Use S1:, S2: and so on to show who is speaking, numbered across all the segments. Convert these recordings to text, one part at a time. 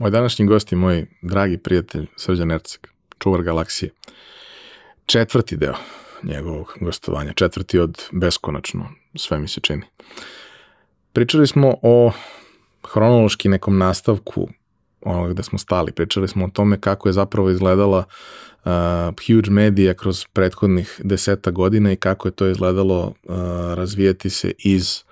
S1: Moj današnji gost je moj dragi prijatelj Srđan Erceg, čuvar galaksije. Četvrti deo njegovog gostovanja, četvrti od beskonačno, sve mi se čini. Pričali smo o hronološki nekom nastavku onoga gde smo stali. Pričali smo o tome kako je zapravo izgledala uh, huge media kroz prethodnih deseta godina i kako je to izgledalo uh, razvijati se iz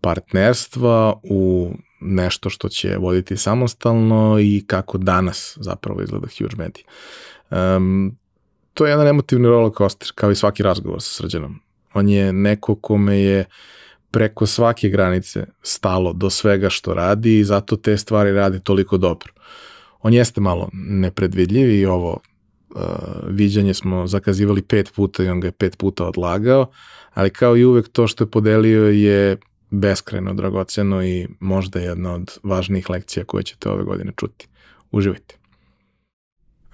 S1: partnerstva u nešto što će voditi samostalno i kako danas zapravo izgleda Huge Media. Um, to je jedan emotivni roller coaster, kao i svaki razgovor sa Srđanom. On je neko kome je preko svake granice stalo do svega što radi i zato te stvari radi toliko dobro. On jeste malo nepredvidljiv i ovo uh, viđanje smo zakazivali pet puta i on ga je pet puta odlagao, ali kao i uvek to što je podelio je beskreno dragoceno i možda jedna od važnijih lekcija koje ćete ove godine čuti. Uživajte.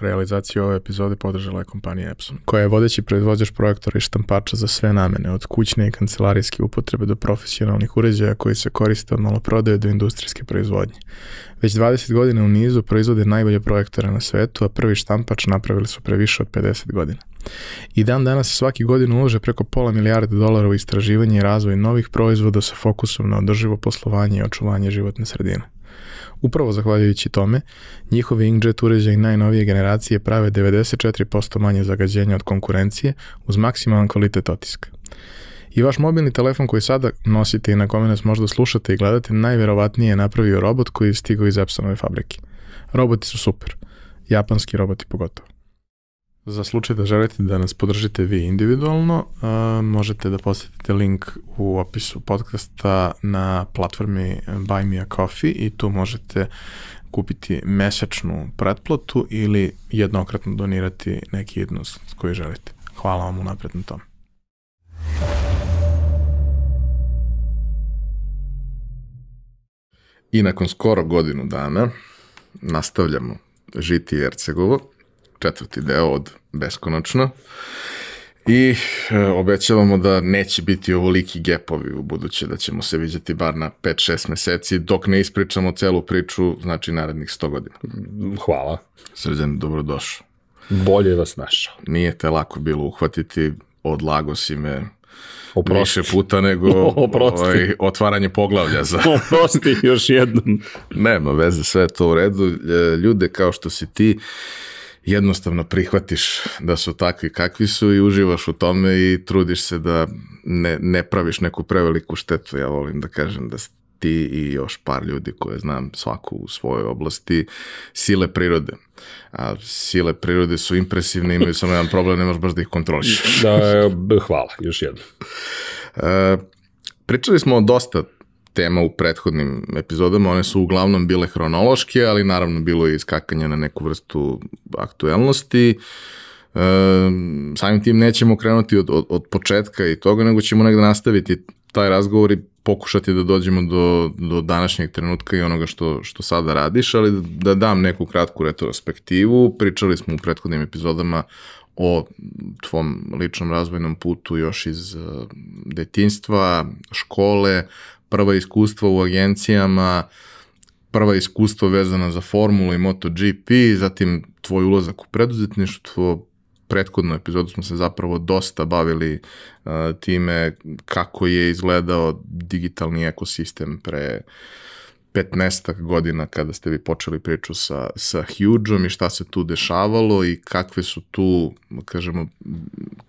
S1: Realizaciju ove epizode podržala je kompanija Epson, koja je vodeći proizvođač projektora i štampača za sve namene, od kućne i kancelarijske upotrebe do profesionalnih uređaja koji se koriste od maloprodaje do industrijske proizvodnje. Već 20 godina u nizu proizvode najbolje projektore na svetu, a prvi štampač napravili su pre više od 50 godina. I dan danas svaki godin ulože preko pola milijarde dolara u istraživanje i razvoj novih proizvoda sa fokusom na održivo poslovanje i očuvanje životne sredine. Upravo zahvaljujući tome, njihovi inkjet uređaji najnovije generacije prave 94% manje zagađenja od konkurencije uz maksimalan kvalitet otiska. I vaš mobilni telefon koji sada nosite i na kome nas možda slušate i gledate, najverovatnije je napravio robot koji je stigao iz Epsonove fabrike. Roboti su super. Japanski roboti pogotovo. Za slučaj da želite da nas podržite vi individualno, uh, možete da posetite link u opisu podcasta na platformi Buy Me a Coffee i tu možete kupiti mesečnu pretplatu ili jednokratno donirati neki jednost koji želite. Hvala vam unapred na tom. I nakon skoro godinu dana nastavljamo žiti Ercegovo četvrti deo od Beskonačno. I e, obećavamo da neće biti ovoliki gepovi u buduće, da ćemo se viđati bar na 5-6 meseci, dok ne ispričamo celu priču, znači narednih 100 godina.
S2: Hvala.
S1: Srđan, dobrodošao.
S2: Bolje vas našao.
S1: Nije te lako bilo uhvatiti, odlago si me
S2: Oprosti.
S1: više puta nego
S2: Oprosti.
S1: ovaj, otvaranje poglavlja za...
S2: Oprosti još jednom.
S1: Nema veze, sve to u redu. E, Ljude kao što si ti, jednostavno prihvatiš da su takvi kakvi su i uživaš u tome i trudiš se da ne, ne praviš neku preveliku štetu. Ja volim da kažem da ti i još par ljudi koje znam svaku u svojoj oblasti sile prirode. A sile prirode su impresivne, imaju samo jedan problem, ne možeš baš da ih kontroliš.
S2: Da, hvala, još jednom.
S1: E, pričali smo dosta tema u prethodnim epizodama, one su uglavnom bile hronološke, ali naravno bilo je iskakanje na neku vrstu aktuelnosti. E, samim tim nećemo krenuti od, od, od početka i toga, nego ćemo negde nastaviti taj razgovor i pokušati da dođemo do, do današnjeg trenutka i onoga što, što sada radiš, ali da dam neku kratku retrospektivu. Pričali smo u prethodnim epizodama o tvom ličnom razvojnom putu još iz uh, detinstva, škole, prva iskustva u agencijama, prva iskustva vezana za Formulu i MotoGP, zatim tvoj ulazak u preduzetništvo, prethodnu epizodu smo se zapravo dosta bavili uh, time kako je izgledao digitalni ekosistem pre 15 godina kada ste vi počeli priču sa, sa Hugeom i šta se tu dešavalo i kakve su tu, kažemo,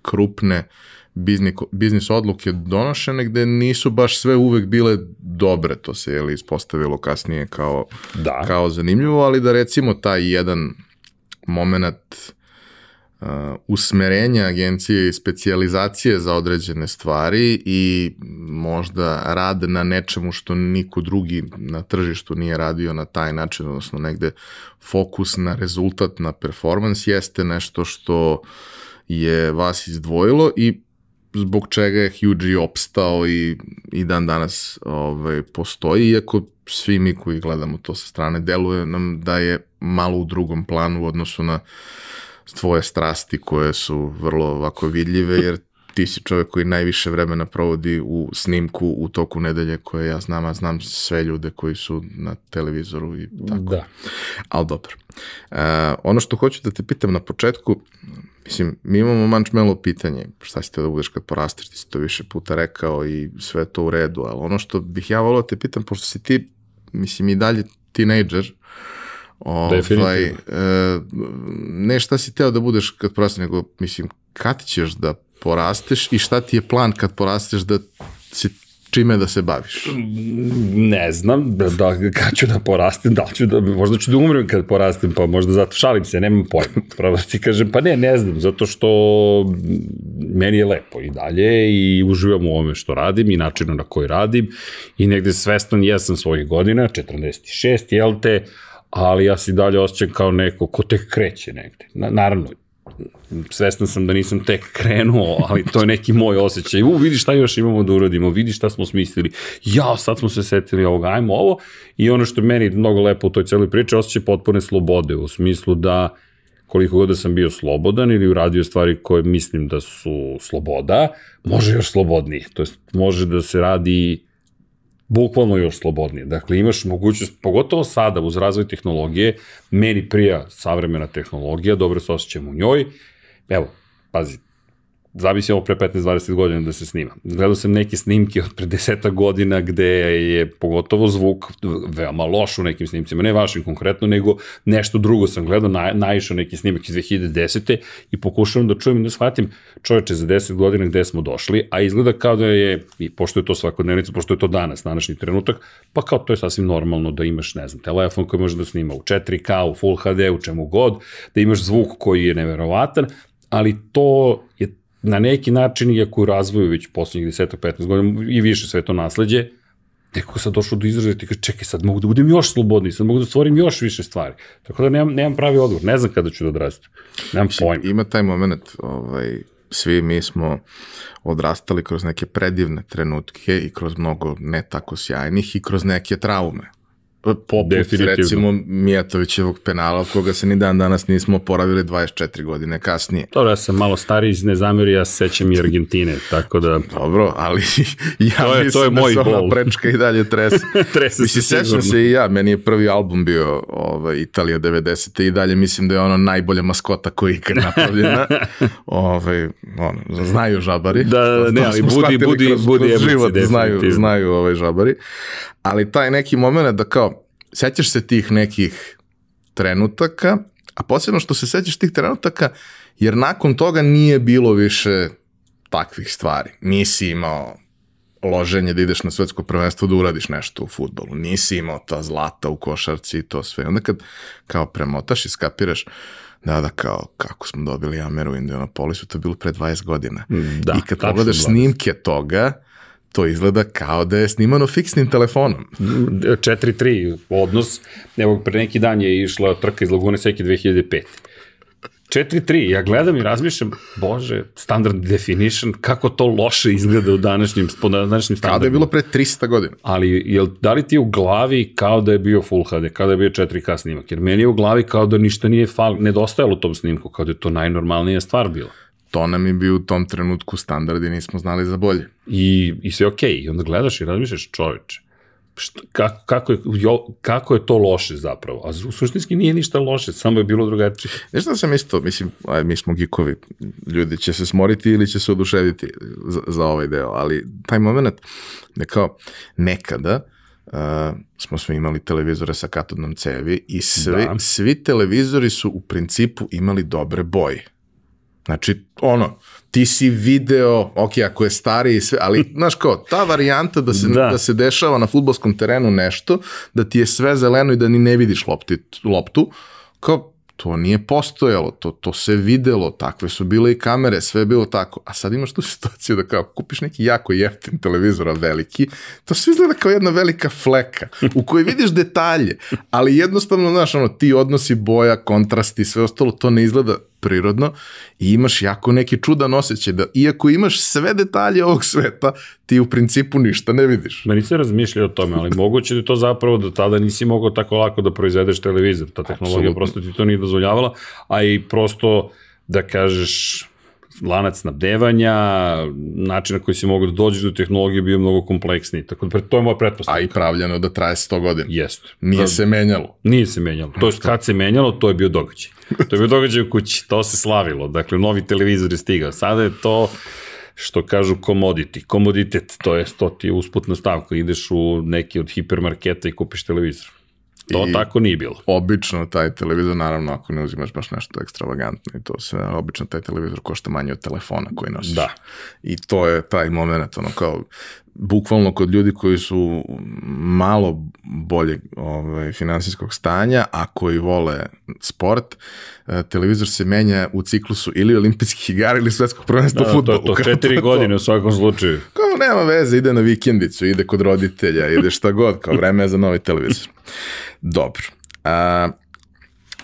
S1: krupne biznis, biznis odluke donošene gde nisu baš sve uvek bile dobre, to se je li ispostavilo kasnije kao,
S2: Da.
S1: kao zanimljivo, ali da recimo taj jedan moment uh, usmerenja agencije i specializacije za određene stvari i možda rad na nečemu što niko drugi na tržištu nije radio na taj način, odnosno negde fokus na rezultat, na performans jeste nešto što je vas izdvojilo i zbog čega je Huge opstao i, i dan danas ovaj, postoji, iako svi mi koji gledamo to sa strane deluje nam da je malo u drugom planu u odnosu na tvoje strasti koje su vrlo ovako vidljive, jer ti si čovek koji najviše vremena provodi u snimku u toku nedelje koje ja znam, a znam sve ljude koji su na televizoru i tako.
S2: Da.
S1: Ali dobro. Uh, ono što hoću da te pitam na početku, mislim, mi imamo mančmelo pitanje, šta si te da budeš kad porasteš, ti si to više puta rekao i sve to u redu, ali ono što bih ja volao da te pitam, pošto si ti, mislim, i dalje tinejdžer, Ovaj, e, ne šta si teo da budeš kad porasteš, nego mislim, kad ćeš da porasteš i šta ti je plan kad porasteš da si čime da se baviš?
S2: Ne znam, da, da kad ću da porastem, da ću da, možda ću da umrem kad porastem, pa možda zato šalim se, nemam pojma. Pravo da ti kažem, pa ne, ne znam, zato što meni je lepo i dalje i uživam u ovome što radim i načinu na koji radim i negde svestan jesam svojih godina, 46, jel te, ali ja se dalje osjećam kao neko ko tek kreće negde. Na, naravno, svestan sam da nisam tek krenuo, ali to je neki moj osjećaj. U, vidi šta još imamo da uradimo, vidi šta smo smislili. Ja, sad smo se setili ovoga, ajmo ovo. I ono što je meni mnogo lepo u toj celoj priči, osjećaj potpune slobode, u smislu da koliko god da sam bio slobodan ili uradio stvari koje mislim da su sloboda, može još slobodnije. To jest, može da se radi bukvalno još slobodnije. Dakle, imaš mogućnost, pogotovo sada uz razvoj tehnologije, meni prija savremena tehnologija, dobro se osjećam u njoj. Evo, pazi, zavisi ovo pre 15-20 godina da se snima. Gledao sam neke snimke od pre deseta godina gde je pogotovo zvuk veoma loš u nekim snimcima, ne vašim konkretno, nego nešto drugo sam gledao, na, naišao neki snimak iz 2010. i pokušavam da čujem i da shvatim čoveče za 10 godina gde smo došli, a izgleda kao da je, i pošto je to svakodnevnica, pošto je to danas, današnji trenutak, pa kao to je sasvim normalno da imaš, ne znam, telefon koji može da snima u 4K, u Full HD, u čemu god, da imaš zvuk koji je neverovatan, ali to je na neki način, iako u razvoju već poslednjih 10-15 godina i više sve to nasledđe, nekako sad došlo do izražaja ti kaže, čekaj, sad mogu da budem još slobodniji, sad mogu da stvorim još više stvari. Tako da nemam, nemam pravi odgovor, ne znam kada ću da odrastim. Nemam pojma.
S1: Ima taj moment, ovaj, svi mi smo odrastali kroz neke predivne trenutke i kroz mnogo ne tako sjajnih i kroz neke traume poput recimo Mijatovićevog penala, koga se ni dan danas nismo oporavili 24 godine kasnije.
S2: Dobro, ja sam malo stariji iz Nezamiri, ja se sećam i Argentine, tako da...
S1: Dobro, ali ja to je, mislim to je da moj da se ona prečka i dalje trese. trese mislim, se sećam se i ja, meni je prvi album bio ovaj, Italija 90. i dalje mislim da je ono najbolja maskota koja je ikad napravljena. ovaj, ono, znaju žabari.
S2: Da, to, ne, ali budi, budi, kroz, budi kroz život,
S1: znaju, znaju ovaj žabari. Ali taj neki moment da kao sećaš se tih nekih trenutaka, a posebno što se sećaš tih trenutaka, jer nakon toga nije bilo više takvih stvari. Nisi imao loženje da ideš na svetsko prvenstvo da uradiš nešto u futbolu. Nisi imao ta zlata u košarci i to sve. Onda kad kao premotaš i skapiraš da, da, kao kako smo dobili Ameru u Indianapolisu, to je bilo pre 20 godina. Mm, da, I kad pogledaš snimke toga, to izgleda kao da je snimano fiksnim telefonom.
S2: 4-3 odnos, evo pre neki dan je išla trka iz Lagune Seke 2005. 4-3, ja gledam i razmišljam, bože, standard definition, kako to loše izgleda u današnjim, po današnjim standardima. Kao
S1: da je bilo pre 300 godina.
S2: Ali, jel, da li ti je u glavi kao da je bio Full HD, kao da je bio 4K snimak? Jer meni je u glavi kao da ništa nije fal, nedostajalo tom snimku, kao da je to najnormalnija stvar bila
S1: to nam je bio u tom trenutku standard i nismo znali za bolje.
S2: I, i sve okej, okay. i onda gledaš i razmišljaš čoveče, šta, kako, kako, je, jo, kako je to loše zapravo? A u suštinski nije ništa loše, samo je bilo drugačije.
S1: Znaš šta sam isto, mislim, aj, mi smo gikovi, ljudi će se smoriti ili će se oduševiti za, za ovaj deo, ali taj moment je kao nekada, uh, smo smo imali televizore sa katodnom cevi i svi, da. svi televizori su u principu imali dobre boje Znači, ono, ti si video, ok, ako je stariji i sve, ali, znaš kao, ta varijanta da se, da. da se dešava na futbolskom terenu nešto, da ti je sve zeleno i da ni ne vidiš lopti, loptu, kao, to nije postojalo, to, to se videlo, takve su bile i kamere, sve je bilo tako. A sad imaš tu situaciju da kao kupiš neki jako jeftin televizor, a veliki, to sve izgleda kao jedna velika fleka u kojoj vidiš detalje, ali jednostavno, znaš, ono, ti odnosi boja, kontrasti, sve ostalo, to ne izgleda prirodno i imaš jako neki čudan osjećaj da iako imaš sve detalje ovog sveta, ti u principu ništa ne vidiš.
S2: Ma nisi razmišljao o tome, ali moguće da to zapravo da tada nisi mogao tako lako da proizvedeš televizor. Ta tehnologija Absolutno. prosto ti to nije dozvoljavala, a i prosto da kažeš lanac snabdevanja, način na koji si mogu da dođeš do tehnologije bio mnogo kompleksniji. Tako da to je moja pretpostavka.
S1: A i pravljeno da traje 100 godina.
S2: Jeste.
S1: Nije
S2: Da,
S1: se menjalo.
S2: Nije se menjalo. To je kad se menjalo, to je bio događaj. To je bio događaj u kući. To se slavilo. Dakle, novi televizor je stigao. Sada je to što kažu commodity, komoditet, to je to ti je usputna stavka, ideš u neki od hipermarketa i kupiš televizor. To
S1: I-
S2: tako nije bilo.
S1: Obično taj televizor, naravno ako ne uzimaš baš nešto ekstravagantno i to sve, obično taj televizor košta manje od telefona koji nosiš.
S2: Da.
S1: I to je taj moment, ono kao, bukvalno kod ljudi koji su malo bolje ovaj, finansijskog stanja, a koji vole sport, eh, televizor se menja u ciklusu ili olimpijskih igara ili svetskog prvenstva
S2: Da, to,
S1: futbolu.
S2: to,
S1: Kao
S2: četiri
S1: to.
S2: godine u svakom slučaju.
S1: Kao nema veze, ide na vikendicu, ide kod roditelja, ide šta god, kao vreme je za novi televizor. Dobro. A,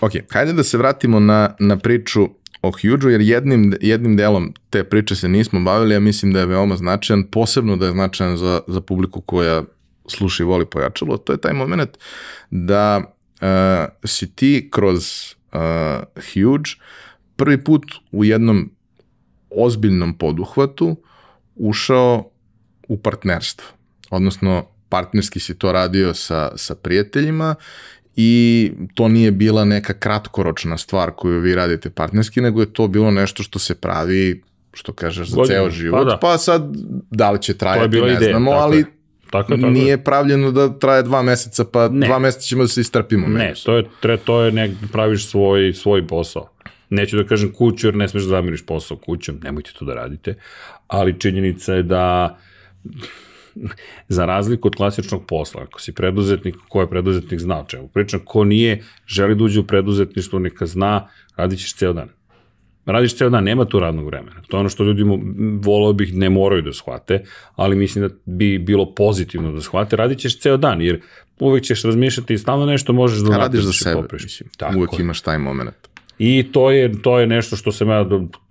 S1: ok, hajde da se vratimo na, na priču o Huge-u, jer jednim, jednim delom te priče se nismo bavili, ja mislim da je veoma značajan, posebno da je značajan za, za publiku koja sluša i voli pojačalo, to je taj moment da uh, si ti kroz uh, Huge prvi put u jednom ozbiljnom poduhvatu ušao u partnerstvo. Odnosno, partnerski si to radio sa, sa prijateljima i to nije bila neka kratkoročna stvar koju vi radite partnerski, nego je to bilo nešto što se pravi, što kažeš, za
S2: Godinama.
S1: ceo život.
S2: Pa da.
S1: Pa sad, da li će
S2: je
S1: trajati, ne
S2: ideja.
S1: znamo,
S2: tako
S1: ali
S2: je. Tako je, tako je.
S1: nije pravljeno da traje dva meseca, pa
S2: Ne.
S1: dva meseca ćemo da se istrpimo.
S2: Ne, to je, tre, to je nek, praviš svoj, svoj posao. Neću da kažem kuću jer ne smeš da zamiriš posao kućom, nemojte to da radite, ali činjenica je da za razliku od klasičnog posla, ako si preduzetnik, ko je preduzetnik zna o čemu pričam, ko nije, želi da uđe u preduzetništvo, neka zna, radit ćeš ceo dan. Radiš ceo dan, nema tu radnog vremena. To je ono što ljudi voleo bih ne moraju da shvate, ali mislim da bi bilo pozitivno da shvate. Radit ćeš ceo dan, jer uvek ćeš razmišljati i stalno nešto možeš da
S1: A radiš za
S2: i
S1: sebe,
S2: popraviš.
S1: mislim.
S2: Tako
S1: Uvek
S2: je.
S1: imaš taj moment.
S2: I to je, to je nešto što sam ja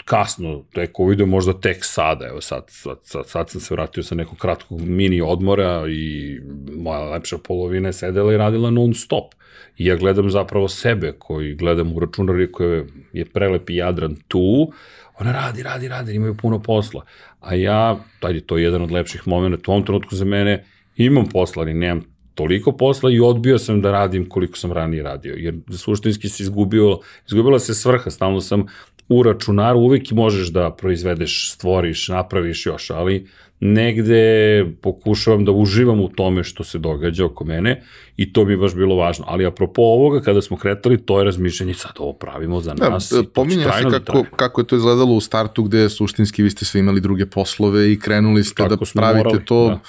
S2: kasno tek uvidio, možda tek sada, evo sad, sad, sad, sad sam se vratio sa nekog kratkog mini odmora i moja lepša polovina je sedela i radila non stop. I ja gledam zapravo sebe koji gledam u računari koji je prelepi Jadran tu, ona radi, radi, radi, imaju puno posla. A ja, taj je to jedan od lepših momenta, u ovom trenutku za mene imam posla, ali nemam toliko posla i odbio sam da radim koliko sam ranije radio, jer suštinski se izgubio, izgubila se svrha, stalno sam u računaru, uvijek možeš da proizvedeš, stvoriš, napraviš još, ali negde pokušavam da uživam u tome što se događa oko mene i to mi je baš bilo važno. Ali apropo ovoga, kada smo kretali, to je razmišljanje, sad ovo pravimo za
S1: Da,
S2: nas. će
S1: pominja se
S2: trajno da
S1: kako, kako je to izgledalo u startu gde suštinski vi ste sve imali druge poslove i krenuli ste
S2: Tako
S1: da pravite
S2: morali,
S1: to,
S2: da.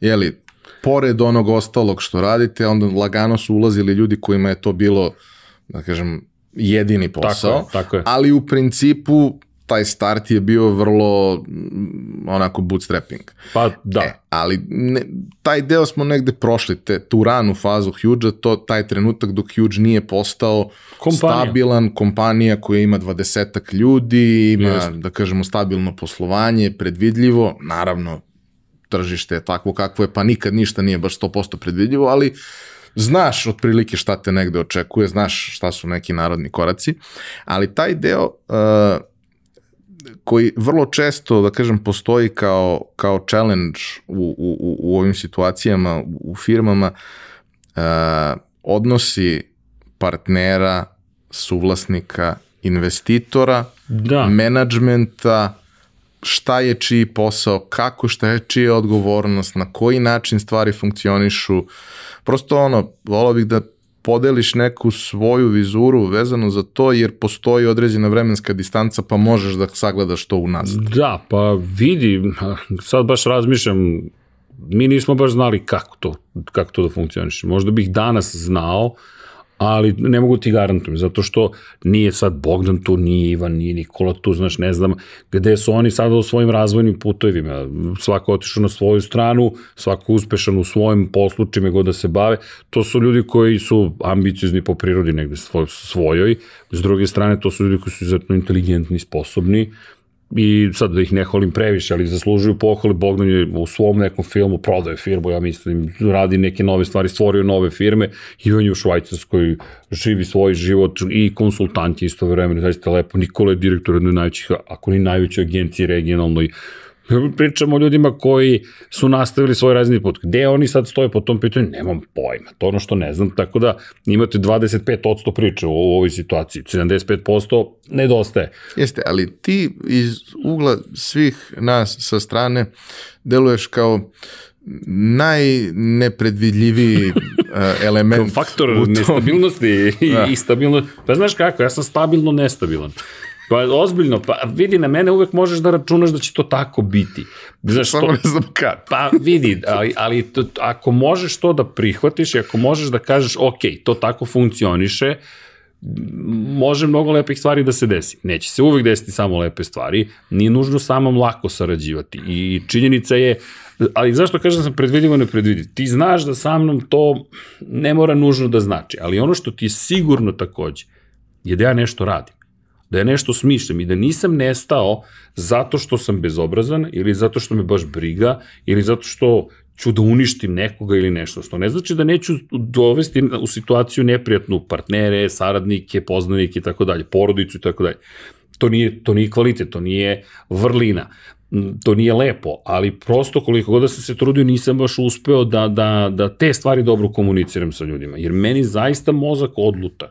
S1: jeli, pored onog ostalog što radite, onda lagano su ulazili ljudi kojima je to bilo, da kažem, jedini posao,
S2: Tako je, tako je.
S1: ali u principu taj start je bio vrlo mm, onako bootstrapping.
S2: Pa da,
S1: E, ali ne, taj deo smo negde prošli, te, tu ranu fazu Huge-a, to, taj trenutak dok Huge nije postao
S2: Kompanija.
S1: stabilan, kompanija koja ima dvadesetak ljudi, ima,
S2: Jeste.
S1: da kažemo, stabilno poslovanje, predvidljivo, naravno, tržište je takvo kakvo je, pa nikad ništa nije baš 100% predvidljivo, ali znaš otprilike šta te negde očekuje, znaš šta su neki narodni koraci, ali taj deo uh, koji vrlo često, da kažem, postoji kao, kao challenge u, u, u- ovim situacijama, u firmama, uh, odnosi partnera, suvlasnika, investitora,
S2: da.
S1: menadžmenta, šta je čiji posao, kako, šta je čija odgovornost, na koji način stvari funkcionišu. Prosto ono, volao bih da podeliš neku svoju vizuru vezano za to, jer postoji određena vremenska distanca, pa možeš da sagledaš to unazad.
S2: Da, pa vidi, sad baš razmišljam, mi nismo baš znali kako to, kako to da funkcioniše. Možda bih danas znao, ali ne mogu ti garantujem, zato što nije sad Bogdan tu, nije Ivan, nije Nikola tu, znaš, ne znam gde su oni sada u svojim razvojnim putovima. Svako otišao na svoju stranu, svako uspešan u svojem poslu, čime god da se bave. To su ljudi koji su ambiciozni po prirodi negde svoj, svojoj. S druge strane, to su ljudi koji su izuzetno inteligentni, sposobni i sad da ih ne holim previše, ali zaslužuju pohvali, Bogdan je u svom nekom filmu prodao firmu, ja mislim, radi neke nove stvari, stvorio nove firme i on je u Švajcarskoj, živi svoj život i konsultant je isto vremena, zaista lepo, Nikola je direktor jedne najvećih, ako ni najveće agencije regionalnoj, Pričamo o ljudima koji su nastavili svoj razini put. Gde oni sad stoje po tom pitanju? Nemam pojma. To ono što ne znam. Tako da imate 25% priče u ovoj situaciji. 75% nedostaje.
S1: Jeste, ali ti iz ugla svih nas sa strane deluješ kao najnepredvidljiviji uh, element.
S2: Faktor nestabilnosti i, da. i stabilnosti. Pa znaš kako, ja sam stabilno nestabilan. Pa ozbiljno, pa vidi, na mene uvek možeš da računaš da će to tako biti.
S1: Znaš, Samo ne znam kad.
S2: Pa vidi, ali, ali to, ako možeš to da prihvatiš i ako možeš da kažeš, ok, to tako funkcioniše, može mnogo lepih stvari da se desi. Neće se uvek desiti samo lepe stvari, nije nužno samom lako sarađivati. I činjenica je, ali zašto kažem sam predvidivo ne predvidiv? Ti znaš da sa mnom to ne mora nužno da znači, ali ono što ti je sigurno takođe, je da ja nešto radim da ja nešto smišljam i da nisam nestao zato što sam bezobrazan ili zato što me baš briga ili zato što ću da uništim nekoga ili nešto. To ne znači da neću dovesti u situaciju neprijatnu partnere, saradnike, poznanike i tako dalje, porodicu i tako dalje. To nije, to nije kvalitet, to nije vrlina to nije lepo, ali prosto koliko god da sam se trudio nisam baš uspeo da, da, da te stvari dobro komuniciram sa ljudima, jer meni zaista mozak odluta.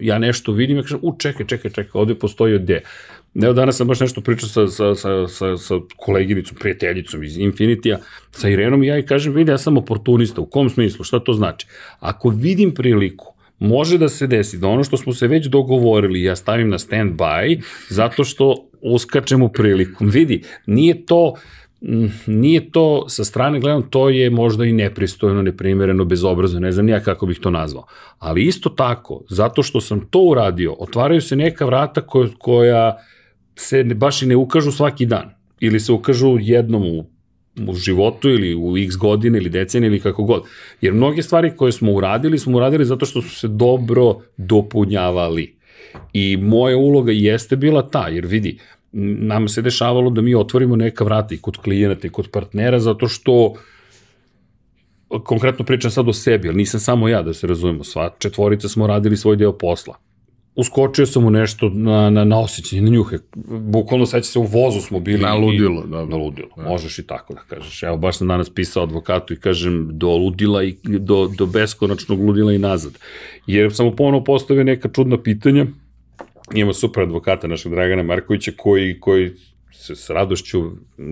S2: Ja nešto vidim, ja kažem, u čekaj, čekaj, čekaj, ovde postoji gde. Evo danas sam baš nešto pričao sa, sa, sa, sa, sa koleginicom, prijateljicom iz Infinitija, sa Irenom i ja i kažem, vidi, ja sam oportunista, u kom smislu, šta to znači? Ako vidim priliku, može da se desi da ono što smo se već dogovorili ja stavim na stand by zato što uskačem u priliku. Vidi, nije to nije to sa strane gledam, to je možda i nepristojno, neprimjereno, bezobrazno, ne znam nija kako bih to nazvao. Ali isto tako, zato što sam to uradio, otvaraju se neka vrata koja, koja se baš i ne ukažu svaki dan. Ili se ukažu jednom u u životu ili u x godine ili decenije ili kako god. Jer mnoge stvari koje smo uradili, smo uradili zato što su se dobro dopunjavali. I moja uloga jeste bila ta, jer vidi, nam se dešavalo da mi otvorimo neka vrata i kod klijenata i kod partnera zato što konkretno pričam sad o sebi, ali nisam samo ja da se razumemo, sva četvorica smo radili svoj deo posla uskočio sam u nešto na, na, na osjećanje, na njuhe. Bukvalno seća se u vozu smo bili.
S1: Na ludilo, da.
S2: Na ludilo, da. možeš i tako da kažeš. Evo, baš sam danas pisao advokatu i kažem do ludila i do, do beskonačnog ludila i nazad. Jer sam mu ponovno postavio neka čudna pitanja, Imamo super advokata našeg Dragana Markovića koji, koji se s radošću,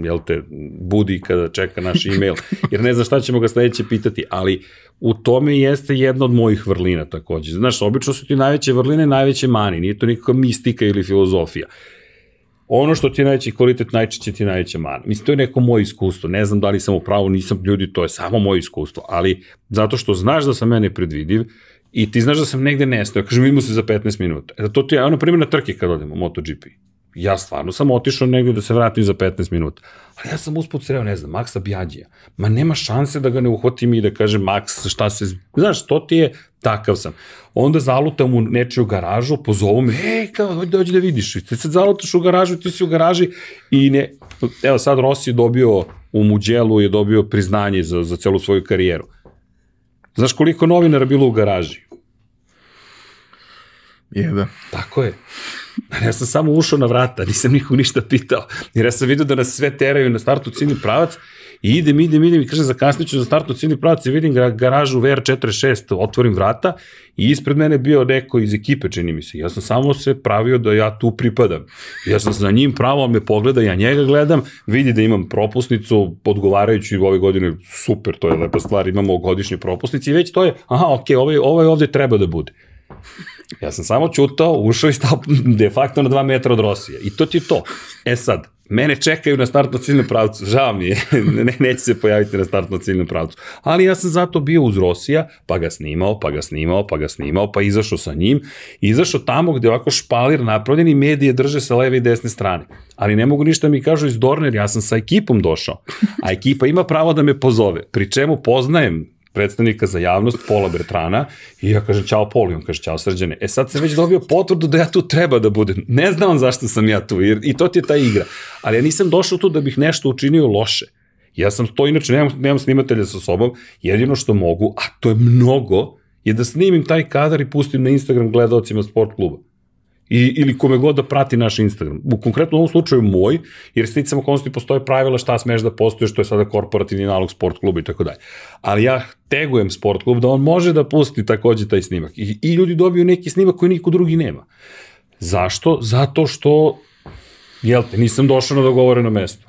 S2: jel te, budi kada čeka naš e-mail, jer ne zna šta ćemo ga sledeće pitati, ali u tome jeste jedna od mojih vrlina takođe. Znaš, obično su ti najveće vrline, najveće mani, nije to nikakva mistika ili filozofija. Ono što ti je najveći kvalitet, najčešće ti je najveća mana. Mislim, to je neko moje iskustvo. Ne znam da li sam u pravu, nisam ljudi, to je samo moje iskustvo. Ali zato što znaš da sam mene predvidiv i ti znaš da sam negde nestao, kažem, imamo se za 15 minuta. E, to ti je, ono, primjer na trke kad odemo, MotoGP ja stvarno sam otišao negde da se vratim za 15 minuta. Ali ja sam usput sreo, ne znam, Maksa Bjađija. Ma nema šanse da ga ne uhvatim i da kažem, Maks, šta se... Znaš, to ti je, takav sam. Onda zalutam u nečiju garažu, pozovu me, ej, kao, dođi da vidiš. Ti sad zalutaš u garažu, ti si u garaži i ne... Evo sad Rossi je dobio u Muđelu, je dobio priznanje za, za celu svoju karijeru. Znaš koliko novinara bilo u garaži?
S1: Jedan.
S2: Tako je. Ja sam samo ušao na vrata, nisam nikog ništa pitao. Jer ja sam vidio da nas sve teraju na startu ciljni pravac i idem, idem, idem i kažem zakasniću za startu ciljni pravac i vidim garažu VR46, otvorim vrata i ispred mene bio neko iz ekipe, čini mi se. Ja sam samo se pravio da ja tu pripadam. Ja sam za njim pravo, me pogleda, ja njega gledam, vidi da imam propusnicu, odgovarajući ove godine, super, to je lepa stvar, imamo godišnje propusnice i već to je, aha, okej, okay, ovaj, ovaj ovde treba da bude. Ja sam samo čutao, ušao i stao de facto na dva metra od Rosije. I to ti je to. E sad, mene čekaju na startno ciljnom pravcu, žao mi je, ne, neće se pojaviti na startno ciljnom pravcu. Ali ja sam zato bio uz Rosija, pa ga snimao, pa ga snimao, pa ga snimao, pa izašao sa njim, izašao tamo gde ovako špalir napravljen i medije drže sa leve i desne strane. Ali ne mogu ništa da mi kažu iz Dorner, ja sam sa ekipom došao, a ekipa ima pravo da me pozove, pri čemu poznajem predstavnika za javnost, Pola Bertrana, i ja kažem, čao Pol, i on kaže, čao Srđane. E sad sam već dobio potvrdu da ja tu treba da budem. Ne znam zašto sam ja tu, jer i to ti je ta igra. Ali ja nisam došao tu da bih nešto učinio loše. Ja sam to, inače, nemam, nemam snimatelja sa sobom, jedino što mogu, a to je mnogo, je da snimim taj kadar i pustim na Instagram gledalcima sport kluba. I, ili kome god da prati naš Instagram. U konkretno u ovom slučaju moj, jer sticamo konstantno postoje pravila šta smeš da postoje, što je sada korporativni nalog sport kluba i tako dalje. Ali ja tegujem sport klub da on može da pusti takođe taj snimak. I, i ljudi dobiju neki snimak koji niko drugi nema. Zašto? Zato što, jel te, nisam došao na dogovoreno mesto.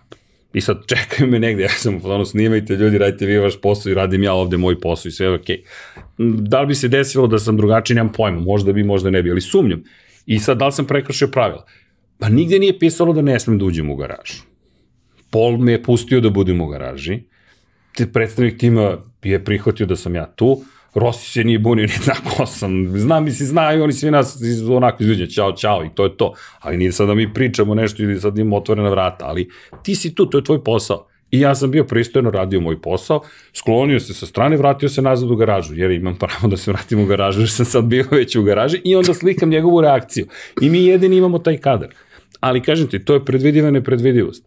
S2: I sad čekaju me negde, ja sam u snimajte ljudi, radite vi vaš posao i radim ja ovde moj posao i sve je okej. Okay. Da li bi se desilo da sam drugačiji, nemam pojma, možda bi, možda ne bi, ali sumnjam. I sad da li sam prekršio pravila? Pa nigde nije pisalo da ne smem da uđem u garažu. Pol me je pustio da budem u garaži, predstavnik tima je prihvatio da sam ja tu, Rossi se nije bunio, ni zna ko sam, zna mi se, znaju oni svi nas iz, onako izviđa, čao, čao, i to je to. Ali nije sad da mi pričamo nešto ili sad imamo otvorena vrata, ali ti si tu, to je tvoj posao. I ja sam bio pristojno radio moj posao, sklonio se sa strane, vratio se nazad u garažu, jer imam pravo da se vratim u garažu, jer sam sad bio već u garaži i onda slikam njegovu reakciju. I mi jedini imamo taj kadar. Ali kažem ti, to je predvidiva nepredvidivost.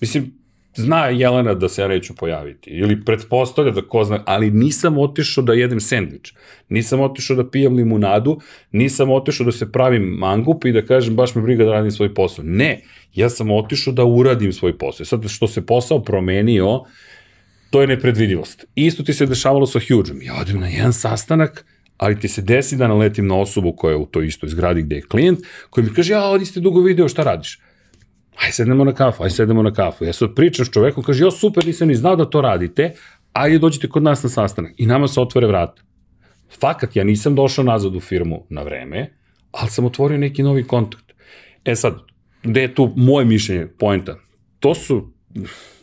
S2: Mislim, zna Jelena da se ja neću pojaviti, ili pretpostavlja da ko zna, ali nisam otišao da jedem sendvič, nisam otišao da pijem limunadu, nisam otišao da se pravim mangup i da kažem baš me briga da radim svoj posao. Ne, ja sam otišao da uradim svoj posao. Sad što se posao promenio, to je nepredvidivost. Isto ti se dešavalo sa Hugeom. Ja odem na jedan sastanak, ali ti se desi da naletim na osobu koja je u toj istoj zgradi gde je klijent, koji mi kaže, ja, ovdje ste dugo video, šta radiš? Aj sednemo na kafu, aj sednemo na kafu. Ja sad pričam s čovekom, kaže, jo super, nisam ni znao da to radite, ajde dođite kod nas na sastanak. I nama se otvore vrata. Fakat, ja nisam došao nazad u firmu na vreme, ali sam otvorio neki novi kontakt. E sad, gde je tu moje mišljenje, poenta? To su,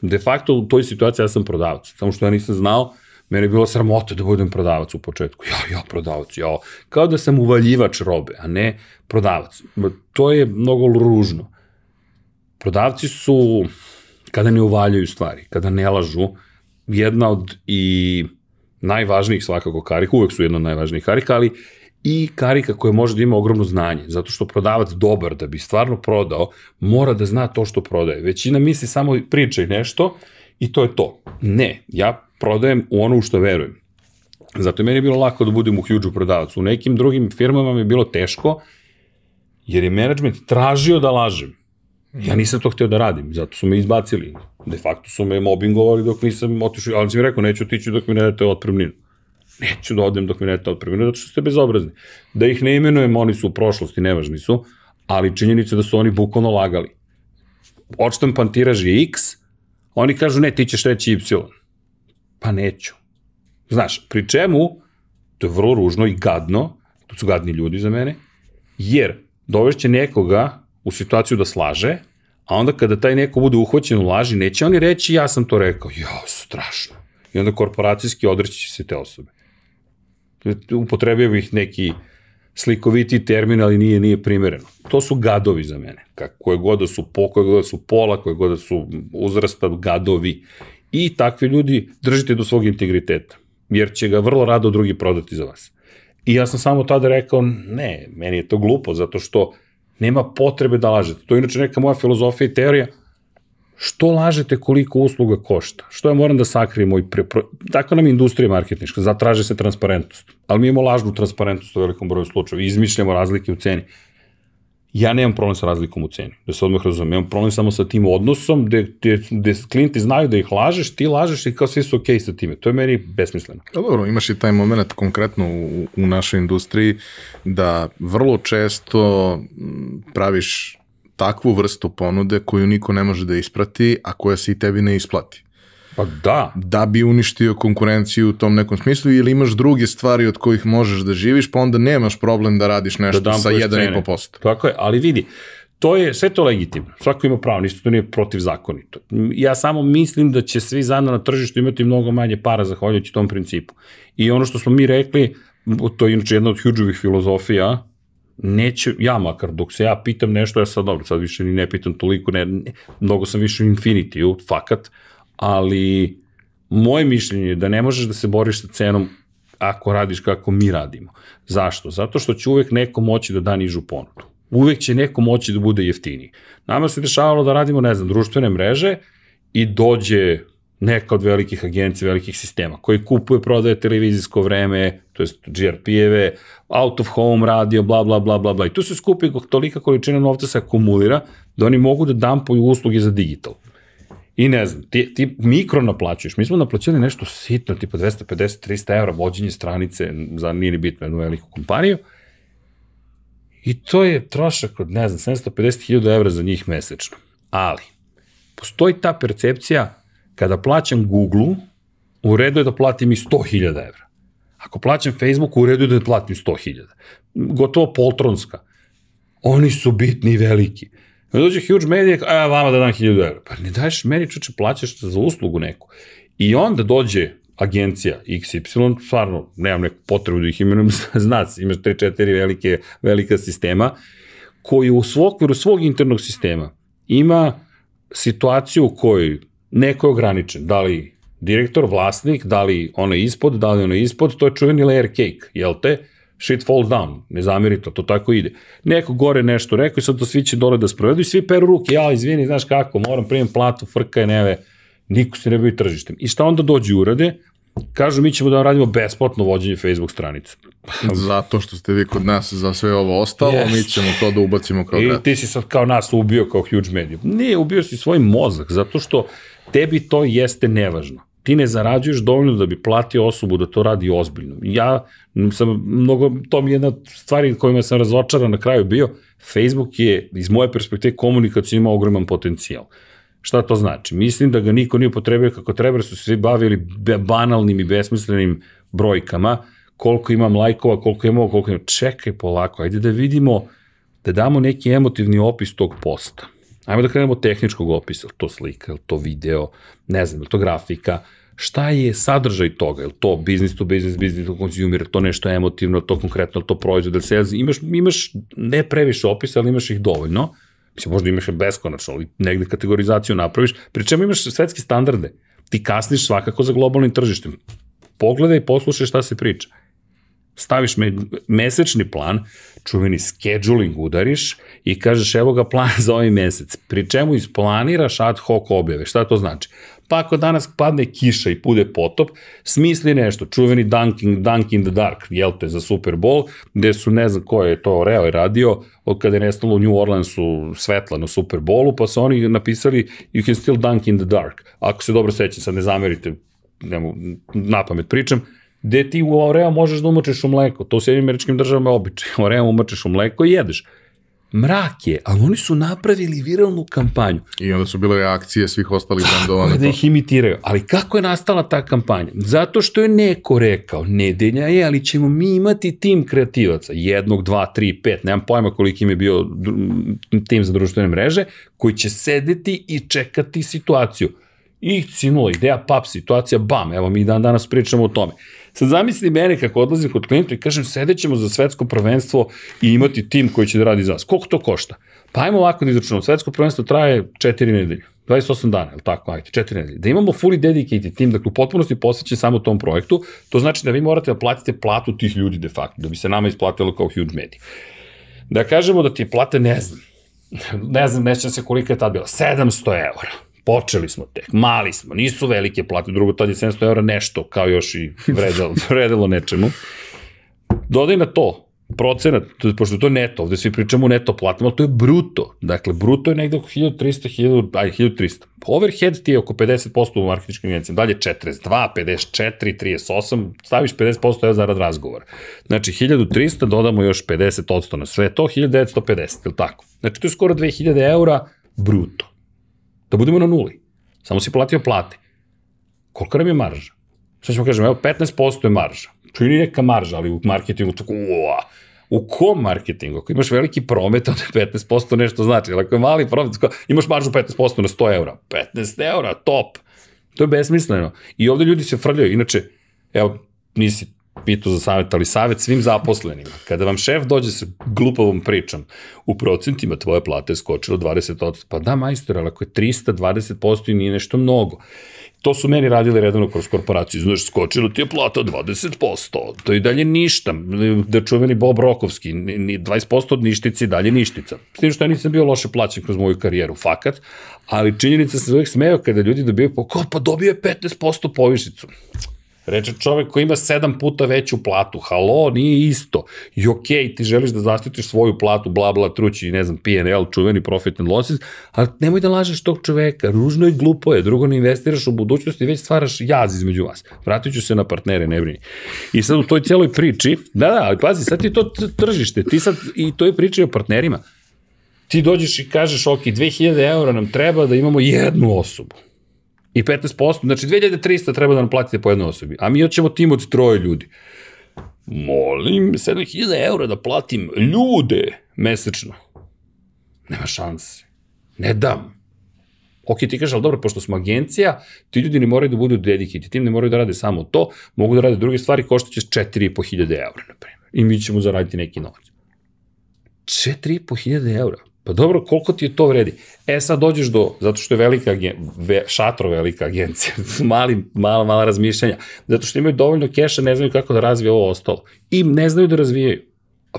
S2: de facto u toj situaciji ja sam prodavac, samo što ja nisam znao, meni je bilo sramota da budem prodavac u početku. Ja, ja, prodavac, ja. Kao da sam uvaljivač robe, a ne prodavac. To je mnogo ružno. Prodavci su, kada ne uvaljaju stvari, kada ne lažu, jedna od i najvažnijih svakako karika, uvek su jedna od najvažnijih karika, ali i karika koja može da ima ogromno znanje, zato što prodavac dobar da bi stvarno prodao, mora da zna to što prodaje. Većina misli samo pričaj nešto i to je to. Ne, ja prodajem u ono u što verujem. Zato je meni bilo lako da budem u huge prodavac. U nekim drugim firmama mi je bilo teško, jer je management tražio da lažem. Ja nisam to hteo da radim, zato su me izbacili. De facto su me mobbingovali dok nisam otišao, ali sam mi rekao, neću otići dok mi ne date otpremninu. Neću da odem dok mi ne date otpremninu, zato što ste bezobrazni. Da ih ne imenujem, oni su u prošlosti, nevažni su, ali činjenica da su oni bukvalno lagali. Odštampan tiraž je x, oni kažu, ne, ti ćeš reći y. Pa neću. Znaš, pri čemu, to je vrlo ružno i gadno, to su gadni ljudi za mene, jer dovešće nekoga u situaciju da slaže, a onda kada taj neko bude uhvaćen u laži, neće oni reći ja sam to rekao. Jo, strašno. I onda korporacijski odreći se te osobe. Upotrebio bih neki slikoviti termin, ali nije, nije primereno. To su gadovi za mene. Koje god da su po, koje god da su pola, koje god da su uzrasta, gadovi. I takvi ljudi držite do svog integriteta, jer će ga vrlo rado drugi prodati za vas. I ja sam samo tada rekao, ne, meni je to glupo, zato što Nema potrebe da lažete. To je inače neka moja filozofija i teorija. Što lažete koliko usluga košta? Što ja moram da sakrijem moj pre... Tako nam je industrija marketnička, zatraže se transparentnost. Ali mi imamo lažnu transparentnost u velikom broju slučajeva. Izmišljamo razlike u ceni ja nemam problem sa razlikom u ceni, da se odmah razumem, imam problem samo sa tim odnosom gde, gde, gde klijenti znaju da ih lažeš, ti lažeš i kao svi su okej okay sa time. To je meni besmisleno.
S1: Da, dobro, imaš i taj moment konkretno u, u našoj industriji da vrlo često praviš takvu vrstu ponude koju niko ne može da isprati, a koja se i tebi ne isplati.
S2: Pa da.
S1: Da bi uništio konkurenciju u tom nekom smislu ili imaš druge stvari od kojih možeš da živiš, pa onda nemaš problem da radiš nešto da sa 1,5%.
S2: Tako je, ali vidi, to je, sve to legitimno. Svako ima pravo, ništa to nije protivzakonito. Ja samo mislim da će svi zajedno na tržištu imati mnogo manje para zahvaljujući tom principu. I ono što smo mi rekli, to je inače jedna od huđovih filozofija, neće, ja makar, dok se ja pitam nešto, ja sad dobro, sad više ni ne pitam toliko, ne, ne mnogo sam više u Infinity-u, fakat, ali Moje mišljenje je da ne možeš da se boriš sa cenom ako radiš kako mi radimo. Zašto? Zato što će uvek neko moći da da nižu ponudu. Uvek će neko moći da bude jeftiniji. Nama se dešavalo da radimo, ne znam, društvene mreže i dođe neka od velikih agencija, velikih sistema, koji kupuje, prodaje televizijsko vreme, to jest GRP-eve, out of home radio, bla, bla, bla, bla, bla. I tu se skupi tolika količina novca se akumulira da oni mogu da dampuju usluge za digital. I ne znam, ti, ti mikro naplaćuješ. Mi smo naplaćali nešto sitno, tipa 250-300 evra vođenje stranice za nije ni bitno jednu veliku kompaniju. I to je trošak od, ne znam, 750.000 evra za njih mesečno. Ali, postoji ta percepcija kada plaćam Google, u redu je da platim i 100.000 evra. Ako plaćam Facebook, u redu je da platim 100.000. Gotovo poltronska. Oni su bitni i veliki. I dođe huge media, a vama da dam 1000 evra. Pa ne daješ meni, čuče, plaćaš za uslugu neku. I onda dođe agencija XY, stvarno nemam neku potrebu da ih imenujem, znac, imaš 3-4 velike, velika sistema, koji u okviru svog internog sistema ima situaciju u kojoj neko je ograničen, da li direktor, vlasnik, da li ono ispod, da li ono ispod, to je čuveni layer cake, jel te? Shit falls down, ne zameri to, tako ide. Neko gore nešto rekao i sad to svi će dole da sprovedu i svi peru ruke, ja izvini, znaš kako, moram primim platu, frka je neve, niko se ne bavi tržištem. I šta onda dođe urade? Kažu mi ćemo da vam radimo besplatno vođenje Facebook stranice.
S1: Zato što ste vi kod nas za sve ovo ostalo, yes. mi ćemo to da ubacimo kao
S2: I ti si sad kao nas ubio kao huge media. Ne, ubio si svoj mozak, zato što tebi to jeste nevažno. Ti ne zarađuješ dovoljno da bi platio osobu da to radi ozbiljno. Ja sam mnogo, to mi je jedna stvari kojima sam razočaran na kraju bio, Facebook je iz moje perspektive komunikacija ima ogroman potencijal. Šta to znači? Mislim da ga niko nije potrebio kako treba, su svi bavili banalnim i besmislenim brojkama, koliko imam lajkova, koliko imamo, koliko imamo. Čekaj polako, ajde da vidimo, da damo neki emotivni opis tog posta Ajmo da krenemo tehničkog opisa, to slika, to video, ne znam, to grafika, šta je sadržaj toga, je to business to business, business to consumer, to nešto emotivno, to konkretno, to proizvod, da sales, imaš, imaš ne previše opisa, ali imaš ih dovoljno, mislim, možda imaš beskonačno, ali negde kategorizaciju napraviš, pri čemu imaš svetske standarde, ti kasniš svakako za globalnim tržištem, pogledaj i poslušaj šta se priča. Staviš me, mesečni plan, čuveni scheduling udariš i kažeš evo ga plan za ovaj mesec, pri čemu isplaniraš ad hoc objave. Šta to znači? Pa ako danas padne kiša i pude potop, smisli nešto, čuveni Dunking, Dunk in the Dark, jel te, za Super Bowl, gde su, ne znam ko je to Reo je radio, od kada je nestalo u New Orleansu svetla na Super Bowlu, pa su oni napisali You can still dunk in the dark. Ako se dobro sećam, sad ne zamerite, nemo, na pamet pričam, gde ti u Oreo možeš da umočeš u mleko. To u Sjedinim američkim državama je običaj. Oreo umočeš u mleko i jedeš. Mrak je, ali oni su napravili viralnu kampanju.
S1: I onda su bile reakcije svih ostalih
S2: to. Da ih imitiraju. Ali kako je nastala ta kampanja? Zato što je neko rekao, nedelja je, ali ćemo mi imati tim kreativaca, jednog, dva, tri, pet, nemam pojma koliko im je bio tim za društvene mreže, koji će sedeti i čekati situaciju. I cinula ideja, pap, situacija, bam, evo mi dan danas pričamo o tome. Sad zamisli mene kako odlazim kod klijentu i kažem sedećemo za svetsko prvenstvo i imati tim koji će da radi za vas. Koliko to košta? Pa ajmo ovako da izračunamo. Svetsko prvenstvo traje 4 nedelje. 28 dana, je tako? Ajde, 4 nedelje. Da imamo fully dedicated tim, dakle u potpunosti posvećen samo tom projektu, to znači da vi morate da platite platu tih ljudi de facto, da bi se nama isplatilo kao huge media. Da kažemo da ti plate, ne znam, ne znam, nećem se kolika je tad bila, 700 eura Počeli smo tek, mali smo, nisu velike plate, drugo tad je 700 eura nešto, kao još i vredelo, vredelo nečemu. Dodaj na to procenat, pošto to je neto, ovde svi pričamo o neto platama, ali to je bruto. Dakle, bruto je negde oko 1300, 1000, aj, 1300. Overhead ti je oko 50% u marketičkim agencijama, dalje 42, 54, 38, staviš 50% je zarad razgovora. Znači, 1300, dodamo još 50% na sve to, 1950, ili tako? Znači, to je skoro 2000 eura bruto. Da budemo na nuli. Samo si platio plate. Koliko nam je marža? Šta ćemo kažem, evo 15% je marža. Čini neka marža, ali u marketingu tako, uaa, U kom marketingu? Ako imaš veliki promet, onda 15% nešto znači. Ako je mali promet, imaš maržu 15% na 100 eura. 15 eura, top. To je besmisleno. I ovde ljudi se frljaju. Inače, evo, nisi pitao za savjet, ali savjet svim zaposlenima. Kada vam šef dođe sa glupovom pričom, u procentima tvoje plate je skočilo 20%. Pa da, majstor, ali ako je 320% i nije nešto mnogo. To su meni radili redovno kroz korporaciju. Znaš, skočilo ti je plata 20%. To je dalje ništa. Da čuveni Bob Rokovski, 20% od ništici dalje ništica. S tim što ja nisam bio loše plaćen kroz moju karijeru, fakat. Ali činjenica se uvek smeo kada ljudi dobiju, pa, pa dobio je 15% povišicu. Reče čovek koji ima sedam puta veću platu. Halo, nije isto. I okej, okay, ti želiš da zaštitiš svoju platu, bla, bla, trući, ne znam, PNL, čuveni profit and losses, ali nemoj da lažeš tog čoveka. Ružno i glupo je. Drugo, ne investiraš u budućnosti, već stvaraš jaz između vas. Vratit ću se na partnere, ne brini. I sad u toj celoj priči, da, da, ali pazi, sad ti to tržište, ti sad i toj priči o partnerima. Ti dođeš i kažeš, ok, 2000 eura nam treba da imamo jednu osobu i 15%, znači 2300 treba da nam platite po jednoj osobi, a mi hoćemo tim od troje ljudi. Molim, 7000 eura da platim ljude mesečno. Nema šanse. Ne dam. Ok, ti kažeš, ali dobro, pošto smo agencija, ti ljudi ne moraju da budu dedikiti, ti ne moraju da rade samo to, mogu da rade druge stvari, košta će 4500 eura, na primjer. I mi ćemo zaraditi neki novac. 4500 eura. Pa dobro, koliko ti to vredi? E sad dođeš do, zato što je velika ve, šatro velika agencija, mali, mala, mala razmišljanja, zato što imaju dovoljno keša, ne znaju kako da razvije ovo ostalo. I ne znaju da razvijaju.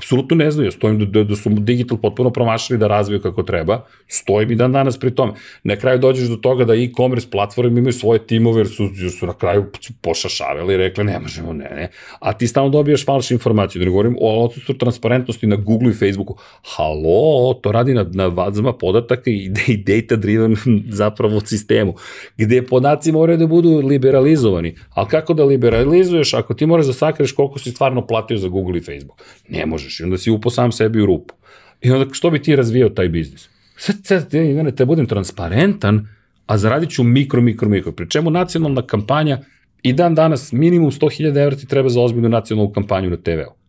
S2: Apsolutno ne znaju, stojim da, da, da su digital potpuno promašali da razviju kako treba, stojim i dan danas pri tome. Na kraju dođeš do toga da e-commerce platforme imaju svoje timove jer su, jer su na kraju pošašavali i rekli ne možemo, ne, ne. A ti stalno dobijaš falše informacije, da ne govorim o odsustvu transparentnosti na Google i Facebooku. Halo, to radi na, na vazama podataka i, i data driven zapravo sistemu, gde podaci moraju da budu liberalizovani. Ali kako da liberalizuješ ako ti moraš da sakreš koliko si stvarno platio za Google i Facebook? Ne možeš i onda si upo sam sebi u rupu. I onda što bi ti razvijao taj biznis? Sad, sad, Ivane, te budem transparentan, a zaradit ću mikro, mikro, mikro. Pri čemu nacionalna kampanja i dan danas minimum 100.000 evra ti treba za ozbiljnu nacionalnu kampanju na TV-u.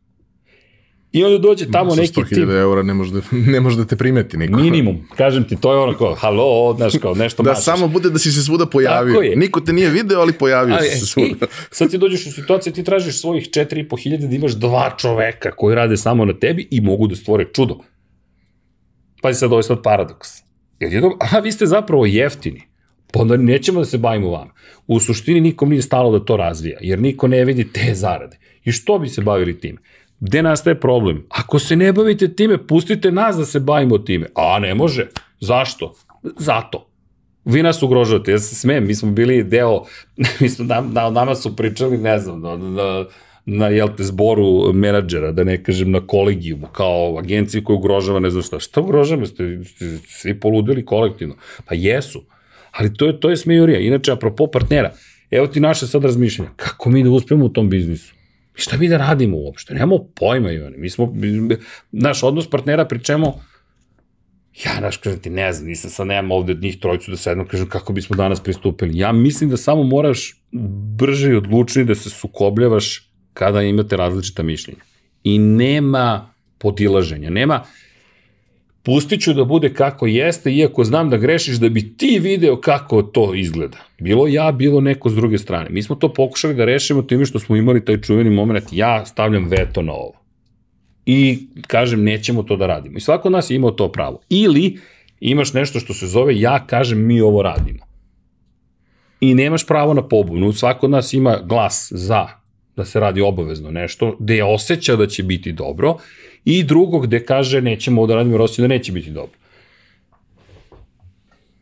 S2: I onda dođe tamo neki tip.
S1: 100.000 eura ne može, da, ne može da te primeti neko.
S2: Minimum. Kažem ti, to je ono kao, halo, znaš, kao nešto
S1: Da
S2: mašaš.
S1: samo bude da si se svuda pojavio.
S2: Tako je.
S1: Niko te nije video, ali pojavio
S2: Ali,
S1: si se svuda.
S2: i, sad ti dođeš u situaciju, ti tražiš svojih 4.500 da imaš dva čoveka koji rade samo na tebi i mogu da stvore čudo. Pazi sad, ovo je sad paradoks. Jer jedno, aha, vi ste zapravo jeftini. Pa onda nećemo da se bavimo vama. U suštini nikom nije stalo da to razvija, jer niko ne vidi te zarade. I što bi se bavili time? Gde nastaje problem? Ako se ne bavite time, pustite nas da se bavimo time. A ne može. Zašto? Zato. Vi nas ugrožavate, ja se smijem, mi smo bili deo, mi smo, na, na, nama su pričali, ne znam, na, na, na jel te, zboru menadžera, da ne kažem na kolegijumu, kao agenciji koja ugrožava ne znam šta. Šta ugrožava? Ste, ste svi poludili kolektivno? Pa jesu. Ali to je, to je smejurija. Inače, apropo partnera, evo ti naše sad razmišljanja. Kako mi da uspemo u tom biznisu? Šta mi da radimo uopšte? Nemamo pojma, Ivane. Mi smo, naš odnos partnera pričemo, ja, znaš, kažem ti, ne znam, nisam sad, nemam ovde od njih trojicu da sedno, kažem kako bismo danas pristupili. Ja mislim da samo moraš brže i odlučnije da se sukobljavaš kada imate različita mišljenja. I nema podilaženja, nema, pustit ću da bude kako jeste, iako znam da grešiš, da bi ti video kako to izgleda. Bilo ja, bilo neko s druge strane. Mi smo to pokušali da rešimo time što smo imali taj čuveni moment, ja stavljam veto na ovo. I kažem, nećemo to da radimo. I svako od nas je imao to pravo. Ili imaš nešto što se zove, ja kažem, mi ovo radimo. I nemaš pravo na pobunu. Svako od nas ima glas za da se radi obavezno nešto, gde je osjeća da će biti dobro, i drugo gde kaže nećemo da radimo osjeća da neće biti dobro.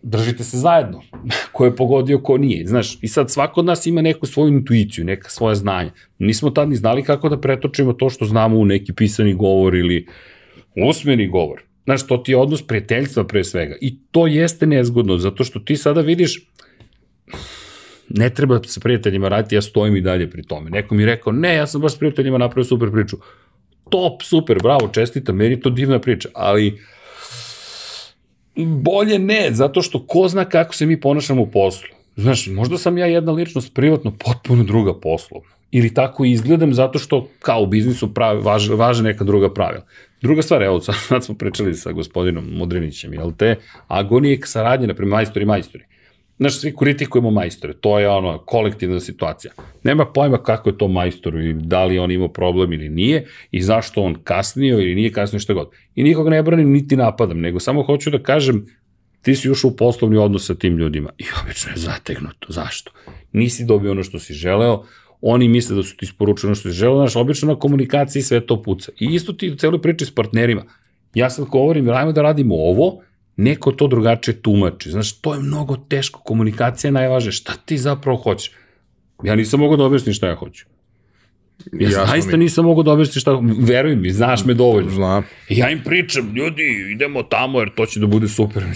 S2: Držite se zajedno. ko je pogodio, ko nije. Znaš, i sad svako od nas ima neku svoju intuiciju, neka svoja znanja. Nismo tad ni znali kako da pretočimo to što znamo u neki pisani govor ili usmeni govor. Znaš, to ti je odnos prijateljstva pre svega. I to jeste nezgodno, zato što ti sada vidiš, ne treba sa prijateljima raditi, ja stojim i dalje pri tome. Neko mi je rekao, ne, ja sam baš s prijateljima napravio super priču. Top, super, bravo, čestitam, meni je to divna priča, ali bolje ne, zato što ko zna kako se mi ponašamo u poslu. Znaš, možda sam ja jedna ličnost privatno potpuno druga poslovno. Ili tako izgledam zato što kao u biznisu pravi, važe, važe neka druga pravila. Druga stvar, evo, sad smo pričali sa gospodinom Mudrinićem, jel te, agonije saradnje, na primjer, majstori, majstori Znaš, svi kritikujemo majstore, to je ono kolektivna situacija. Nema pojma kako je to majstoru ili da li on imao problem ili nije i zašto on kasnio ili nije kasnio šta god. I nikoga ne branim niti napadam, nego samo hoću da kažem ti si ušao u poslovni odnos sa tim ljudima i obično je zategnuto. Zašto? Nisi dobio ono što si želeo, oni misle da su ti isporučili ono što si želeo, znaš, obično na komunikaciji sve to puca. I isto ti u celoj priči s partnerima. Ja sad govorim, rajmo da radimo ovo, neko to drugačije tumači. Znaš, to je mnogo teško, komunikacija je najvažnija. Šta ti zapravo hoćeš? Ja nisam mogao da objasnim šta ja hoću. Ja zaista nisam mogao da objasnim šta, veruj mi, znaš me dovoljno.
S1: Znam.
S2: Ja im pričam, ljudi, idemo tamo jer to će da bude super. Ne,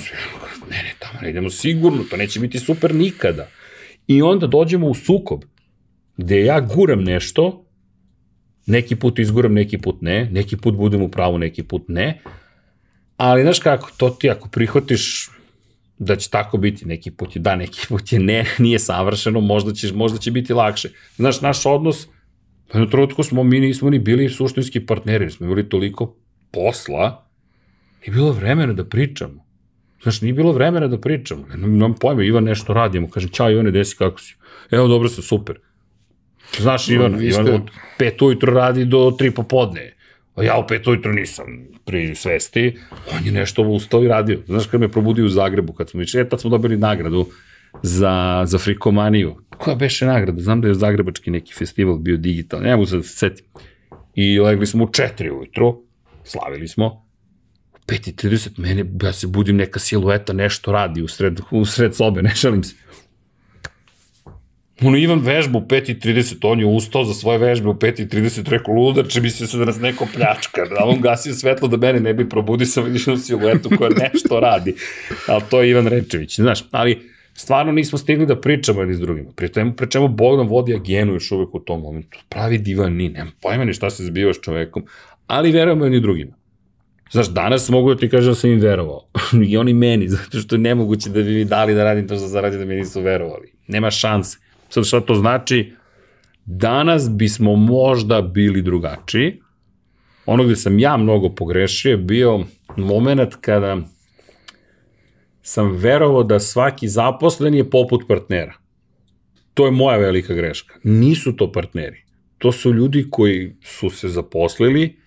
S2: ne, tamo ne idemo sigurno, to neće biti super nikada. I onda dođemo u sukob, gde ja guram nešto, neki put izguram, neki put ne, neki put budem u pravu, neki put ne, ali znaš kako, to ti ako prihvatiš da će tako biti, neki put je da, neki put je ne, nije savršeno, možda, ćeš, možda će biti lakše. Znaš, naš odnos, pa na trutku smo, mi nismo ni bili suštinski partneri, smo imali toliko posla i bilo vremena da pričamo. Znaš, nije bilo vremena da pričamo. Nemam pojma, Ivan nešto radimo. Kažem, čao Ivane, desi kako si? Evo, dobro se, super. Znaš, Ivan, no, Ivan od pet ujutro radi do tri popodne. A ja u pet ujutro nisam pri svesti. On je nešto ustao i radio. Znaš, kad me probudio u Zagrebu, kad smo išli, e, tad smo dobili nagradu za, za frikomaniju. Koja beše nagrada? Znam da je zagrebački neki festival bio digitalni. Ne mogu se da setim. I legli smo u četiri ujutro, slavili smo. U 5.30 mene, ja se budim, neka silueta nešto radi u sred, u sred sobe, ne šalim se. Ono, Ivan vežba u 5.30, on je ustao za svoje vežbe u 5.30, rekao, ludače, misli se da nas neko pljačka, da on gasio svetlo da mene ne bi probudi sa vidišnom siluetu koja nešto radi. Ali to je Ivan Rečević, znaš, ali stvarno nismo stigli da pričamo jedni s drugima. Pri temu pričamo, Bogdan vodi agenu još uvek u tom momentu. Pravi divan ni, nema pojma ni šta se zbiva s čovekom, ali verujemo jedni drugima. Znaš, danas mogu da ti kažem da sam im verovao. I oni meni, zato što je nemoguće da bi mi dali da radim to što zaradi da mi nisu verovali. Nema šanse. Sad šta to znači? Danas bismo možda bili drugačiji. Ono gde sam ja mnogo pogrešio je bio moment kada sam verovao da svaki zaposlen je poput partnera. To je moja velika greška. Nisu to partneri. To su ljudi koji su se zaposlili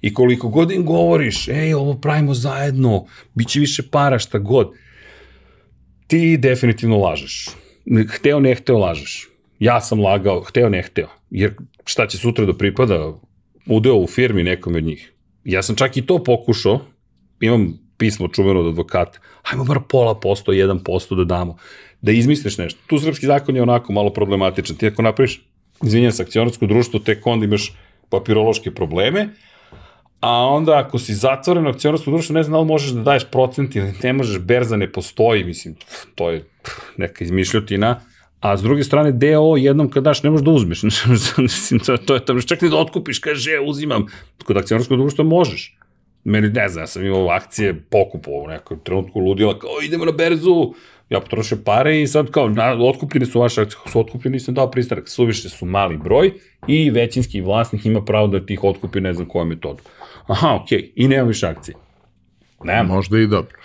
S2: i koliko god im govoriš, ej, ovo pravimo zajedno, bit će više para, šta god, ti definitivno lažeš hteo ne hteo lažeš. Ja sam lagao, hteo ne hteo. Jer šta će sutra da pripada udeo u firmi nekom od njih. Ja sam čak i to pokušao, imam pismo čuveno od advokata, hajmo bar pola posto, jedan posto da damo, da izmisliš nešto. Tu srpski zakon je onako malo problematičan. Ti ako napraviš, izvinjam akcionarsko društvo, tek onda imaš papirološke probleme, a onda ako si zatvoren akcionarsko društvo, ne znam da li možeš da daješ procent ili ne možeš, berza ne postoji, mislim, to je neka izmišljotina, a s druge strane DO jednom kad daš ne možeš da uzmeš, mislim, to, to je tamo, čak ni da otkupiš, kaže, uzimam, kod akcionarskog društva možeš. Meni, ne znam, ja sam imao akcije pokupo u nekom trenutku ludila, kao idemo na berzu, ja potrošio pare i sad kao, na, otkupljeni su vaše akcije, su otkupljeni, nisam dao pristanak, suviše su mali broj i većinski vlasnik ima pravo da tih otkupi ne znam kojom metodu. Aha, okej, okay. i nema više akcije.
S1: Nema. Možda i dobro.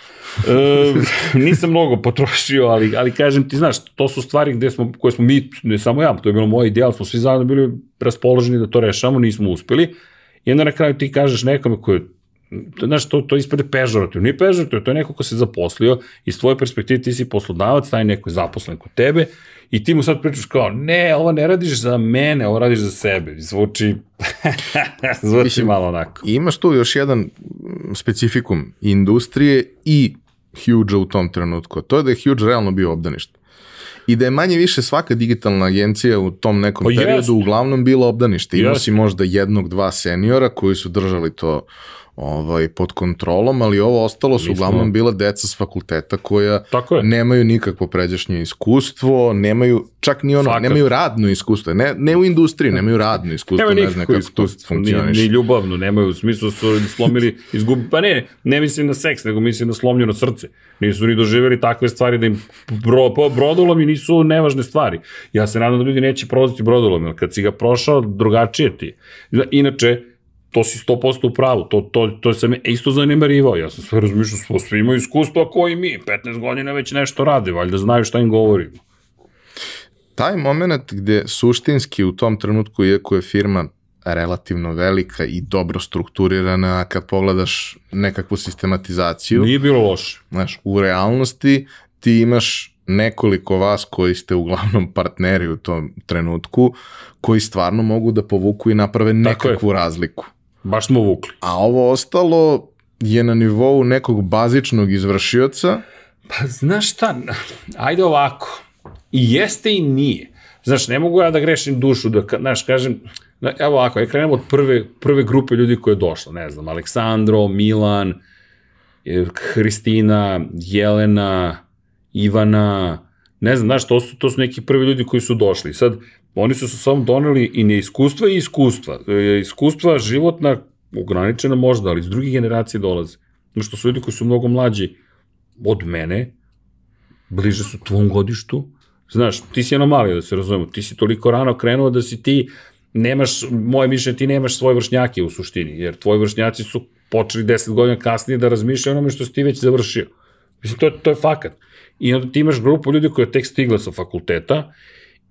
S2: e, nisam mnogo potrošio, ali, ali kažem ti, znaš, to su stvari gde smo, koje smo mi, ne samo ja, to je bilo moj ideal, smo svi zajedno bili raspoloženi da to rešamo, nismo uspeli. I onda na kraju ti kažeš nekome koji znaš, to, to ispade pežorativno. Nije pežorativno, to je neko ko se zaposlio, iz tvoje perspektive ti si poslodavac, taj neko je zaposlen kod tebe i ti mu sad pričaš kao, ne, ovo ne radiš za mene, ovo radiš za sebe. Zvuči, zvuči Mislim, malo onako.
S1: Imaš tu još jedan specifikum industrije i Huge u tom trenutku. To je da je Huge realno bio obdanište. I da je manje više svaka digitalna agencija u tom nekom pa periodu jest. uglavnom bila obdanište. Imao si možda jednog, dva seniora koji su držali to ovaj, pod kontrolom, ali ovo ostalo su uglavnom bila deca s fakulteta koja nemaju nikakvo pređašnje iskustvo, nemaju, čak ni ono, Fakat. nemaju radno iskustvo, ne, ne u industriji, nemaju radno iskustvo,
S2: ne znam kako to funkcioniš. Ni, ni ljubavno, nemaju, u smislu su slomili, izgubi, pa ne, ne mislim na seks, nego mislim na slomljeno srce. Nisu ni doživjeli takve stvari da im bro, po brodolomi nisu nevažne stvari. Ja se nadam da ljudi neće prolaziti brodolom, jer kad si ga prošao, drugačije ti. Inače, to si 100% u pravu, to, to, to sam isto zanemarivao, ja sam sve razmišljao, svi imaju iskustva koji mi, 15 godina već nešto rade, valjda znaju šta im govorimo.
S1: Taj moment gde suštinski u tom trenutku, iako je firma relativno velika i dobro strukturirana, kad pogledaš nekakvu sistematizaciju...
S2: Nije bilo loše.
S1: Znaš, u realnosti ti imaš nekoliko vas koji ste uglavnom partneri u tom trenutku, koji stvarno mogu da povuku i naprave nekakvu razliku.
S2: Baš smo vukli.
S1: A ovo ostalo je na nivou nekog bazičnog izvršioca.
S2: Pa znaš šta, ajde ovako, i jeste i nije. Znaš, ne mogu ja da grešim dušu, da, znaš, kažem, evo ovako, ja krenem od prve, prve grupe ljudi koje je došla, ne znam, Aleksandro, Milan, Hristina, Jelena, Ivana, ne znam, znaš, to su, to su neki prvi ljudi koji su došli. Sad, oni su sa sobom doneli i neiskustva i iskustva. E, iskustva životna, ograničena možda, ali iz drugih generacije dolaze. Znaš, što su ljudi koji su mnogo mlađi od mene, bliže su tvom godištu, Znaš, ti si anomalija, da se razumemo, ti si toliko rano krenuo da si ti, nemaš, moje mišljenje, ti nemaš svoje vršnjake u suštini, jer tvoji vršnjaci su počeli 10 godina kasnije da razmišljaju onome što si ti već završio. Mislim, to to je fakat. I onda ti imaš grupu ljudi koja je tek stigla sa fakulteta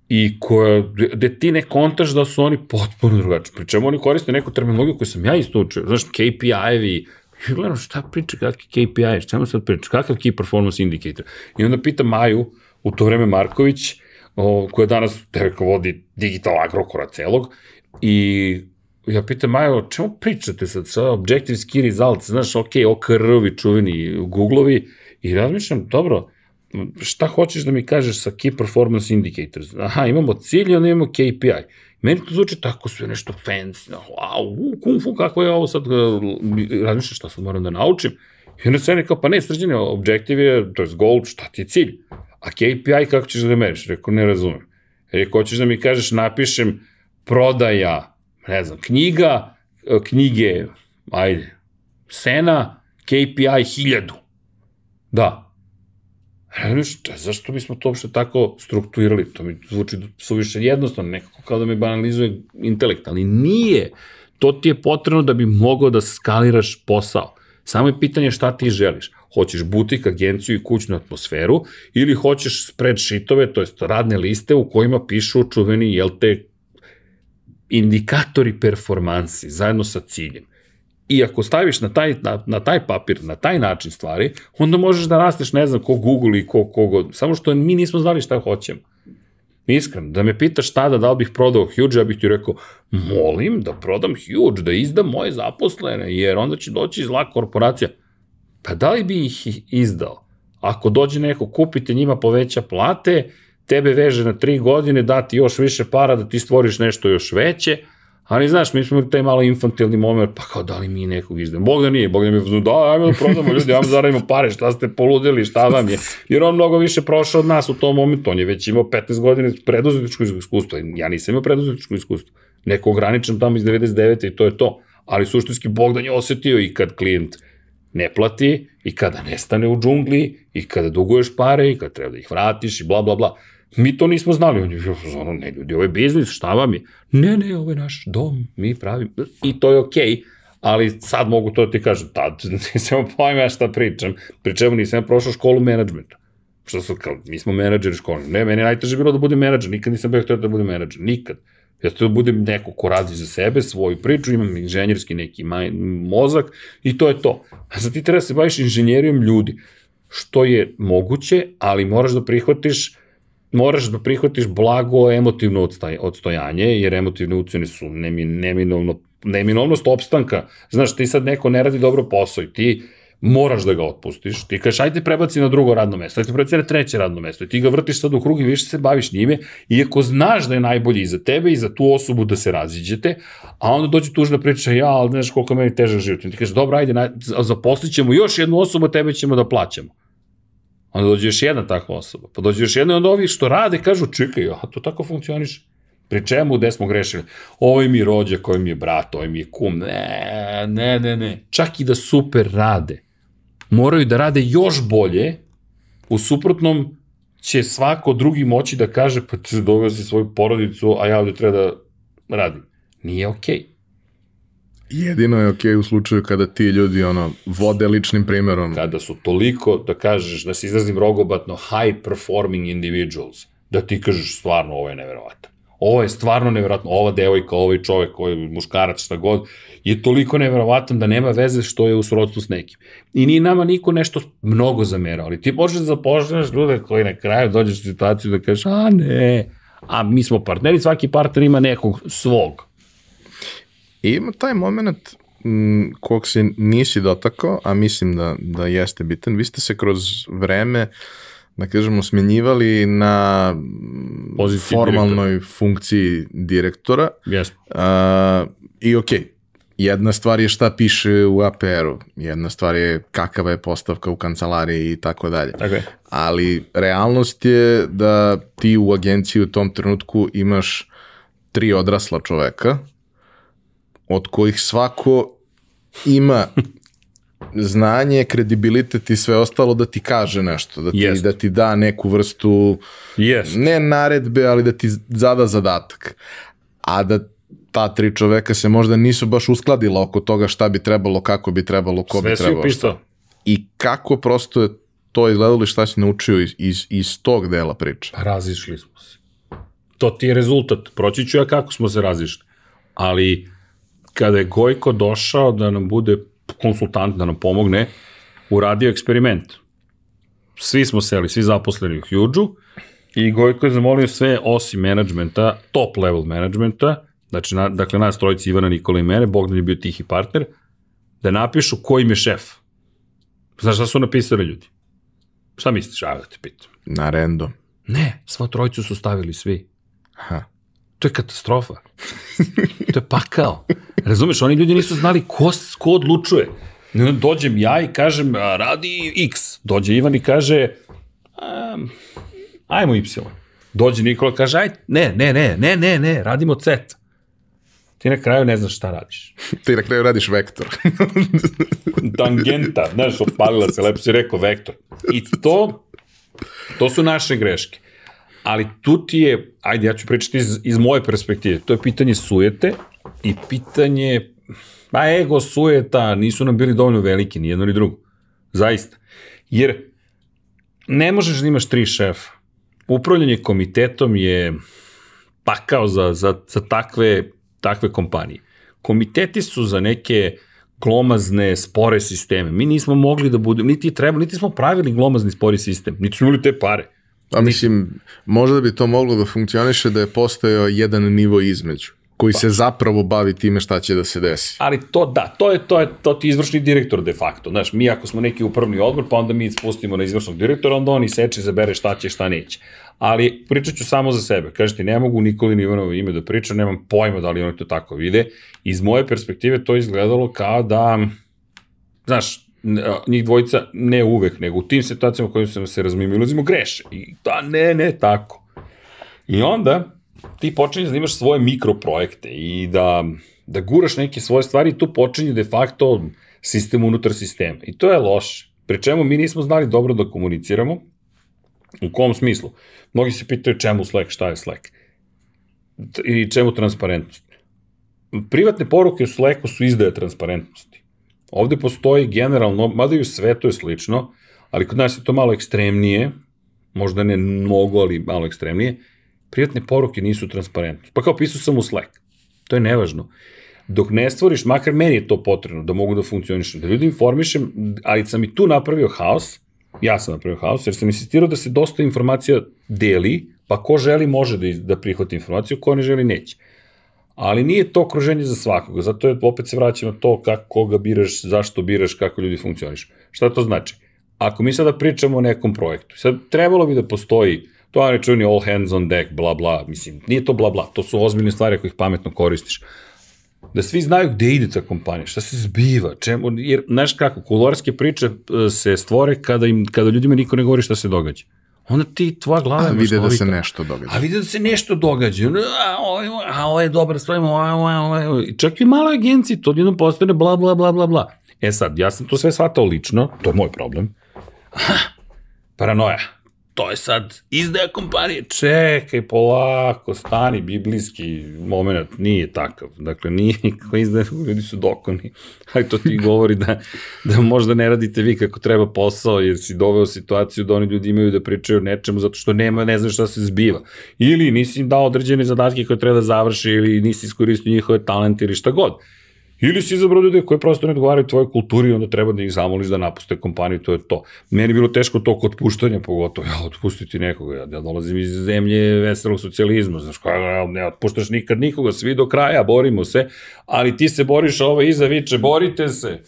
S2: i koja, gde ti ne kontaš da su oni potpuno drugačiji. Pričemu oni koriste neku terminologiju koju sam ja isto učio. Znaš, KPI-evi, I gledam šta priča, kakvi KPI, čemu sad priča, kakav Key Performance Indicator. I onda pita Maju, u to vreme Marković, o, koja danas devojka vodi digital agrokora celog, i ja pitam, Majo, o čemu pričate sad, sa Objective Key Results, znaš, ok, OKR-ovi čuveni Google-ovi, i razmišljam, dobro, šta hoćeš da mi kažeš sa Key Performance Indicators? Aha, imamo cilj i onda imamo KPI. Meni to zvuči tako sve nešto fancy, wow, kung fu, kako je ovo sad, razmišljam šta sad moram da naučim. I onda se kao, pa ne, srđene, objektiv je, to je goal, šta ti je cilj? A KPI kako ćeš da meriš? Rekao, ne razumem. Rekao, hoćeš da mi kažeš, napišem prodaja, ne znam, knjiga, e, knjige, ajde, sena, KPI hiljadu. Da. Šta, zašto bismo to uopšte tako strukturirali? To mi zvuči suviše jednostavno, nekako kao da me banalizuje intelekt, ali nije. To ti je potrebno da bi mogao da skaliraš posao. Samo je pitanje šta ti želiš. Hoćeš butik, agenciju i kućnu atmosferu ili hoćeš spreadsheetove, to jest radne liste u kojima pišu čuveni, jel te, indikatori performansi zajedno sa ciljem. I ako staviš na taj, na, na taj papir, na taj način stvari, onda možeš da rasteš, ne znam, ko Google i ko, ko god. Samo što mi nismo znali šta hoćemo. Iskreno, da me pitaš tada da li bih prodao Huge, ja bih ti rekao, molim da prodam Huge, da izdam moje zaposlene, jer onda će doći zla korporacija. Pa da li bi ih izdao? Ako dođe neko, kupite njima poveća plate, tebe veže na tri godine, dati još više para da ti stvoriš nešto još veće, Ali znaš, mi smo taj malo infantilni moment, pa kao da li mi nekog izdemo. Bog da nije, Bog da mi je, da, ajmo da prodamo ljudi, ajmo da zaradimo pare, šta ste poludili, šta vam je. Jer on mnogo više prošao od nas u tom momentu, on je već imao 15 godina preduzetničko iskustvo, ja nisam imao preduzetničko iskustvo. Neko ograničen tamo iz 99. i to je to. Ali suštinski Bogdan je osetio i kad klijent ne plati, i kada nestane u džungli, i kada duguješ pare, i kada treba da ih vratiš, i bla, bla, bla. Mi to nismo znali. On je ono, ne ljudi, ovo je biznis, šta vam je? Ne, ne, ovo je naš dom, mi pravimo. I to je okej, okay, ali sad mogu to da ti kažem, tad nisam pojma šta pričam, pri čemu nisam prošao školu menadžmenta. Što su, kao, mi smo menadžeri škole. Ne, meni je najteže bilo da budem menadžer, nikad nisam bio htio da budem menadžer, nikad. Ja htio da budem neko ko radi za sebe, svoju priču, imam inženjerski neki mozak i to je to. A sad ti treba da se baviš inženjerijom ljudi, što je moguće, ali moraš da prihvatiš moraš da prihvatiš blago emotivno odstojanje, jer emotivne ucene su neminovno, neminovnost opstanka. Znaš, ti sad neko ne radi dobro posao i ti moraš da ga otpustiš. Ti kažeš, ajde prebaci na drugo radno mesto, ajde prebaci na treće radno mesto i ti ga vrtiš sad u krug i više se baviš njime, iako znaš da je najbolji i za tebe i za tu osobu da se raziđete, a onda dođe tužna priča, ja, ali znaš koliko meni težak život. I ti kažeš, dobro, ajde, zaposlit ćemo još jednu osobu, tebe ćemo da plaćamo. Onda dođe još jedna takva osoba. Pa dođe još jedna od ovih što rade, kažu, čekaj, a to tako funkcioniš. Pri čemu, gde smo grešili? Ovo mi je rođak, ovo mi je brat, ovo mi je kum. Ne, ne, ne, ne. Čak i da super rade. Moraju da rade još bolje, u suprotnom će svako drugi moći da kaže, pa ti doveo si svoju porodicu, a ja ovde treba da radim. Nije okej. Okay.
S1: Jedino je okej okay u slučaju kada ti ljudi ono vode ličnim primjerom.
S2: Kada su toliko, da kažeš, da se izrazim rogobatno, high performing individuals, da ti kažeš stvarno ovo je neverovatno. Ovo je stvarno neverovatno, ova devojka, ovaj čovek, ovaj muškarac, šta god, je toliko neverovatan da nema veze što je u srodstvu s nekim. I ni nama niko nešto mnogo zamera, ali ti možeš da zapošljaš ljude koji na kraju dođeš u situaciju da kažeš, a ne, a mi smo partneri, svaki partner ima nekog svog.
S1: I ima taj moment m, kog se nisi dotakao, a mislim da, da jeste bitan. Vi ste se kroz vreme da kažemo, smenjivali na
S2: Pozitiv
S1: formalnoj direktor. funkciji direktora.
S2: Yes.
S1: Uh, I okej, okay, jedna stvar je šta piše u APR-u, jedna stvar je kakava je postavka u kancelariji i tako dalje. Ali realnost je da ti u agenciji u tom trenutku imaš tri odrasla čoveka, od kojih svako ima znanje, kredibilitet i sve ostalo da ti kaže nešto, da ti,
S2: Jest.
S1: da ti da neku vrstu,
S2: Yes.
S1: ne naredbe, ali da ti zada zadatak. A da ta tri čoveka se možda nisu baš uskladila oko toga šta bi trebalo, kako bi trebalo, ko
S2: Sve
S1: bi
S2: si
S1: trebalo.
S2: upisao.
S1: I kako prosto je to izgledalo i šta si naučio iz, iz, iz tog dela priče.
S2: Pa razišli smo se. To ti je rezultat. Proći ću ja kako smo se razišli. Ali kada je Gojko došao da nam bude konsultant, da nam pomogne, uradio eksperiment. Svi smo seli, svi zaposleni u Huge-u i Gojko je zamolio sve osim menadžmenta, top level menadžmenta, znači, na, dakle, nas trojici Ivana, Nikola i mene, Bogdan je bio tihi partner, da napišu ko im je šef. Znaš šta su napisali ljudi? Šta misliš? Ajde da te pitam.
S1: Na random.
S2: Ne, sva trojicu su stavili svi.
S1: Aha.
S2: To je katastrofa. to je pakao. Razumeš, oni ljudi nisu znali ko, ko odlučuje. I onda dođem ja i kažem, a, radi X. Dođe Ivan i kaže, a, ajmo Y. Dođe Nikola i kaže, aj, ne, ne, ne, ne, ne, ne, radimo Z. Ti na kraju ne znaš šta radiš.
S1: Ti na kraju radiš vektor.
S2: Tangenta, znaš, opalila se, lepo si rekao, vektor. I to, to su naše greške. Ali tu ti je, ajde, ja ću pričati iz, iz moje perspektive, to je pitanje sujete i pitanje, pa ego, sujeta, nisu nam bili dovoljno veliki, ni jedno ni drugo. Zaista. Jer ne možeš da imaš tri šefa. Upravljanje komitetom je pakao za, za, za takve, takve kompanije. Komiteti su za neke glomazne, spore sisteme. Mi nismo mogli da budemo, niti treba, niti smo pravili glomazni spori sistem, niti smo imali te pare.
S1: A mislim, možda bi to moglo da funkcioniše da je postojao jedan nivo između, koji se zapravo bavi time šta će da se desi.
S2: Ali to da, to je, to je, to ti izvršni direktor de facto. Znaš, mi ako smo neki upravni odbor, pa onda mi spustimo na izvršnog direktora, onda on i seče, zabere šta će, šta neće. Ali pričat ću samo za sebe. Kaže ti, ne mogu Nikolin Ivanovo ime da pričam, nemam pojma da li oni to tako vide. Iz moje perspektive to izgledalo kao da, znaš, njih dvojica ne uvek, nego u tim situacijama u kojim sam se razmimilazimo greše. I da, ne, ne, tako. I onda ti počinješ da imaš svoje mikroprojekte i da, da guraš neke svoje stvari i tu počinje de facto sistem unutar sistema. I to je loše. Pri čemu mi nismo znali dobro da komuniciramo. U kom smislu? Mnogi se pitaju čemu Slack, šta je Slack. I čemu transparentnost. Privatne poruke u Slacku su izdaje transparentnosti. Ovde postoji generalno, mada i u svetu je slično, ali kod nas je to malo ekstremnije, možda ne mnogo, ali malo ekstremnije, privatne poruke nisu transparentne. Pa kao pisao sam u Slack. To je nevažno. Dok ne stvoriš, makar meni je to potrebno da mogu da funkcionišem, da ljudi informišem, ali sam i tu napravio haos, ja sam napravio haos, jer sam insistirao da se dosta informacija deli, pa ko želi može da, da prihvati informaciju, ko ne želi neće. Ali nije to okruženje za svakoga, zato je, opet se vraćam na to kako koga biraš, zašto biraš, kako ljudi funkcioniš. Šta to znači? Ako mi sada pričamo o nekom projektu, sad trebalo bi da postoji to je čuveni all hands on deck, bla bla, mislim, nije to bla bla, to su ozbiljne stvari ako ih pametno koristiš. Da svi znaju gde ide ta kompanija, šta se zbiva, čemu, jer, znaš kako, kuloarske priče e, se stvore kada, im, kada ljudima niko ne govori šta se događa. Onda ti, tvoja glava
S1: A
S2: je
S1: vide da se nešto događa.
S2: A vidi da se nešto događa. A, ovo, je- a, ovo je dobra stvar. A, a. I Čak i male agencije, to jednom postane bla, bla, bla, bla, bla. E sad, ja sam to sve shvatao lično, to je moj problem. Aha, paranoja. To je sad izdaja kompanije. Čekaj, polako, stani, biblijski moment, nije takav. Dakle, nije ko izdaja, ljudi su dokoni. Aj, to ti govori da, da možda ne radite vi kako treba posao, jer si doveo situaciju da oni ljudi imaju da pričaju nečemu zato što nema, ne znaš šta se zbiva. Ili nisi im dao određene zadatke koje treba da završi, ili nisi iskoristio njihove talente ili šta god. Ili si izabrao ljude koji prosto ne odgovaraju tvojoj kulturi i onda treba da ih zamoliš da napuste kompaniju, to je to. Meni je bilo teško to kod puštanja, pogotovo ja otpustiti nekoga, ja, ja dolazim iz zemlje veselog socijalizma, znaš, kada ne otpuštaš nikad nikoga, svi do kraja, borimo se, ali ti se boriš, ovo iza viče, borite se,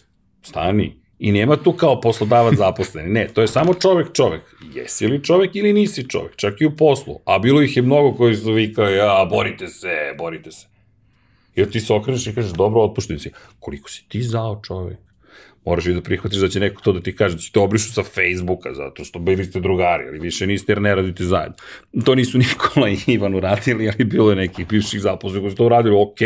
S2: stani, I nema tu kao poslodavac zaposleni. Ne, to je samo čovek čovek. Jesi li čovek ili nisi čovek, čak i u poslu. A bilo ih je mnogo koji su vikao, ja, borite se, borite se. I ti se okreneš i kažeš, dobro, otpušten si. Koliko si ti zao čovek? Moraš i da prihvatiš da će neko to da ti kaže, da će te obrišu sa Facebooka, zato što bili ste drugari, ali više niste jer ne radite zajedno. To nisu Nikola i Ivan uradili, ali bilo je nekih bivših zaposlenih koji su to uradili, ok,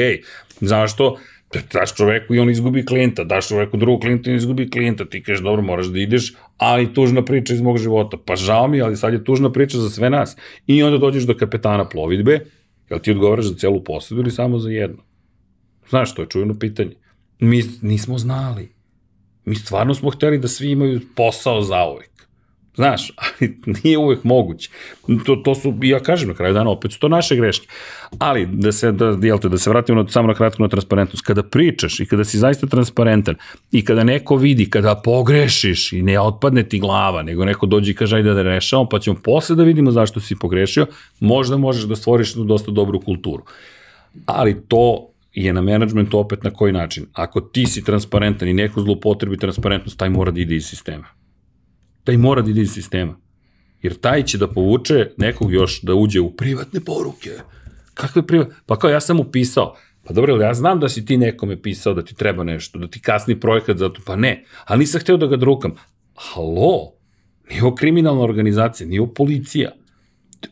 S2: zašto? Da daš čoveku i on izgubi klijenta, daš čoveku drugog klijenta i on izgubi klijenta, ti kažeš dobro moraš da ideš, ali tužna priča iz mog života, pa žao mi, ali sad je tužna priča za sve nas. I onda dođeš do kapetana plovidbe, jel ti odgovaraš za celu posledu ili samo za jedno? Znaš, to je čujeno pitanje. Mi nismo znali. Mi stvarno smo hteli da svi imaju posao za uvek. Znaš, ali nije uvek moguće. To, to su, ja kažem na kraju dana, opet su to naše greške. Ali, da se, da, jel te, da se vratimo na, samo na kratko na transparentnost, kada pričaš i kada si zaista transparentan i kada neko vidi, kada pogrešiš i ne otpadne ti glava, nego neko dođe i kaže ajde da rešamo, pa ćemo posle da vidimo zašto si pogrešio, možda možeš da stvoriš dosta dobru kulturu. Ali to je na menadžmentu opet na koji način. Ako ti si transparentan i neko zlopotrebi transparentnost, taj mora da ide iz sistema. Taj mora da ide iz sistema. Jer taj će da povuče nekog još da uđe u privatne poruke. Kakve privatne? Pa kao ja sam upisao. Pa dobro, ja znam da si ti nekome pisao da ti treba nešto, da ti kasni projekat za to. Pa ne, ali nisam hteo da ga drukam. Halo, nije ovo kriminalna organizacija, nije ovo policija.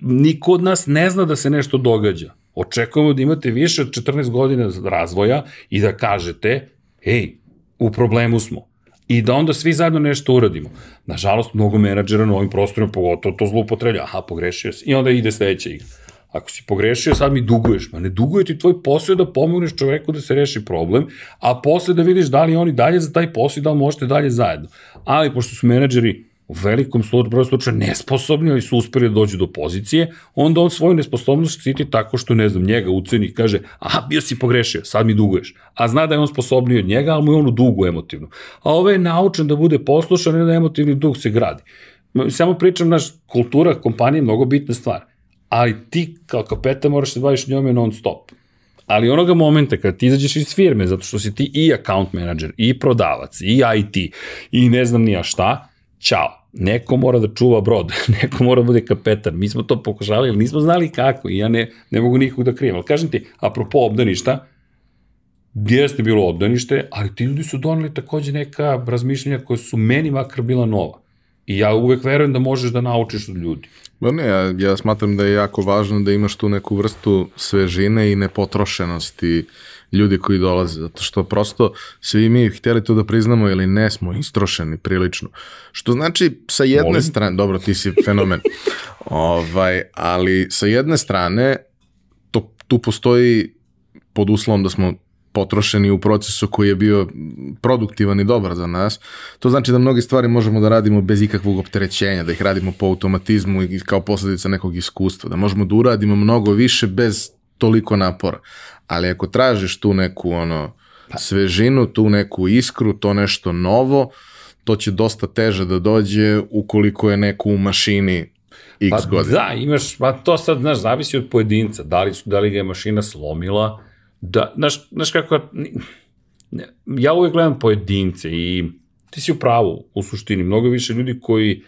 S2: Niko od nas ne zna da se nešto događa. Očekujemo da imate više od 14 godina razvoja i da kažete, ej, u problemu smo. I da onda svi zajedno nešto uradimo. Nažalost, mnogo menadžera na ovim prostorima, pogotovo to zloupotreblja. Aha, pogrešio si. I onda ide sledeća igra. Ako si pogrešio, sad mi duguješ. Ma ne duguje ti tvoj posao da pomogneš čoveku da se reši problem, a posle da vidiš da li oni dalje za taj posao i da li možete dalje zajedno. Ali, pošto su menadžeri u velikom slučaju, broj slučaju nesposobni, ali su uspeli da dođu do pozicije, onda on svoju nesposobnost štiti tako što, ne znam, njega uceni i kaže, aha, bio si pogrešio, sad mi duguješ. A zna da je on sposobniji od njega, ali mu je on u dugu emotivno. A ovaj je naučen da bude poslušan i da emotivni dug se gradi. Samo pričam, naš kultura kompanije je mnogo bitna stvar. Ali ti kao kapeta moraš se baviš njome non stop. Ali onoga momenta kad ti izađeš iz firme, zato što si ti i account manager, i prodavac, i IT, i ne znam nija šta, čao neko mora da čuva brod, neko mora da bude kapetan. Mi smo to pokušali, ali nismo znali kako i ja ne, ne mogu nikog da krijem. Ali kažem ti, apropo obdaništa, jeste bilo obdanište, ali ti ljudi su doneli takođe neka razmišljenja koja su meni makar bila nova. I ja uvek verujem da možeš da naučiš od ljudi.
S1: Ba ne, ja, ja smatram da je jako važno da imaš tu neku vrstu svežine i nepotrošenosti ljudi koji dolaze, zato što prosto svi mi hteli to da priznamo ili ne smo istrošeni prilično. Što znači sa jedne Molim. strane, dobro ti si fenomen, ovaj, ali sa jedne strane to, tu postoji pod uslovom da smo potrošeni u procesu koji je bio produktivan i dobar za nas. To znači da mnoge stvari možemo da radimo bez ikakvog opterećenja, da ih radimo po automatizmu i kao posledica nekog iskustva, da možemo da uradimo mnogo više bez toliko napora. Ali ako tražiš tu neku ono pa. svežinu, tu neku iskru, to nešto novo, to će dosta teže da dođe ukoliko je neko u mašini x
S2: pa,
S1: godina.
S2: Da, imaš, pa to sad, znaš, zavisi od pojedinca, da li, da li ga je mašina slomila, da, znaš, znaš kako, ja uvek gledam pojedince i ti si u pravu, u suštini, mnogo više ljudi koji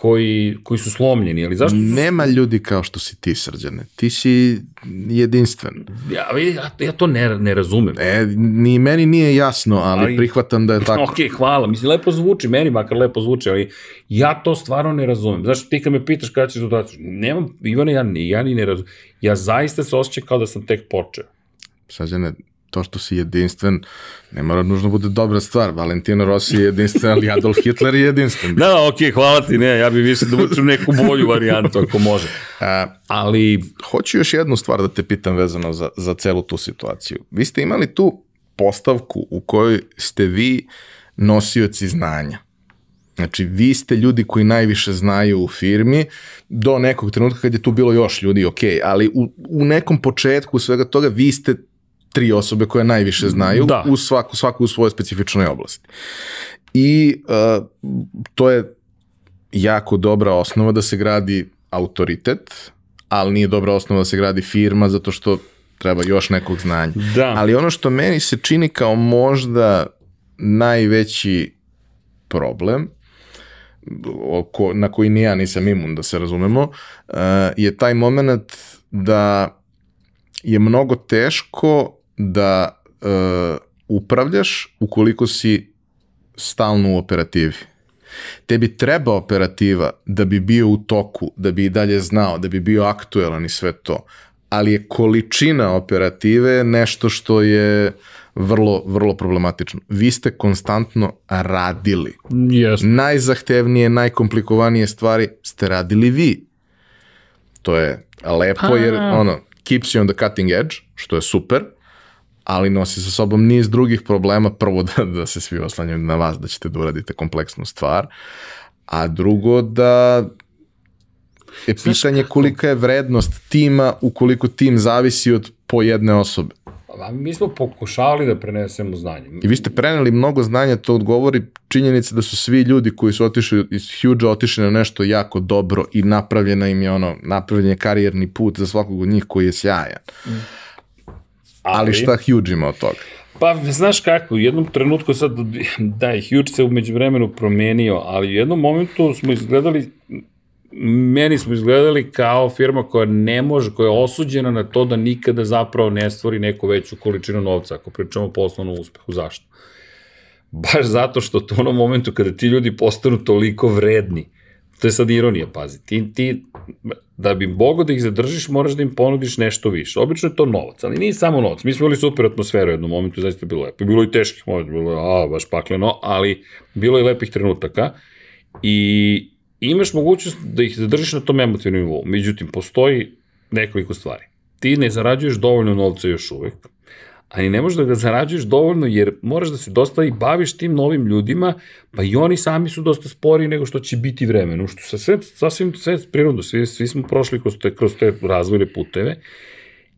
S2: koji, koji su slomljeni, ali zašto?
S1: Nema ljudi kao što si ti, srđane. Ti si jedinstven.
S2: Ja, ja, ja to ne, ne razumem.
S1: E, ni meni nije jasno, ali, ali prihvatam da je tako.
S2: Ok, hvala. Mislim, lepo zvuči, meni makar lepo zvuči, ali ja to stvarno ne razumem. Znaš, ti kad me pitaš kada ćeš dodati, nemam, Ivane, ja, ni, ja ni ne razumem. Ja zaista se osjećam kao da sam tek počeo.
S1: Srđane, to što si jedinstven, ne mora nužno bude dobra stvar. Valentino Rossi je jedinstven, ali Adolf Hitler je jedinstven.
S2: Da, da, okej, okay, hvala ti, ne, ja bih više da učim neku bolju varijantu, ako može. A, ali...
S1: Hoću još jednu stvar da te pitam vezano za, za celu tu situaciju. Vi ste imali tu postavku u kojoj ste vi nosioci znanja. Znači, vi ste ljudi koji najviše znaju u firmi, do nekog trenutka kad je tu bilo još ljudi, ok, ali u, u nekom početku svega toga vi ste tri osobe koje najviše znaju da. u svaku, svaku u svojoj specifičnoj oblasti. I uh, to je jako dobra osnova da se gradi autoritet, ali nije dobra osnova da se gradi firma zato što treba još nekog znanja.
S2: Da.
S1: Ali ono što meni se čini kao možda najveći problem oko, na koji ni ja nisam imun, da se razumemo, uh, je taj moment da je mnogo teško da uh, upravljaš ukoliko si stalno u operativi. Tebi treba operativa da bi bio u toku, da bi i dalje znao, da bi bio aktuelan i sve to, ali je količina operative nešto što je vrlo, vrlo problematično. Vi ste konstantno radili.
S2: Yes.
S1: Najzahtevnije, najkomplikovanije stvari ste radili vi. To je lepo pa. jer ono, keeps you on the cutting edge, što je super, ali nosi sa sobom niz drugih problema. Prvo da, da se svi oslanjaju na vas, da ćete da uradite kompleksnu stvar, a drugo da je pitanje kolika je vrednost tima ukoliko tim zavisi od po jedne osobe.
S2: A mi smo pokušali da prenesemo znanje.
S1: I vi ste preneli mnogo znanja, to odgovori činjenica da su svi ljudi koji su otišli iz Huge otišli na nešto jako dobro i napravljena im je ono, napravljen je karijerni put za svakog od njih koji je sjajan. Mm. Ali, ali šta Huge ima od toga?
S2: Pa, znaš kako, u jednom trenutku sad, da je Huge se umeđu vremenu promenio, ali u jednom momentu smo izgledali meni smo izgledali kao firma koja ne može, koja je osuđena na to da nikada zapravo ne stvori neku veću količinu novca, ako pričamo o poslovnom uspehu. Zašto? Baš zato što to u onom momentu kada ti ljudi postanu toliko vredni, to je sad ironija, pazi, ti, ti da bi mogo da ih zadržiš, moraš da im ponudiš nešto više. Obično je to novac, ali nije samo novac. Mi smo imali super atmosferu u jednom momentu, zaista je bilo lepo. Bilo i teških momenta, bilo je, a, baš pakleno, ali bilo je lepih trenutaka i imaš mogućnost da ih zadržiš na tom emotivnom nivou. Međutim, postoji nekoliko stvari. Ti ne zarađuješ dovoljno novca još uvek, ali ne možeš da ga zarađuješ dovoljno jer moraš da se dosta i baviš tim novim ljudima, pa i oni sami su dosta spori nego što će biti vremenu, što se sve, sasvim sve prirodno, svi, svi smo prošli kroz te, kroz te razvojne puteve.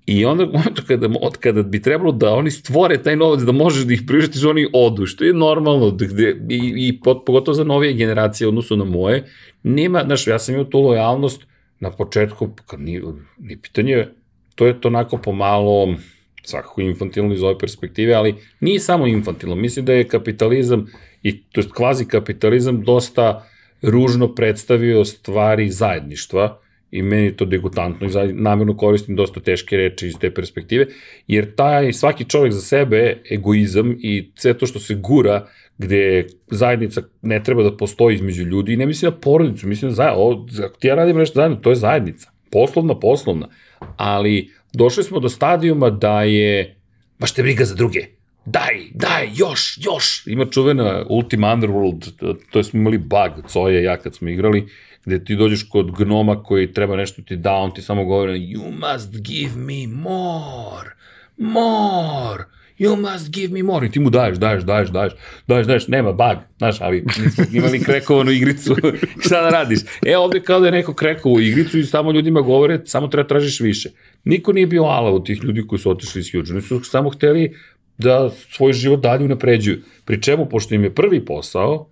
S2: I onda momentu kada, od kada bi trebalo da oni stvore taj novac, da možeš da ih priuštiš, oni odu, što je normalno, gde, i, i pogotovo za novije generacije, odnosno na moje, nema, znaš, ja sam imao tu lojalnost na početku, ni, ni pitanje, to je to onako pomalo, svakako infantilno iz ove perspektive, ali nije samo infantilno, mislim da je kapitalizam, i to je kvazi kapitalizam, dosta ružno predstavio stvari zajedništva, i meni to degutantno i namjerno koristim dosta teške reči iz te perspektive, jer taj svaki čovek za sebe egoizam i sve to što se gura gde zajednica ne treba da postoji između ljudi i ne mislim na porodicu, mislim na zajednicu, ako ti ja radim nešto zajedno, to je zajednica, poslovna, poslovna, ali došli smo do stadijuma da je baš te briga za druge, daj, daj, još, još, ima čuvena Ultima Underworld, to je smo imali bug, Coje ja kad smo igrali, gde ti dođeš kod gnoma koji treba nešto ti da, on ti samo govori you must give me more, more, you must give me more. I ti mu daješ, daješ, daješ, daješ, daješ, daješ, nema bug, znaš, ali nismo imali krekovanu igricu, šta da radiš? E, ovde kao da je neko krekovu igricu i samo ljudima govore, samo treba tražiš više. Niko nije bio ala od tih ljudi koji su otišli iz Huge, oni su samo hteli da svoj život dalje unapređuju. Pri čemu, pošto im je prvi posao,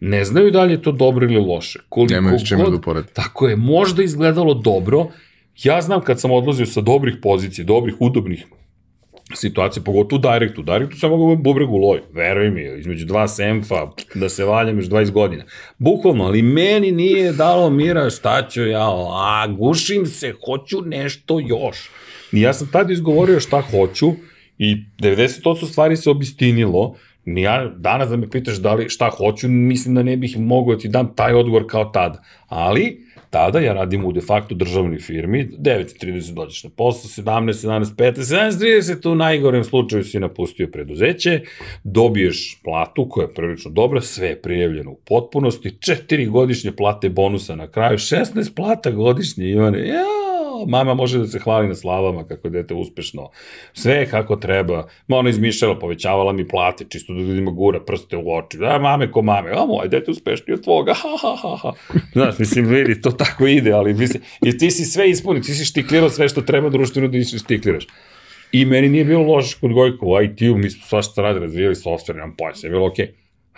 S2: ne znaju da li je to dobro ili loše.
S1: Koliko Nemaju s čemu da.
S2: Tako je, možda izgledalo dobro. Ja znam kad sam odlazio sa dobrih pozicija, dobrih, udobnih situacija, pogotovo u Directu. U Directu sam mogao bubregu loj, veruj mi, između dva semfa, da se valjam još 20 godina. Bukvalno, ali meni nije dalo mira šta ću ja, a gušim se, hoću nešto još. I ja sam tada izgovorio šta hoću i 90% stvari se obistinilo, Ni ja, danas da me pitaš da li šta hoću, mislim da ne bih mogao da ti dam taj odgovor kao tada. Ali, Tada ja radim u de facto državnoj firmi, 9.30 dođeš na posao, 17, 17, 15, 17.30 u najgorem slučaju si napustio preduzeće, dobiješ platu koja je prilično dobra, sve je prijavljeno u potpunosti, 4 godišnje plate bonusa na kraju, 16 plata godišnje, Ivane, jao, mama može da se hvali na slavama kako je dete uspešno, sve kako treba, ma ona izmišljala, povećavala mi plate, čisto da ljudima gura prste u oči, da mame ko mame, a moj dete uspešniji od tvoga, ha, ha, ha, ha. Znaš, mislim, vidi, to tako ide, ali mislim, i ti si sve ispunio, ti si štiklirao sve što treba društveno da ti štikliraš. I meni nije bilo loše kod Gojko u IT-u, mi smo svašta radili, razvijali software, nemam pojma, sve je bilo okej. Okay.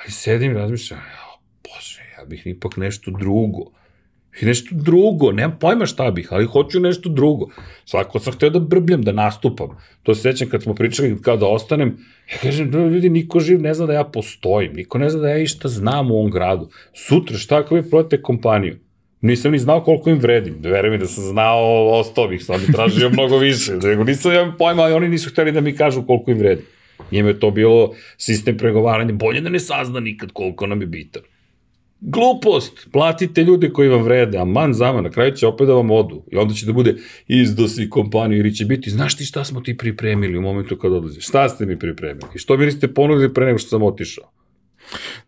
S2: Ali sedim i razmišljam, ja, bože, ja bih ipak nešto drugo I nešto drugo, nemam pojma šta bih, ali hoću nešto drugo. Svako sam hteo da brbljam, da nastupam. To se sećam kad smo pričali kao da ostanem, ja kažem, da ljudi, niko živ ne zna da ja postojim, niko ne zna da ja išta znam u ovom gradu. Sutra, šta ako vi prodate kompaniju? Nisam ni znao koliko im vredim. Veruj mi da sam znao, ostao bih, sam bi tražio mnogo više. Nego nisam ja pojma, ali oni nisu hteli da mi kažu koliko im vredim. Njima je to bilo sistem pregovaranja, bolje da ne sazna nikad koliko nam je bitan. Glupost! Platite ljude koji vam vrede, a man zama, na kraju će opet da vam odu. I onda će da bude izdosi kompaniju ili će biti, znaš ti šta smo ti pripremili u momentu kad odlaziš? Šta ste mi pripremili? I što mi niste ponudili pre nego što sam otišao?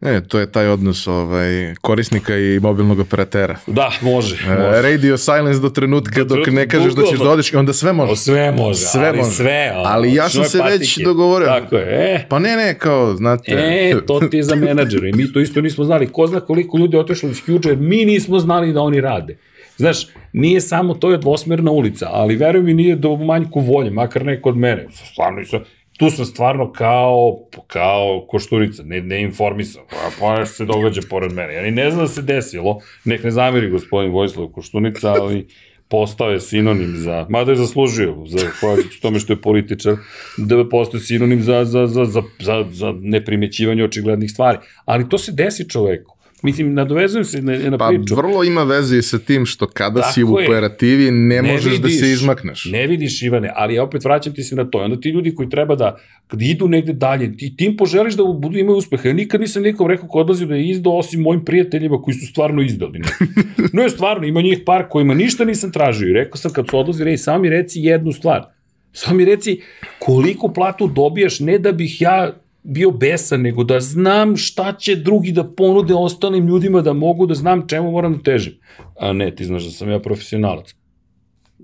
S1: Ne, to je taj odnos ovaj, korisnika i mobilnog operatera.
S2: Da, može.
S1: E,
S2: može.
S1: Radio silence do trenutka
S2: Do
S1: dok ne kažeš da ćeš da odeš i onda sve može.
S2: O, sve može,
S1: Sve
S2: ali
S1: može.
S2: sve. ono,
S1: Ali ja sam se već
S2: patike.
S1: dogovorio.
S2: Tako je, e.
S1: Pa ne, ne, kao, znate...
S2: E, to ti je za menadžere. Mi to isto nismo znali. Ko zna koliko ljudi otišlo iz Huge, jer mi nismo znali da oni rade. Znaš, nije samo, to je dvosmerna ulica, ali veruj mi nije do manjku volje, makar neko od mene. Stvarno, tu sam stvarno kao, kao košturica, ne, ne informisan. Pa, pa što se događa pored mene. Ja ni ne znam da se desilo, nek ne zamiri gospodin Vojislav Koštunica, ali postao je sinonim za, mada je zaslužio, za tome što je političar, da postoje sinonim za, za, za, za, za, za neprimećivanje očiglednih stvari. Ali to se desi čoveku. Mislim, nadovezujem se na, na
S1: Pa
S2: priču.
S1: vrlo ima veze i sa tim što kada
S2: Tako
S1: si u operativi ne,
S2: Ne
S1: možeš da
S2: vidiš,
S1: se izmakneš.
S2: Ne vidiš, Ivane, ali opet vraćam ti se na to. Onda ti ljudi koji treba da, kad idu negde dalje, ti tim poželiš da budu imaju uspeha. Ja nikad nisam nikom rekao ko odlazi da je izdao, osim mojim prijateljima koji su stvarno izdali. Ne, no je stvarno, ima njih par kojima ništa nisam tražio. I rekao sam kad su odlazi, rej, samo mi reci jednu stvar. Samo mi reci koliko platu dobijaš, ne da bih ja bio besan, nego da znam šta će drugi da ponude ostalim ljudima, da mogu da znam čemu moram da težim. A ne, ti znaš da sam ja profesionalac.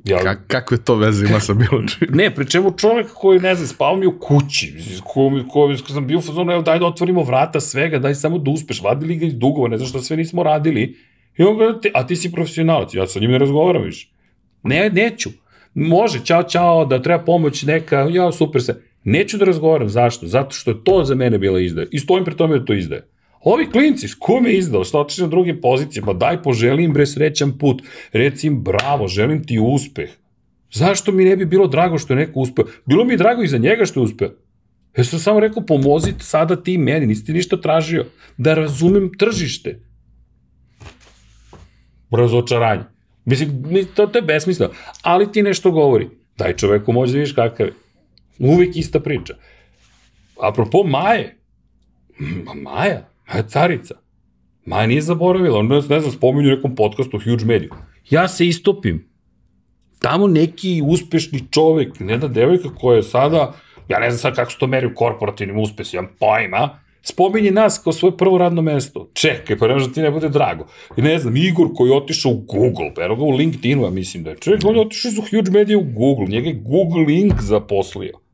S2: Ja,
S1: Ka kakve to veze ima sa bilo čim?
S2: Ne, pri čemu čovek koji, ne znam, spava mi u kući, ko, ko, ko sam bio u fazonu, evo daj da otvorimo vrata svega, daj samo da uspeš, vadili ga iz dugova, ne znam šta sve nismo radili, i on gleda, a ti si profesionalac, ja sa njim ne razgovaram više. Ne, neću. Može, čao, čao, da treba pomoć neka, ja, super se. Neću da razgovaram, zašto? Zato što je to za mene bila izdaja. I stojim pri tome da to izdaje. Ovi klinci, ko me izdao, šta otišli na drugim pozicijama, daj poželim bre srećan put, reci im bravo, želim ti uspeh. Zašto mi ne bi bilo drago što je neko uspeo? Bilo mi je drago i za njega što je uspeo. Ja sam samo rekao, pomozite sada ti meni, nisi ti ništa tražio, da razumem tržište. Razočaranje. Mislim, mi- to, to je besmisleno. Ali ti nešto govori. Daj čoveku moć da vidiš kakav je. Uvijek ista priča. Apropo Maje. Ma Maja, Maja carica. Maja nije zaboravila, ona ne znam, spominju u nekom podcastu Huge Media. Ja se istopim. Tamo neki uspešni čovek, jedna devojka koja je sada, ja ne znam sad kako se to meri u korporativnim uspesima, pojma, spominje nas kao svoje prvo radno mesto. Čekaj, pa ne može da ti ne bude drago. I ne znam, Igor koji je otišao u Google, pa ga u LinkedInu, ja mislim da je. Čovjek, on je otišao za Huge Media u Google, njega je Google Link zaposlio.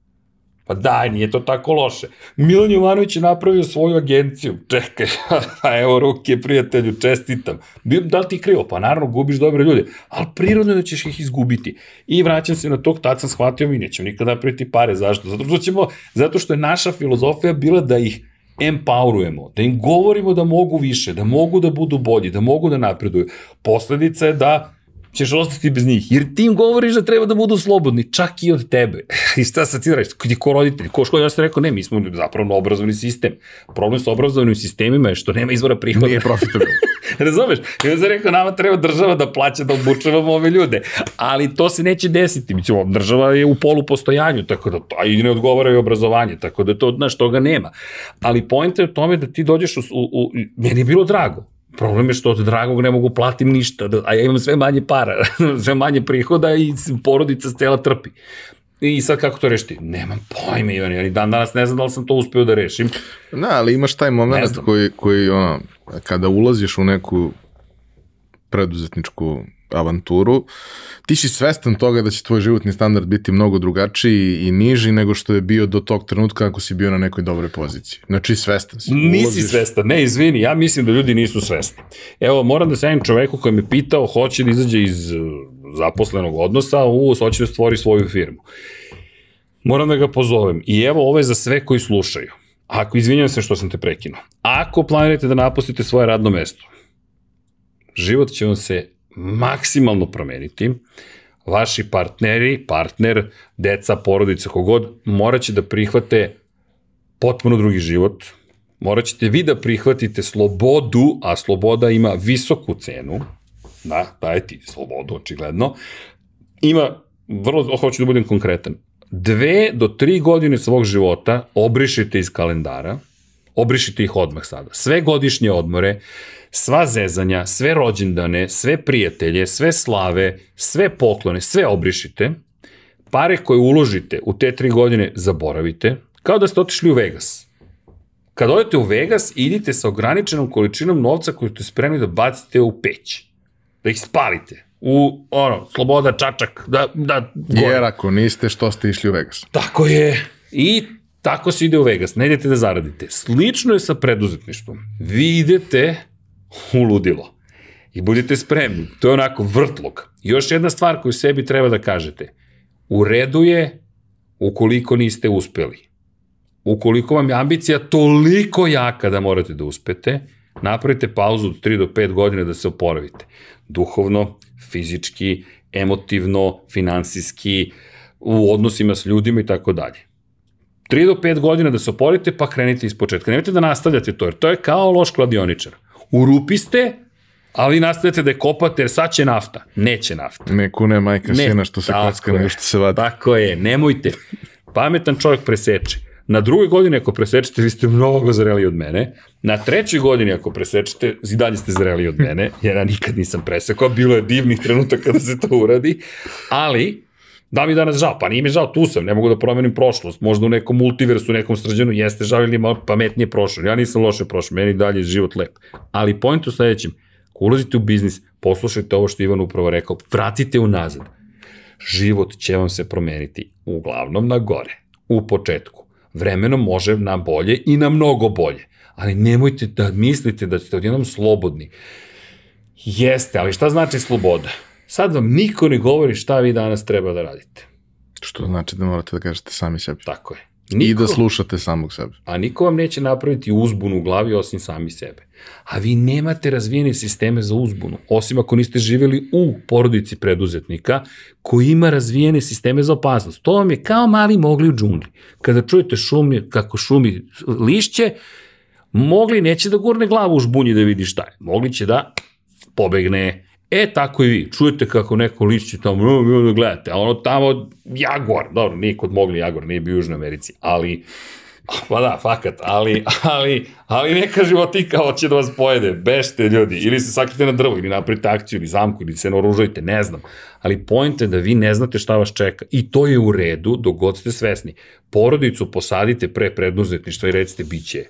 S2: Pa daj, nije to tako loše. Milan Jovanović je napravio svoju agenciju. Čekaj, pa evo ruke, prijatelju, čestitam. Da li ti krivo? Pa naravno, gubiš dobre ljude, ali prirodno da ćeš ih izgubiti. I vraćam se na tog, tad sam shvatio, mi nećemo nikada napraviti pare. Zašto? Zato što, ćemo, zato što je naša filozofija bila da ih empowerujemo, da im govorimo da mogu više, da mogu da budu bolji, da mogu da napreduju. Posledica je da ćeš ostati bez njih. Jer ti im govoriš da treba da budu slobodni, čak i od tebe. I šta sad ti da reći? Kad je ko roditelj, ko škola, ja sam rekao, ne, mi smo zapravo obrazovni sistem. Problem sa obrazovnim sistemima je što nema izvora prihoda.
S1: Nije profitabilno.
S2: Razumeš? I onda sam rekao, nama treba država da plaća da obučavamo ove ljude. Ali to se neće desiti. Mislim, država je u polu postojanju, tako da, a i ne odgovara i obrazovanje, tako da to, znaš, toga nema. Ali pojenta je u tome da ti dođeš u, u, u meni je bilo drago. Problem je što od dragog ne mogu platim ništa, da- a ja imam sve manje para, sve manje prihoda i porodica stela trpi. I sad kako to rešiti? Nemam pojma, Ivan, ja ni dan danas ne znam da li sam to uspeo da rešim.
S1: Da, ali imaš taj moment koji, koji ono, kada ulaziš u neku preduzetničku avanturu, ti si svestan toga da će tvoj životni standard biti mnogo drugačiji i niži nego što je bio do tog trenutka ako si bio na nekoj dobroj poziciji. Znači, svestan si.
S2: Nisi svestan, ne, izvini, ja mislim da ljudi nisu svesni. Evo, moram da javim čoveku koji me pitao hoće da izađe iz uh, zaposlenog odnosa, u, hoće da stvori svoju firmu. Moram da ga pozovem. I evo, ovo je za sve koji slušaju. Ako, izvinjam se što sam te prekinuo. Ako planirate da napustite svoje radno mesto, život će vam se maksimalno promeniti. Vaši partneri, partner, deca, porodica, kogod, morat će da prihvate potpuno drugi život. Morat ćete vi da prihvatite slobodu, a sloboda ima visoku cenu. Da, daje ti slobodu, očigledno. Ima, vrlo, hoću da budem konkretan, dve do tri godine svog života obrišite iz kalendara, obrišite ih odmah sada. Sve godišnje odmore, sva zezanja, sve rođendane, sve prijatelje, sve slave, sve poklone, sve obrišite. Pare koje uložite u te tri godine zaboravite, kao da ste otišli u Vegas. Kad odete u Vegas, idite sa ograničenom količinom novca koju ste spremni da bacite u peć. Da ih spalite. U, ono, sloboda, čačak, da, da, gore.
S1: Jer ako niste, što ste išli u Vegas?
S2: Tako je. I tako se ide u Vegas. Ne idete da zaradite. Slično je sa preduzetništvom. Vi idete u ludilo. I budite spremni. To je onako vrtlog. Još jedna stvar koju sebi treba da kažete. U redu je ukoliko niste uspeli. Ukoliko vam je ambicija toliko jaka da morate da uspete, napravite pauzu od 3 do 5 godina da se oporavite. Duhovno, fizički, emotivno, finansijski, u odnosima s ljudima i tako dalje. 3 do 5 godina da se oporite, pa krenite iz početka. Nemojte da nastavljate to, jer to je kao loš kladioničar. U rupi ste, ali nastavljate da je kopate, jer sad će nafta. Neće nafta.
S1: Ne kune majka
S2: Ne,
S1: sina što se
S2: tako
S1: kocka nego što se vadi.
S2: Tako je, nemojte. Pametan čovjek preseče. Na drugoj godini ako presečete, vi ste mnogo zreli od mene. Na trećoj godini ako presečete, i dalje ste zreli od mene, jer ja nikad nisam presekao, bilo je divnih trenutaka da se to uradi, ali Da mi danas žao? Pa nije mi žao, tu sam, ne mogu da promenim prošlost. Možda u nekom multiversu, u nekom srđanu jeste žao ili malo pametnije prošlo. Ja nisam loše prošao, meni dalje je život lep. Ali point u sledećem, ako ulazite u biznis, poslušajte ovo što Ivan upravo rekao, vratite unazad. Život će vam se promeniti uglavnom na gore, u početku. Vremenom može na bolje i na mnogo bolje. Ali nemojte da mislite da ste odjednom slobodni. Jeste, ali šta znači sloboda? Sad vam niko ne govori šta vi danas treba da radite.
S1: Što znači da morate da kažete sami sebi.
S2: Tako je.
S1: I da slušate samog sebe.
S2: A niko vam neće napraviti uzbunu u glavi osim sami sebe. A vi nemate razvijene sisteme za uzbunu, osim ako niste živjeli u porodici preduzetnika koji ima razvijene sisteme za opasnost. To vam je kao mali mogli u džungli. Kada čujete šumi, kako šumi lišće, mogli neće da gurne glavu u žbunji da vidi šta je. Mogli će da pobegne. E, tako i vi. Čujete kako neko lišće tamo, no, no, no, gledate, a ono tamo, Jaguar, dobro, nije kod mogli Jaguar, nije bio u Južnoj Americi, ali, pa da, fakat, ali, ali, ali neka životika hoće da vas pojede, bešte ljudi, ili se sakrite na drvo, ili napravite akciju, ili zamku, ili se naoružajte, ne znam. Ali point je da vi ne znate šta vas čeka i to je u redu dok god ste svesni. Porodicu posadite pre preduzetništva i recite bit će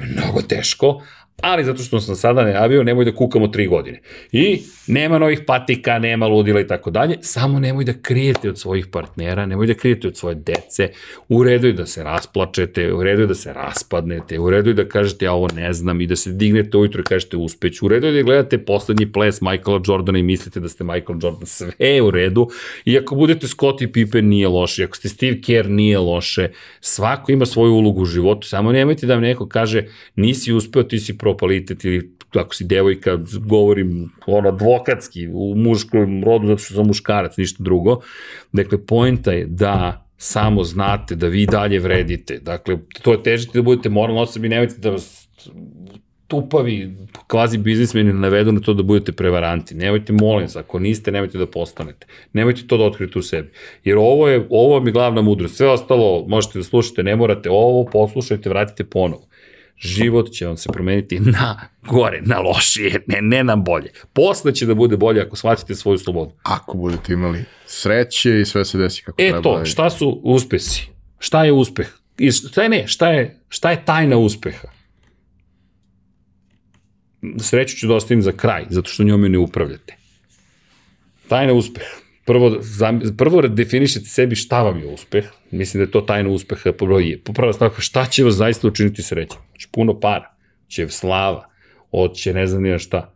S2: mnogo teško, ali zato što sam sada najavio, nemoj da kukamo tri godine. I nema novih patika, nema ludila i tako dalje, samo nemoj da krijete od svojih partnera, nemoj da krijete od svoje dece, u redu je da se rasplačete, u redu je da se raspadnete, u redu je da kažete ja ovo ne znam i da se dignete ujutro i kažete uspeć, u redu je da gledate poslednji ples Michaela Jordana i mislite da ste Michael Jordan, sve je u redu, i ako budete Scottie Pippen nije loše, ako ste Steve Kerr nije loše, svako ima svoju ulogu u životu, samo nemojte da vam neko kaže nisi uspeo, ti si propalitet ili ako si devojka, govorim ono advokatski u muškom rodu zato što sam muškarac, ništa drugo. Dakle, pojenta je da samo znate da vi dalje vredite. Dakle, to je težite da budete moralno osobi, nemojte da vas tupavi kvazi biznismeni navedu na to da budete prevaranti. Nemojte, molim se, ako niste, nemojte da postanete. Nemojte to da otkrite u sebi. Jer ovo je, ovo mi je glavna mudrost. Sve ostalo možete da slušate, ne morate ovo, poslušajte, vratite ponovo. Život će vam se promeniti na gore, na lošije, ne, ne na bolje. Posle će da bude bolje ako shvatite svoju slobodu.
S1: Ako budete imali sreće i sve se desi kako
S2: E
S1: treba.
S2: to, šta su uspesi? Šta je uspeh? I šta je ne, šta je, šta je tajna uspeha? Sreću ću da ostavim za kraj, zato što njome ne upravljate. Tajna uspeha. Prvo, prvo definišete sebi šta vam je uspeh. Mislim da je to tajna uspeha po. Prva stavka, šta će vas zaista učiniti srećem? Znači, puno para, će slava, hoće ne znam nija šta.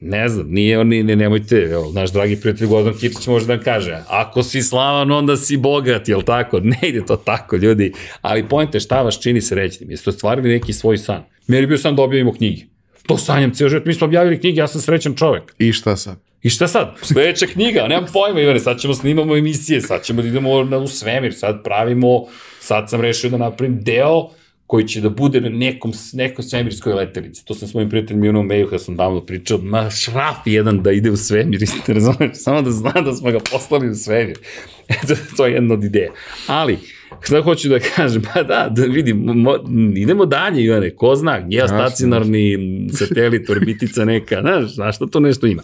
S2: Ne znam, nije on, ne, nemojte, evo, naš dragi prijatelj Gordon Kitić može da nam kaže, ako si slavan, onda si bogat, jel tako? Ne ide to tako, ljudi. Ali pojente šta vas čini srećnim. Jeste ostvarili neki svoj san. Meni je bio san da objavimo knjige. To sanjam ceo život. Mi smo objavili knjige, ja sam srećan čovek.
S1: I šta sad?
S2: I šta sad? Sledeća knjiga, nemam pojma, Ivane, sad ćemo snimamo emisije, sad ćemo da idemo na, u svemir, sad pravimo, sad sam rešio da napravim deo koji će da bude na nekom, nekoj svemirskoj letelici. To sam s mojim prijateljem Junom Meju, kada sam davno pričao, ma šraf jedan da ide u svemir, razumeš, samo da zna da smo ga poslali u svemir. Eto, to je jedna od ideja. Ali, šta hoću da kažem, pa da, da vidim, mo, idemo dalje, Ivane, ko zna, geostacionarni satelit, orbitica neka, znaš, znaš što to nešto ima.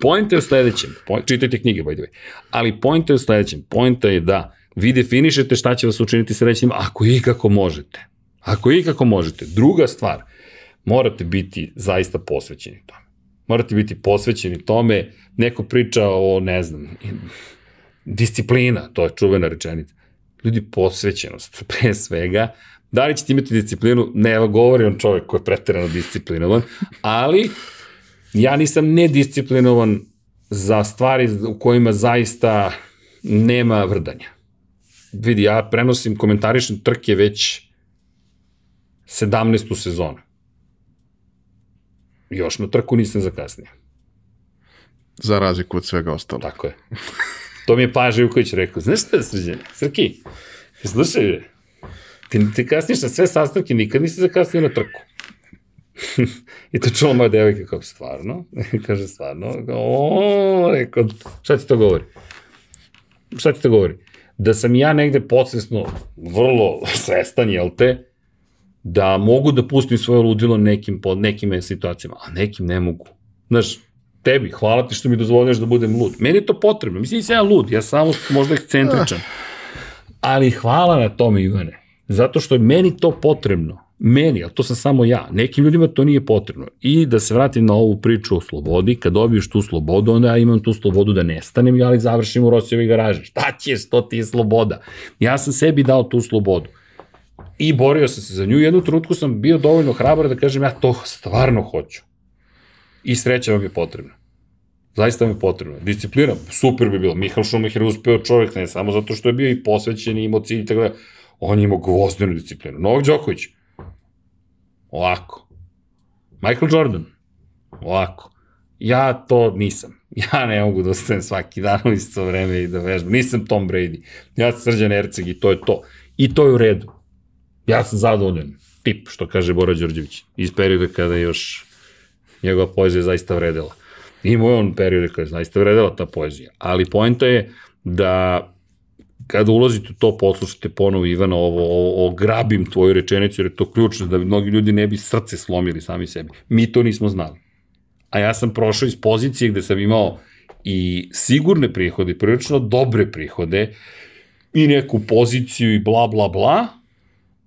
S2: Point je u sledećem, point, čitajte knjige, by the way, ali point je u sledećem, point je da vi definišete šta će vas učiniti srećnim ako i kako možete. Ako i kako možete. Druga stvar, morate biti zaista posvećeni tome. Morate biti posvećeni tome, neko priča o, ne znam, disciplina, to je čuvena rečenica. Ljudi, posvećenost, pre svega, da li ćete imati disciplinu, ne, evo govori on čovjek koji je preterano disciplinovan, ali ja nisam nedisciplinovan za stvari u kojima zaista nema vrdanja. Vidi, ja prenosim, komentarišem trke već 17. sezonu. Još na trku nisam zakasnio.
S1: Za razliku od svega ostalo.
S2: Tako je. To mi je Pa Živković rekao. Znaš šta je srđenje? Srki, slušaj, ti, ti kasniš na sve sastavke, nikad nisi zakasnio na trku. I to čula moja devojka kao, stvarno? Kaže, stvarno? O, rekao, šta ti to govori? Šta ti to govori? Da sam ja negde podsvesno vrlo svestan, jel te, da mogu da pustim svoje ludilo nekim, pod nekim situacijama, a nekim ne mogu. Znaš, tebi, hvala ti što mi dozvoljuješ da budem lud. Meni je to potrebno. Mislim, nisam ja lud, ja samo možda ekscentričan. Ali hvala na tome, Ivane. Zato što je meni to potrebno. Meni, ali to sam samo ja. Nekim ljudima to nije potrebno. I da se vratim na ovu priču o slobodi, kad dobiješ tu slobodu, onda ja imam tu slobodu da nestanem i ali završim u Rosijevoj garaži. Šta ćeš, to ti je sloboda. Ja sam sebi dao tu slobodu. I borio sam se za nju. Jednu trenutku sam bio dovoljno hrabar da kažem ja to stvarno hoću. I sreća vam je potrebna. Zaista vam je potrebna. Disciplina, super bi bilo. Mihael Šumacher je uspeo čovjek, ne samo zato što je bio i posvećen i imao cilj tako da. On je imao gvozdenu disciplinu. Novak Đoković, ovako. Michael Jordan, ovako. Ja to nisam. Ja ne mogu da ostanem svaki dan u isto vreme i da vežbam. Nisam Tom Brady. Ja sam Srđan Erceg i to je to. I to je u redu. Ja sam zadovoljan. Tip, što kaže Bora Đorđević. Iz perioda kada još njegova poezija zaista vredela. Imao je on periode kada je zaista vredela ta poezija. Ali poenta je da kada ulazite u to, poslušate ponovo Ivana, ovo, ovo grabim tvoju rečenicu, jer je to ključno, da mnogi ljudi ne bi srce slomili sami sebi. Mi to nismo znali. A ja sam prošao iz pozicije gde sam imao i sigurne prihode, prilično dobre prihode, i neku poziciju i bla, bla, bla,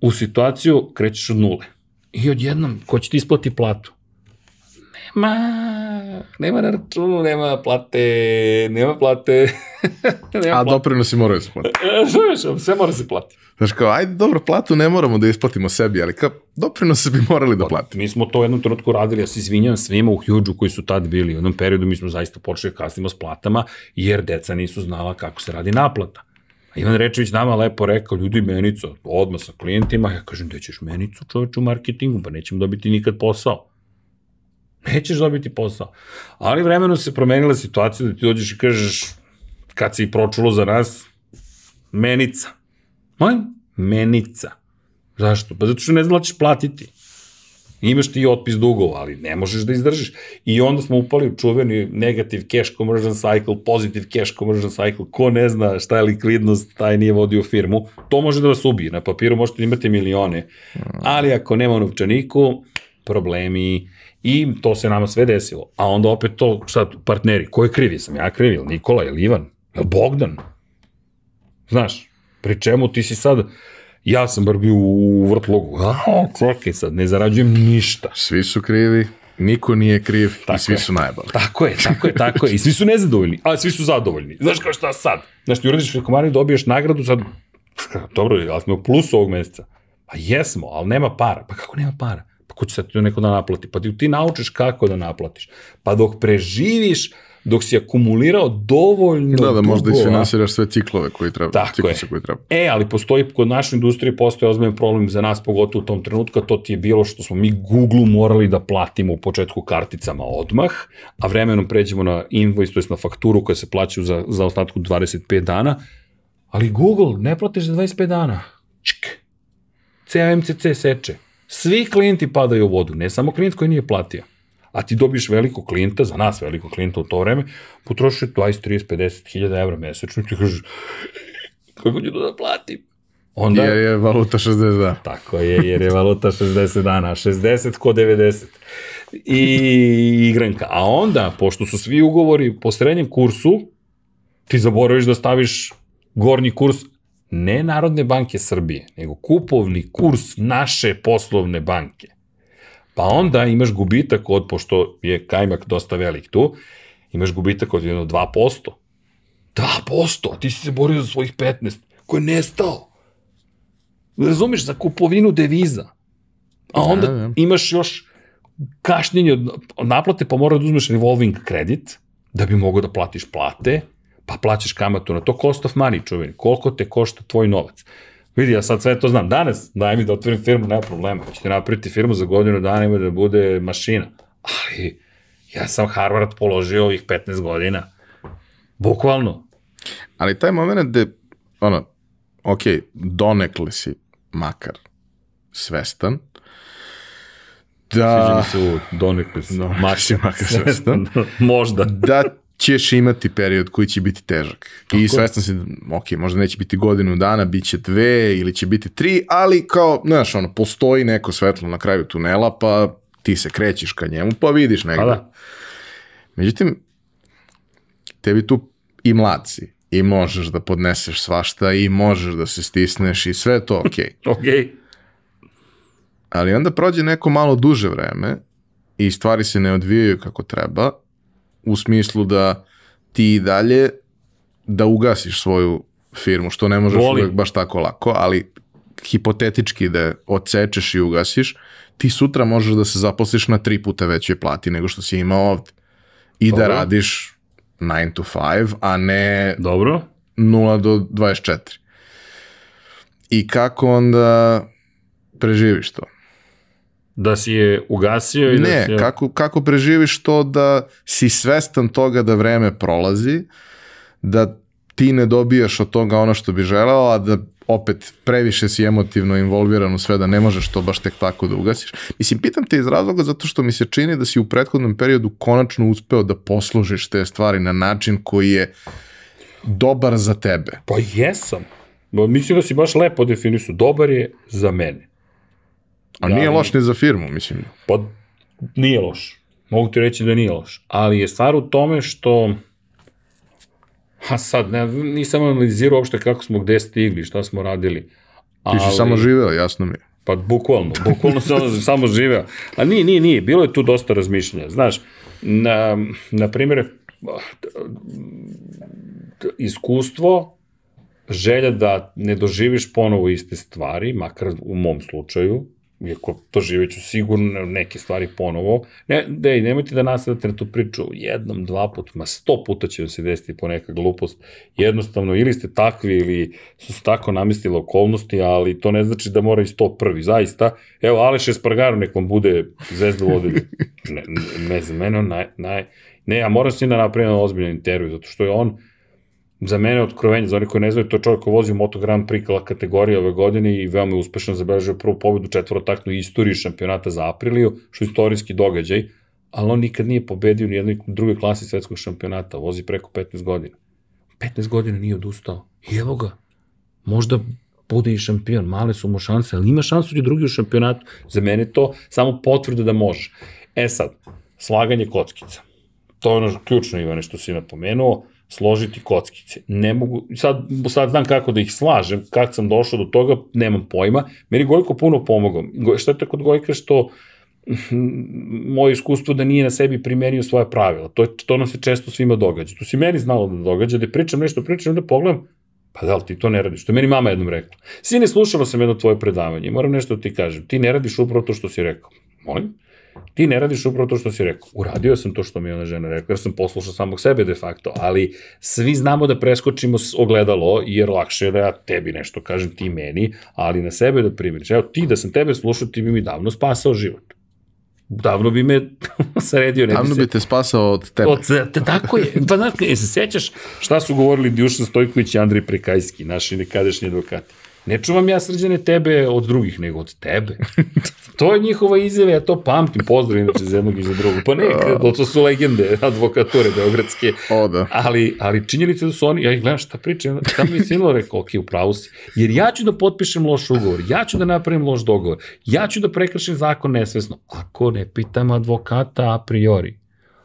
S2: u situaciju krećeš od nule. I odjednom, ko će ti isplati platu? Nema, nema na računu, nema plate, nema plate. nema
S1: A doprinosi moraju da se plati.
S2: Znaš, sve mora se plati.
S1: Znaš kao, ajde, dobro, platu ne moramo da isplatimo sebi, ali kao, doprinose bi morali da platimo.
S2: Mi smo to u jednom trenutku radili, ja se izvinjam svima u Huge-u koji su tad bili. U jednom periodu mi smo zaista počeli kasnimo s platama, jer deca nisu znala kako se radi naplata. A Ivan Rečević nama lepo rekao, ljudi menicu, odmah sa klijentima, ja kažem, da ćeš menicu čoveč u marketingu, pa nećemo dobiti nikad posao. Nećeš dobiti posao. Ali vremeno se promenila situacija da ti dođeš i kažeš, kad se i pročulo za nas, menica. Molim? Menica. Zašto? Pa zato što ne ćeš platiti. Imaš ti otpis dugova, ali ne možeš da izdržiš. I onda smo upali u čuveni negative cash conversion cycle, positive cash conversion cycle, ko ne zna šta je likvidnost, taj nije vodio firmu. To može da vas ubije. Na papiru možete imati milione, ali ako nema novčaniku, problemi i to se nama sve desilo. A onda opet to, sad, partneri, ko je krivi? Sam ja krivi, ili Nikola, ili Ivan, ili Bogdan? Znaš, pri čemu ti si sad, ja sam bar bio u vrtlogu, a, čekaj sad, ne zarađujem ništa.
S1: Svi su krivi, niko nije kriv tako i svi
S2: je.
S1: su najbolji.
S2: Tako je, tako je, tako je. I svi su nezadovoljni, a svi su zadovoljni. Znaš kao šta sad? Znaš, ti uradiš filkomariju, dobiješ nagradu, sad, dobro, ali smo u plusu ovog meseca. Pa jesmo, ali nema para. Pa kako nema para? Pa ko će sad to neko da naplati? Pa ti, ti naučiš kako da naplatiš. Pa dok preživiš, dok si akumulirao dovoljno
S1: Da, da možda
S2: dugova-
S1: isfinansiraš sve ciklove koji treba,
S2: Tako je.
S1: koji treba.
S2: E, ali postoji, kod naše industrije postoje ozbiljan problem za nas, pogotovo u tom trenutku, to ti je bilo što smo mi Google morali da platimo u početku karticama odmah, a vremenom pređemo na invoice, to je na fakturu koja se plaćaju za, za ostatku 25 dana, ali Google ne platiš za 25 dana. Čk. CAMCC seče. Svi klijenti padaju u vodu, ne samo klijent koji nije platio. A ti dobiješ veliko klijenta, za nas veliko klijenta u to vreme, potrošiš 20, 30, 50 hiljada evra mesečno i ti kažeš, kako ću to da platim? Onda,
S1: Jer je valuta 60 dana.
S2: Tako je, jer je valuta 60 dana, 60 ko 90. I igranka. A onda, pošto su svi ugovori po srednjem kursu, ti zaboraviš da staviš gornji kurs ne Narodne banke Srbije, nego kupovni kurs naše poslovne banke. Pa onda imaš gubitak od, pošto je kajmak dosta velik tu, imaš gubitak od jedno 2%. 2%, a ti si se borio za svojih 15, koji je nestao. Razumeš, za kupovinu deviza. A onda
S1: Da, da.
S2: imaš još kašnjenje od od naplate, pa mora da uzmeš revolving kredit, da bi mogao da platiš plate, pa plaćaš kamatu na to cost of money, čuveni. Koliko te košta tvoj novac? Vidi, ja sad sve to znam. Danas, daj mi da otvorim firmu, nema problema. Ćete napraviti firmu za godinu dana ima da bude mašina. Ali, ja sam Harvard položio ovih 15 godina. Bukvalno.
S1: Ali taj moment gde, ono, ok, donekle si makar svestan,
S2: Sviđa
S1: da,
S2: mi se u donekle se.
S1: Da,
S2: makar,
S1: si makar svestan.
S2: Možda.
S1: da ćeš imati period koji će biti težak. I svestan si, ok, možda neće biti godinu dana, bit će dve ili će biti tri, ali kao, znaš, ono, postoji neko svetlo na kraju tunela, pa ti se krećeš ka njemu, pa vidiš negde.
S2: Pa da.
S1: Međutim, tebi tu i mlad si, i možeš da podneseš svašta, i možeš da se stisneš, i sve to okej.
S2: Okej.
S1: Ali onda prođe neko malo duže vreme i stvari se ne odvijaju kako treba, u smislu da ti i dalje da ugasiš svoju firmu, što ne možeš
S2: Volim.
S1: uvek baš tako lako, ali hipotetički da odsečeš i ugasiš, ti sutra možeš da se zaposliš na tri puta većoj plati nego što si imao ovde. I da
S2: Dobro.
S1: radiš 9 to 5, a ne
S2: Dobro.
S1: 0 do 24. I kako onda preživiš to?
S2: Da si je ugasio i da
S1: Ne,
S2: si je...
S1: kako, kako preživiš to da si svestan toga da vreme prolazi, da ti ne dobijaš od toga ono što bi želeo, a da opet previše si emotivno involviran u sve da ne možeš to baš tek tako da ugasiš. Mislim, pitam te iz razloga zato što mi se čini da si u prethodnom periodu konačno uspeo da poslužiš te stvari na način koji je dobar za tebe.
S2: Pa jesam. Mislim da si baš lepo definisu. Dobar je za mene.
S1: A nije
S2: ali-
S1: loš ni za firmu, mislim.
S2: Pa nije loš. Mogu ti reći da nije loš. Ali je stvar u tome što Ha sad, ne, nisam analizirao uopšte kako smo gde stigli, šta smo radili.
S1: Ti si samo živeo, jasno mi je.
S2: Pa bukvalno, bukvalno sam samo živeo. A nije, nije, nije, bilo je tu dosta razmišljanja. Znaš, na, na primjer, iskustvo, želja da ne doživiš ponovo iste stvari, makar u mom slučaju, iako doživjet ću sigurno neke stvari ponovo. Ne, dej, nemojte da nasadate na tu priču jednom, dva put, ma sto puta će vam se desiti po neka glupost. Jednostavno, ili ste takvi, ili su se tako namestile okolnosti, ali to ne znači da mora i sto prvi, zaista. Evo, Aleš Espargaro, nek vam bude zvezda vodilja. Ne, ne, za mene on naj, naj, ne, ja moram s njim da napravim ozbiljan intervju, zato što je on za mene otkrovenje, za one koji ne znaju, to je čovjek koji vozi u Moto Grand Prix kategorije ove godine i veoma je uspešno zabeležio prvu pobedu četvorotaknu istoriji šampionata za Apriliju, što je istorijski događaj, ali on nikad nije pobedio ni jednoj drugoj klasi svetskog šampionata, vozi preko 15 godina. 15 godina nije odustao. I evo ga, možda bude i šampion, male su mu šanse, ali ima šansu i drugi u šampionatu. Za mene to samo potvrda da može. E sad, slaganje kockica. To je ono ključno, Ivane, što si napomenuo, složiti kockice. Ne mogu, sad, sad znam kako da ih slažem, kad sam došao do toga, nemam pojma. Meni Gojko puno pomogao. Šta je kod Gojka što moje iskustvo da nije na sebi primenio svoje pravila. To, to nam se često svima događa. To si meni znalo da događa, da pričam nešto, pričam, da pogledam, pa da li ti to ne radiš? To je meni mama jednom rekla. Sine, slušala sam jedno tvoje predavanje, moram nešto da ti kažem. Ti ne radiš upravo to što si rekao. Molim? Ti ne radiš upravo to što si rekao. Uradio sam to što mi je ona žena rekla, jer sam poslušao samog sebe de facto, ali svi znamo da preskočimo ogledalo, jer lakše je da ja tebi nešto kažem, ti meni, ali na sebe da primjeriš. Evo, ti da sam tebe slušao, ti bi mi davno spasao život davno bi me sredio.
S1: Ne davno bi, te spasao od tebe. Od,
S2: te, tako je. Pa znaš, se sećaš šta su govorili Dušan Stojković i Andrej Prekajski, naši nekadašnji advokati? Ne čuvam ja srđane tebe od drugih, nego od tebe. to je njihova izjava, ja to pamtim, pozdrav inače za jednog i za drugog. Pa ne, to su legende advokature beogradske.
S1: O, da.
S2: Ali, ali činjenice da su oni, ja ih gledam šta pričam, šta mi je sinilo rekao, ok, upravo si. Jer ja ću da potpišem loš ugovor, ja ću da napravim loš dogovor, ja ću da prekršim zakon nesvesno. Ako ne pitam advokata a priori,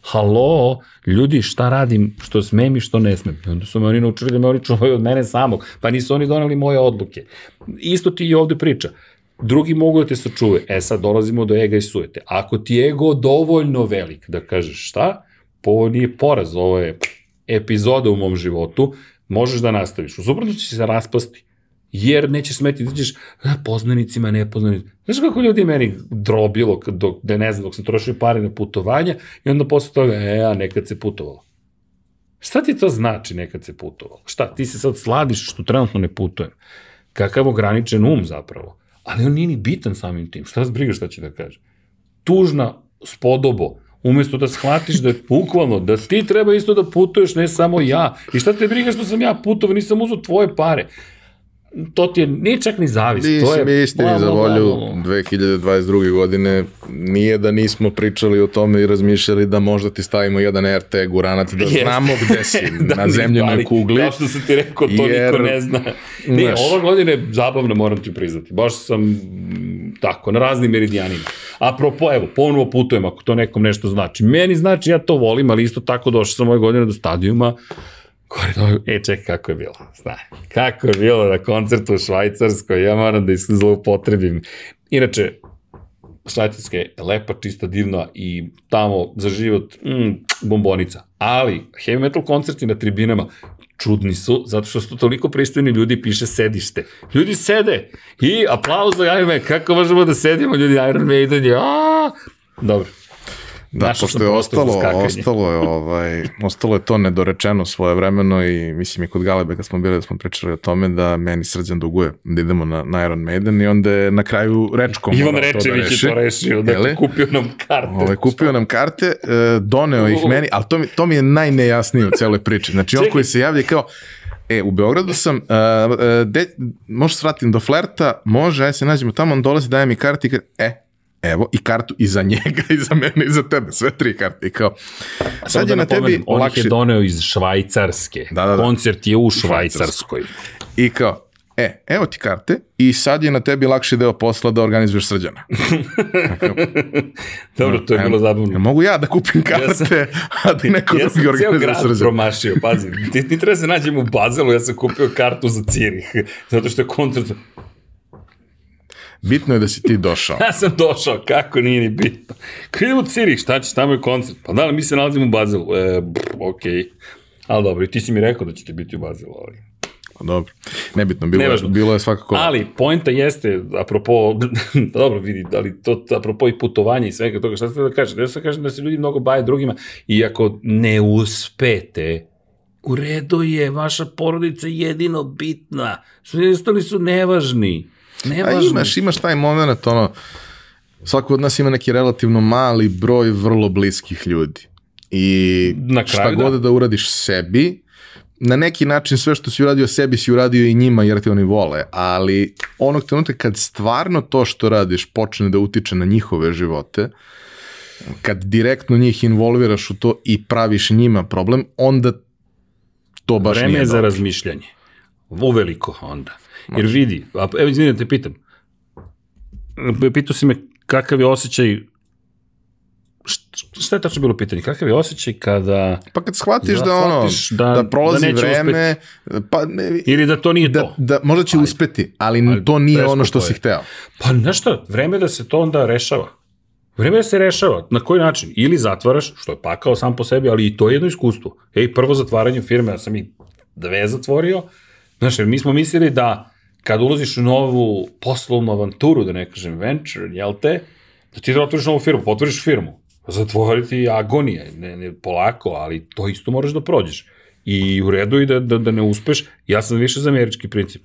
S2: halo, ljudi, šta radim, što smem i što ne smem. I onda su me oni naučili da me oni čuvaju od mene samog, pa nisu oni doneli moje odluke. Isto ti i ovde priča. Drugi mogu da te sačuvaju. E sad dolazimo do ega i sujete. Ako ti je ego dovoljno velik da kažeš šta, po ovo nije poraz, ovo je epizoda u mom životu, možeš da nastaviš. U suprotno će se raspasti jer neće smeti da ćeš poznanicima, nepoznanicima. Znaš kako ljudi meni drobilo, dok, da ne znam, dok sam trošio pare na putovanja i onda posle toga, e, a nekad se putovalo. Šta ti to znači nekad se putovalo? Šta, ti se sad sladiš što trenutno ne putujem? Kakav ograničen um zapravo? Ali on nije ni bitan samim tim. Šta vas briga šta će da kaže? Tužna spodobo, umesto da shvatiš da je bukvalno, da ti treba isto da putuješ, ne samo ja. I šta te briga što sam ja putovao, nisam uzao tvoje pare to ti je, nije čak ni zavis.
S1: Mislim, to je, istini za volju 2022. godine nije da nismo pričali o tome i razmišljali da možda ti stavimo jedan RT guranac da Jest. znamo gde si da, na zemljenoj kugli.
S2: Kao što sam ti rekao, to jer, niko ne zna. Nije, znaš, ova godina je zabavna, moram ti priznati. Baš sam tako, na raznim meridijanima. Apropo, evo, ponovo putujem ako to nekom nešto znači. Meni znači, ja to volim, ali isto tako došao sam ove godine do stadijuma Koridor, e, čekaj, kako je bilo? Zna, kako je bilo na koncertu u Švajcarskoj, ja moram da zloupotrebim. Inače, Švajcarska je lepa, čista, divna i tamo za život mm, bombonica. Ali, heavy metal koncerti na tribinama čudni su, zato što su toliko pristojni ljudi piše sedište. Ljudi sede i aplauz za Iron Man. Kako možemo da sedimo ljudi Iron Maiden je, aaa! Dobro,
S1: Da, Našao pošto je ostalo, ostalo je, ovaj, ostalo je to nedorečeno svoje vremeno i mislim i kod Galebe kad smo bili da smo pričali o tome da meni srđan duguje da idemo na, na Iron Maiden i onda je na kraju rečkom
S2: Ivan Rečević da je to rešio, da je kupio nam karte.
S1: Ovaj, kupio nam karte, e, doneo ih meni, ali to mi, to mi je najnejasnije u celoj priči. Znači on koji se javlja kao, E, u Beogradu sam, uh, uh, de, možeš svratim do flerta, može, aj se nađemo tamo, on dolazi, daje mi karti, e, evo, i kartu i za njega, i za mene, i za tebe, sve tri karte. I kao,
S2: sad je da na tebi on lakše... On je doneo iz Švajcarske. Da, da, da. Koncert je u Švajcarskoj.
S1: I kao, E, evo ti karte i sad je na tebi lakši deo posla da organizuješ srđana.
S2: Dobro, to je bilo zabavno.
S1: Mogu ja da kupim karte, ja sam, a da neko ja drugi organizuje srđana. Ja sam ceo grad
S2: promašio, pazi. Ti, ti treba da se nađem u Bazelu, ja sam kupio kartu za Cirih, zato što je koncert
S1: Bitno je da si ti došao.
S2: ja sam došao, kako nije ni bitno. Kad u Cirih, šta ćeš, tamo je koncert. Pa da li mi se nalazimo u Bazelu? E, okej. Okay. Ali dobro, ti si mi rekao da ćete biti u Bazelu, ali...
S1: Pa dobro, nebitno, bilo, Nevažno. je, bilo je svakako...
S2: Ali, poenta jeste, apropo, dobro vidi, ali to, apropo i putovanja i svega toga, šta ste da kažete? Ja sam kažem da se ljudi mnogo baje drugima i ako ne uspete, u redu je, vaša porodica jedino bitna, svi ostali su nevažni.
S1: A imaš, imaš taj moment, ono, svako od nas ima neki relativno mali broj vrlo bliskih ljudi. I Na kraju, šta god da. da uradiš sebi, na neki način sve što si uradio sebi si uradio i njima jer te oni vole, ali onog trenutka kad stvarno to što radiš počne da utiče na njihove živote, kad direktno njih involviraš u to i praviš njima problem, onda to baš
S2: Vreme
S1: nije
S2: je za razmišljanje. Uveliko onda. Jer vidi, a, evo izvini da te pitam, pitao si me kakav je osjećaj Št- šta je tačno bilo pitanje? Kakav je osjećaj kada...
S1: Pa kad shvatiš
S2: Da
S1: da, ono, da,
S2: da-
S1: da prolazi
S2: da
S1: vreme, pa ne,
S2: Ili da to nije
S1: da,
S2: to?
S1: da, možda će uspeti, ali,
S2: ali
S1: to nije ono što si hteo.
S2: Pa znaš šta, vreme da se to onda rešava. Vreme da se rešava. Na koji način? Ili zatvaraš, što je pakao sam po sebi, ali i to je jedno iskustvo. Ej, prvo zatvaranje firme, ja sam ih dve zatvorio. Znaš, jer mi smo mislili da kad ulaziš u novu poslovnu avanturu, da ne kažem venture, jel te, da ti da otvoriš novu firmu, potvoriš firmu. Zatvoriti agonije, ne, ne, polako, ali to isto moraš da prođeš. I u redu i da, da, da ne uspeš. Ja sam više za američki princip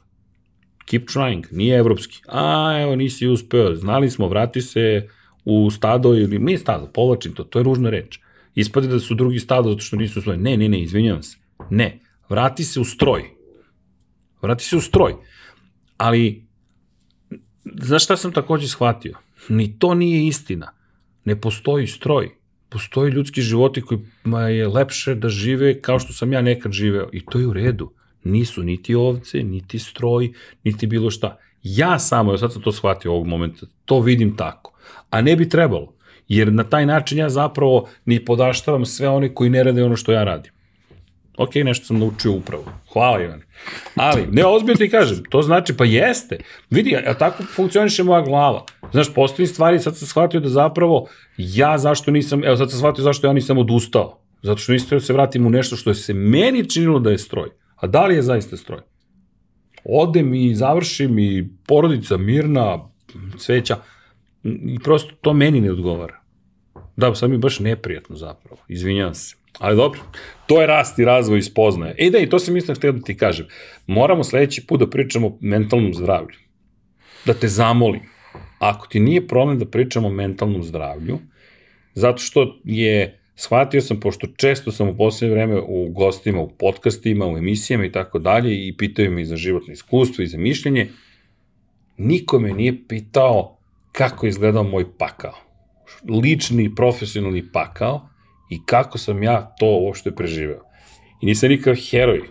S2: keep trying, nije evropski. A, evo, nisi uspeo, znali smo, vrati se u stado ili, nije stado, povlačim to, to je ružna reč. Ispade da su drugi stado zato što nisu svoje. Ne, ne, ne, izvinjavam se. Ne, vrati se u stroj. Vrati se u stroj. Ali, znaš šta sam takođe shvatio? Ni to nije istina. Ne postoji stroj. Postoji ljudski životi kojima je lepše da žive kao što sam ja nekad živeo. I to je u redu. Nisu niti ovce, niti stroj, niti bilo šta. Ja samo, sad sam to shvatio ovog momenta, to vidim tako. A ne bi trebalo. Jer na taj način ja zapravo ni podaštavam sve one koji ne rade ono što ja radim. Ok, nešto sam naučio upravo. Hvala Ivane. Ali, ne, ozbiljno ti kažem, to znači, pa jeste. Vidi, a tako funkcioniše moja glava. Znaš, postoji stvari, sad sam shvatio da zapravo ja zašto nisam, evo sad sam shvatio zašto ja nisam odustao. Zato što nisam se vratim u nešto što je se meni činilo da je stroj. A da li je zaista stroj? Odem i završim i porodica mirna, cveća, i prosto to meni ne odgovara. Da, sad mi baš neprijatno zapravo, izvinjavam se. Ali dobro, to je rast i razvoj i spoznaje. E da, i to sam mislim htio da ti kažem. Moramo sledeći put da pričamo o mentalnom zdravlju. Da te zamolim. Ako ti nije problem da pričamo o mentalnom zdravlju, zato što je, shvatio sam, pošto često sam u poslednje vreme u gostima, u podcastima, u emisijama i tako dalje i pitaju me i za životno iskustvo i za mišljenje, niko me nije pitao kako je izgledao moj pakao. Lični, profesionalni pakao i kako sam ja to uopšte preživeo. I nisam nikakav heroj,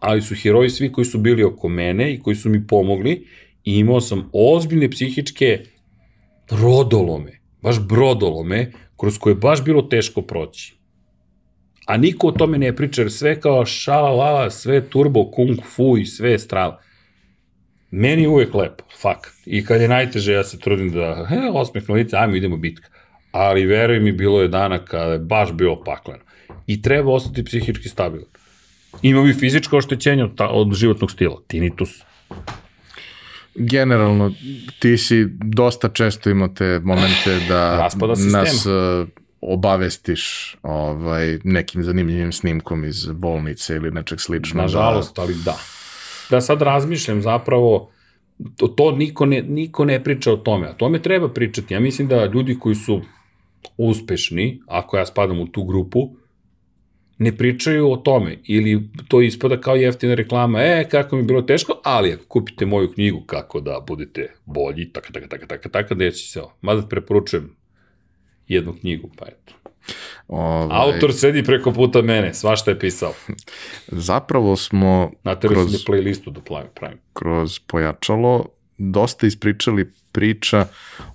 S2: ali su heroji svi koji su bili oko mene i koji su mi pomogli i imao sam ozbiljne psihičke rodolome, baš brodolome, kroz koje je baš bilo teško proći. A niko o tome ne priča, jer sve kao šala lala, sve turbo, kung fu i sve strava. Meni je uvek lepo, fakat. I kad je najteže, ja se trudim da, he, osmeh na lice, ajmo, idemo bitka. Ali veruj mi, bilo je dana kada je baš bilo pakleno. I treba ostati psihički stabilan. Imam i fizičko oštećenje od, ta, od životnog stila, tinnitus.
S1: Generalno, ti si dosta često imao te momente da nas uh, obavestiš ovaj, nekim zanimljivim snimkom iz bolnice ili nečeg sličnog.
S2: Nažalost, ali da. Da sad razmišljam zapravo, to, to niko, ne, niko ne priča o tome, a tome treba pričati. Ja mislim da ljudi koji su uspešni, ako ja spadam u tu grupu, ne pričaju o tome ili to ispada kao jeftina reklama, e, kako mi je bilo teško, ali ako kupite moju knjigu kako da budete bolji, taka, taka, taka, taka, taka, deći se ovo. Mada preporučujem jednu knjigu, pa eto.
S1: Ovaj,
S2: Autor sedi preko puta mene, svašta je pisao.
S1: Zapravo smo
S2: Naterao
S1: kroz,
S2: da playlistu da pravim.
S1: kroz pojačalo dosta ispričali priča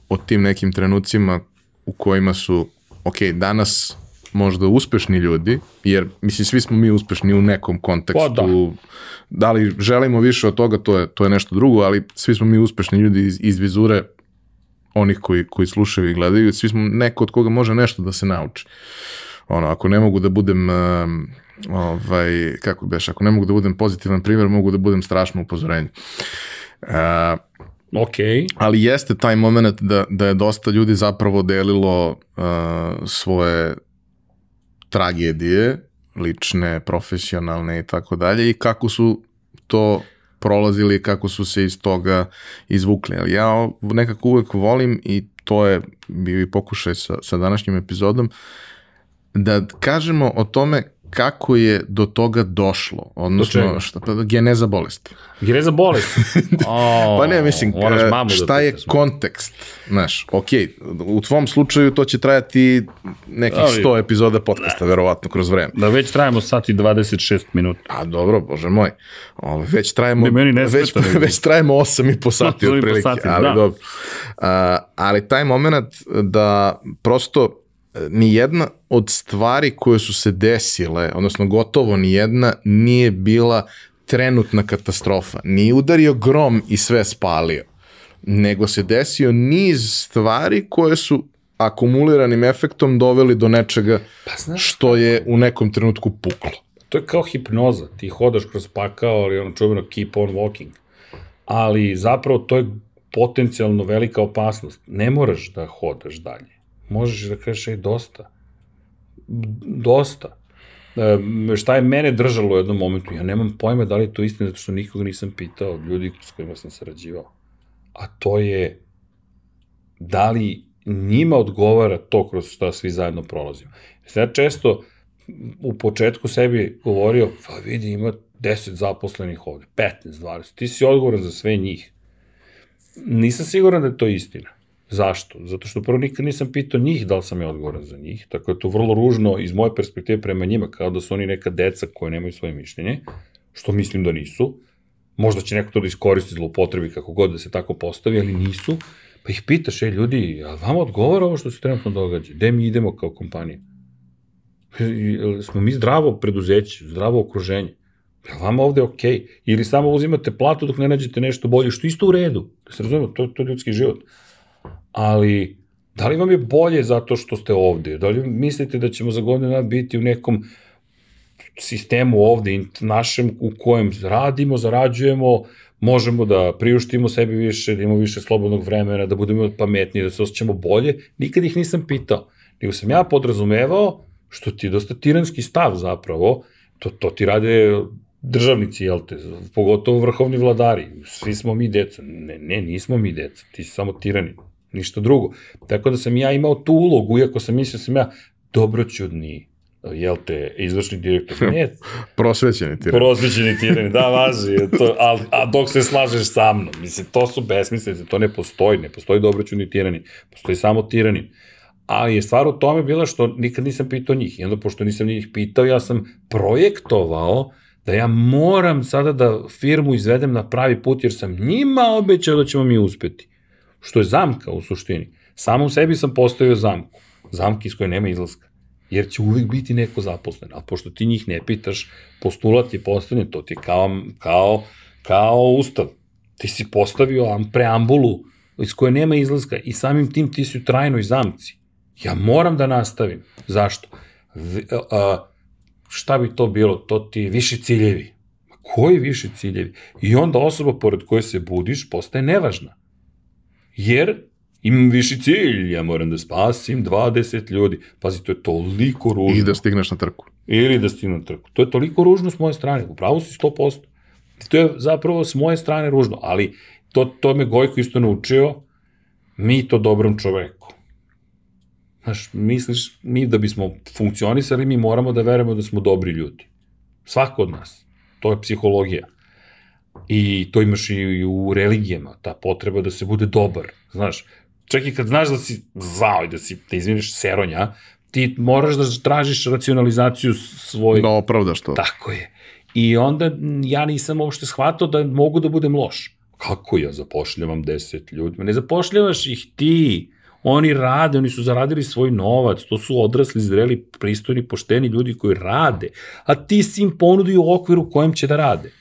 S1: o tim nekim trenucima u kojima su, ok, danas možda uspešni ljudi, jer mislim svi smo mi uspešni u nekom kontekstu.
S2: Pa da.
S1: da li želimo više od toga, to je, to je nešto drugo, ali svi smo mi uspešni ljudi iz, iz vizure onih koji, koji slušaju i gledaju, svi smo neko od koga može nešto da se nauči. Ono, ako ne mogu da budem um, ovaj, kako beš, ako ne mogu da budem pozitivan primjer, mogu da budem strašno upozorenje. Uh,
S2: Ok,
S1: ali jeste taj moment da, da je dosta ljudi zapravo delilo uh, svoje tragedije, lične, profesionalne i tako dalje i kako su to prolazili, kako su se iz toga izvukli. Ali ja nekako uvek volim i to je bio i pokušaj sa, sa današnjim epizodom, da kažemo o tome kako je do toga došlo, odnosno
S2: čega?
S1: šta, pa, geneza bolesti.
S2: Gre za bolest. O,
S1: Pa ne, mislim, e,
S2: da
S1: šta je
S2: pitaš.
S1: kontekst, znaš, ok, u tvom slučaju to će trajati nekih
S2: Ali-
S1: 100 epizoda podcasta, verovatno, kroz vreme.
S2: Da već trajamo sat i 26 minuta.
S1: A dobro, bože moj. Ovo, već trajemo
S2: Ne, meni ne
S1: već,
S2: smeta nego.
S1: već trajemo 8 i po sati
S2: po
S1: otprilike,
S2: sati,
S1: ali
S2: da.
S1: dobro. A, ali taj moment da prosto ni jedna od stvari koje su se desile, odnosno gotovo ni jedna, nije bila trenutna katastrofa. Nije udario grom i sve spalio, nego se desio niz stvari koje su akumuliranim efektom doveli do nečega
S2: Pa znaš,
S1: što je u nekom trenutku puklo.
S2: to je kao hipnoza. Ti hodaš kroz pakao, ali ono čuveno keep on walking. Ali zapravo to je potencijalno velika opasnost. Ne moraš da hodaš dalje. Možeš da kažeš, ej, dosta. Dosta. E, šta je mene držalo u jednom momentu? Ja nemam pojma da li je to istina, zato što nikoga nisam pitao ljudi s kojima sam sarađivao. A to je da li njima odgovara to kroz šta svi zajedno prolazimo. Ja često u početku sebi govorio, pa vidi, ima 10 zaposlenih ovde, 15, 20, ti si odgovoran za sve njih. Nisam siguran da je to istina. Zašto? Zato što prvo nikad nisam pitao njih da li sam ja odgovoran za njih, tako je to vrlo ružno iz moje perspektive prema njima, kao da su oni neka deca koje nemaju svoje mišljenje, što mislim da nisu. Možda će neko to da iskoristi zlopotrebi kako god da se tako postavi, ali nisu. Pa ih pitaš, ej ljudi, a vama odgovara ovo što se trenutno događa? Gde mi idemo kao kompanija? Smo mi zdravo preduzeće, zdravo okruženje? Je vama ovde? Okay? Ili samo uzimate platu dok ne nađete nešto bolje, što isto u redu. Da se razumemo, to, to je ljudski život. Ali, da li vam je bolje zato što ste ovde? Da li mislite da ćemo za godinu dana biti u nekom sistemu ovde, našem, u kojem radimo, zarađujemo, možemo da priuštimo sebi više, da imamo više slobodnog vremena, da budemo pametniji, da se osjećamo bolje, nikad ih nisam pitao. Nego sam ja podrazumevao, što ti je dosta tiranski stav zapravo, to, to ti rade državnici, jel te, pogotovo vrhovni vladari, svi smo mi deca. Ne, ne, nismo mi deca, ti si samo tiranin, ništa drugo. Tako da sam ja imao tu ulogu, iako sam mislio sam ja dobroćudni, jel te, izvršni direktor. Ne,
S1: Prosvećeni ti.
S2: Prosvećeni tirani, da, važi, to, a, a dok se slažeš sa mnom, mislim, to su besmislice, to ne postoji, ne postoji dobroćudni tirani, postoji samo tiranin. Ali je stvar u tome bila što nikad nisam pitao njih. I onda, pošto nisam njih pitao, ja sam projektovao da ja moram sada da firmu izvedem na pravi put, jer sam njima obećao da ćemo mi uspeti. Što je zamka u suštini. Samom sebi sam postavio zamku. Zamki iz koje nema izlaska jer će uvijek biti neko zaposlen. A pošto ti njih ne pitaš, postulat je postavljen, to ti je kao, kao, kao ustav. Ti si postavio am- preambulu iz koje nema izlaska i samim tim ti si u trajnoj zamci. Ja moram da nastavim. Zašto? V, a, šta bi to bilo? To ti viši ciljevi. Koji viši ciljevi? I onda osoba pored koje se budiš postaje nevažna. Jer imam viši cilj, ja moram da spasim 20 ljudi. Pazi, to je toliko ružno.
S1: I da stigneš na trku.
S2: Ili da stignu na trku. To je toliko ružno s moje strane. Upravo si 100%. To je zapravo s moje strane ružno, ali to, to me Gojko isto naučio, mi to dobrom čoveku. Znaš, misliš, mi da bismo funkcionisali, mi moramo da verujemo da smo dobri ljudi. Svako od nas. To je psihologija. I to imaš i u religijama, ta potreba da se bude dobar. Znaš, čak i kad znaš da si zao i da si, da izviniš, seronja, ti moraš da tražiš racionalizaciju svoj...
S1: Da opravdaš to.
S2: Tako je. I onda ja nisam uopšte shvatao da mogu da budem loš. Kako ja zapošljavam 10 ljudi? Ne zapošljavaš ih ti. Oni rade, oni su zaradili svoj novac, to su odrasli, zreli, pristojni, pošteni ljudi koji rade, a ti si im ponudio u okviru u kojem će da rade.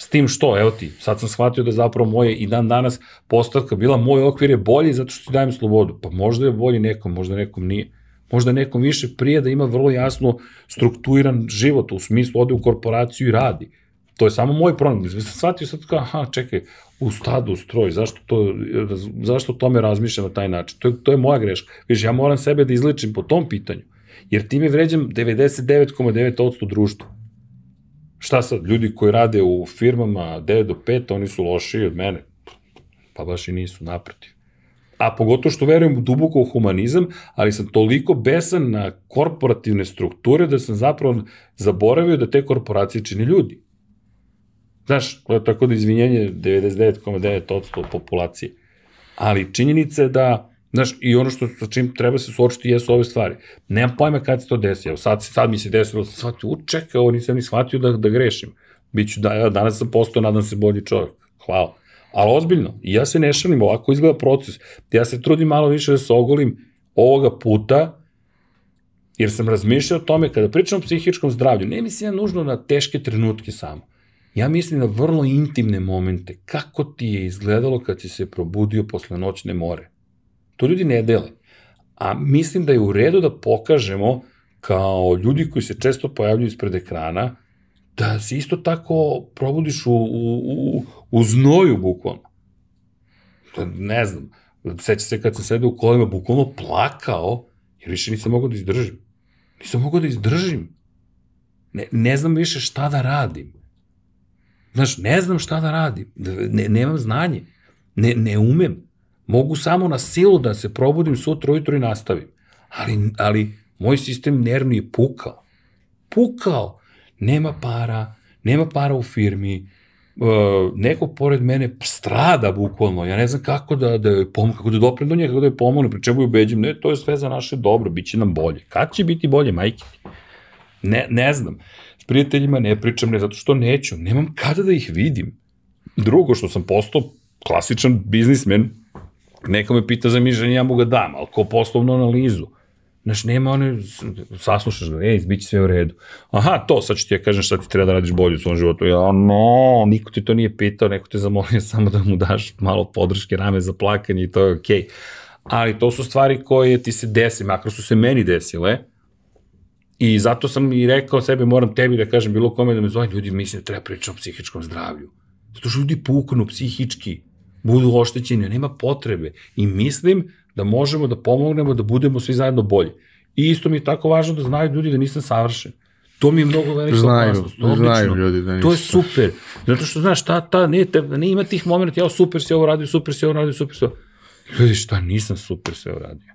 S2: S tim što, evo ti, sad sam shvatio da zapravo moje i dan danas postavka bila moj okvir je bolji zato što ti dajem slobodu. Pa možda je bolji nekom, možda nekom nije. Možda nekom više prije da ima vrlo jasno strukturiran život, u smislu ode u korporaciju i radi. To je samo moj problem. Sam shvatio sad kao, aha, čekaj, u stadu, stroj, zašto, to, zašto o tome razmišljam na taj način? To je, to je moja greška. Viš, ja moram sebe da izličim po tom pitanju. Jer time vređam 99,9% društva. Šta sad, ljudi koji rade u firmama 9 do 5, oni su lošiji od mene? Pa baš i nisu, naprotiv. a pogotovo što verujem duboko u humanizam, ali sam toliko besan na korporativne strukture da sam zapravo zaboravio da te korporacije čini ljudi. Znaš, tako da izvinjenje 99,9% populacije. Ali činjenica je da, znaš, i ono što sa čim treba se suočiti jesu ove stvari. Nemam pojma kad se to desi. Evo sad, sad mi se desilo, sam shvatio, u čekaj, ovo nisam ni shvatio da, da grešim. Biću, da, danas sam postao, nadam se, bolji čovjek. Hvala. Ali ozbiljno, ja se ne šalim, ovako izgleda proces. Ja se trudim malo više da se ogolim ovoga puta, jer sam razmišljao o tome, kada pričam o psihičkom zdravlju, ne mislim ja nužno na teške trenutke samo. Ja mislim na vrlo intimne momente. Kako ti je izgledalo kad si se probudio posle noćne more? To ljudi ne dele. A mislim da je u redu da pokažemo kao ljudi koji se često pojavljuju ispred ekrana, da se isto tako probudiš u, u, u, u znoju, bukvalno. Da, ne znam, seća se kad sam sedeo u kolima, bukvalno plakao, jer više nisam mogao da izdržim. Nisam mogao da izdržim. Ne, ne znam više šta da radim. Znaš, ne znam šta da radim. Ne, nemam znanje. Ne, ne umem. Mogu samo na silu da se probudim sutra ujutro i nastavim. Ali, ali moj sistem nervni je pukao. Pukao nema para, nema para u firmi, uh, neko pored mene strada bukvalno, ja ne znam kako da, da je pomogu, kako da doprem do njega, kako da je pomogu, pri čemu je ubeđim, ne, to je sve za naše dobro, bit će nam bolje. Kad će biti bolje, majke? Ne, ne znam. S prijateljima ne pričam, ne zato što neću, nemam kada da ih vidim. Drugo, što sam postao klasičan biznismen, neko me pita za mišljenje, ja mu ga dam, ali ko poslovnu analizu Znaš, nema one, saslušaš ga, ej, bit će sve u redu. Aha, to, sad ću ti ja kažem šta ti treba da radiš bolje u svom životu. Ja, no, niko ti to nije pitao, neko te zamolio samo da mu daš malo podrške, rame za plakanje i to je okej. Okay. Ali to su stvari koje ti se desi, makro su se meni desile, I zato sam i rekao sebi, moram tebi da kažem bilo kome da me zove, ljudi misle da treba pričati o psihičkom zdravlju. Zato što ljudi puknu psihički, budu oštećeni, nema potrebe. I mislim da možemo da pomognemo da budemo svi zajedno bolji. I isto mi je tako važno da znaju ljudi da nisam savršen. To mi je mnogo velika
S1: znaju,
S2: opasnost.
S1: Odlično. Znaju ljudi da nisam.
S2: To je super. Zato što, znaš, ta, ta, ne, te, ne ima tih momenta, ja super si ovo radio, super si ovo radio, super si ovo. Ljudi, šta, nisam super sve uradio.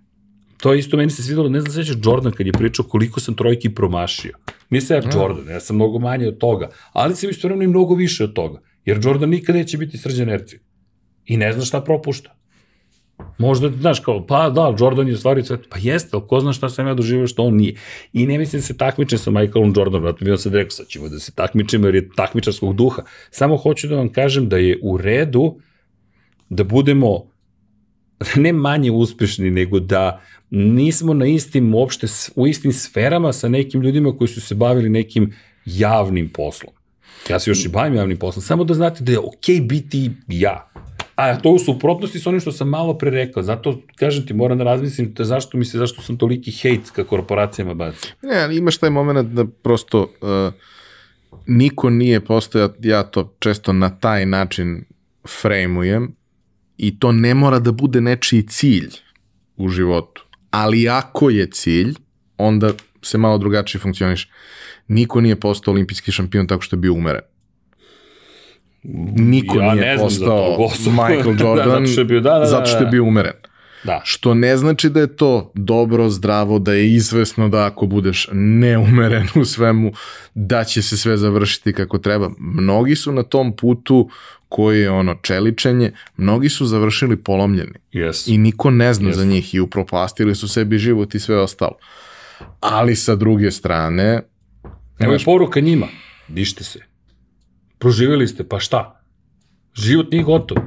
S2: To je isto, meni se svidalo, ne znam sveća Jordan kad je pričao koliko sam trojki promašio. Nisam ja Jordan, ja sam mnogo manje od toga, ali sam isto i mnogo više od toga. Jer Jordan nikada neće biti srđan Ercik. I ne zna šta propušta. Možda, znaš, kao, pa da, Jordan je stvari sve, pa jeste, ali ko zna šta sam ja doživio što on nije. I ne mislim da se takmičem sa Michaelom Jordanom, vratno mi on sad rekao, sad ćemo da se takmičimo jer je takmičarskog duha. Samo hoću da vam kažem da je u redu da budemo ne manje uspešni, nego da nismo na istim uopšte, u istim sferama sa nekim ljudima koji su se bavili nekim javnim poslom. Ja se još i bavim javnim poslom, samo da znate da je okej okay biti ja A to u suprotnosti sa onim što sam malo pre rekao. Zato, kažem ti, moram da razmislim da zašto mi se, zašto sam toliki hejt ka korporacijama baci.
S1: Ne, ali imaš taj moment da prosto uh, niko nije postao, ja to često na taj način frejmujem, i to ne mora da bude nečiji cilj u životu. Ali ako je cilj, onda se malo drugačije funkcioniš. Niko nije postao olimpijski šampion tako što je bio umeren niko ja nije postao Michael Jordan zato što je bio, da, da, da, zato što je bio umeren. Da. Što ne znači da je to dobro, zdravo, da je izvesno da ako budeš neumeren u svemu, da će se sve završiti kako treba. Mnogi su na tom putu koji je ono čeličenje, mnogi su završili polomljeni.
S2: Yes.
S1: I niko ne zna yes. za njih i upropastili su sebi život i sve ostalo. Ali sa druge strane...
S2: Evo je poruka njima, dište se proživjeli ste, pa šta? Život nije gotov.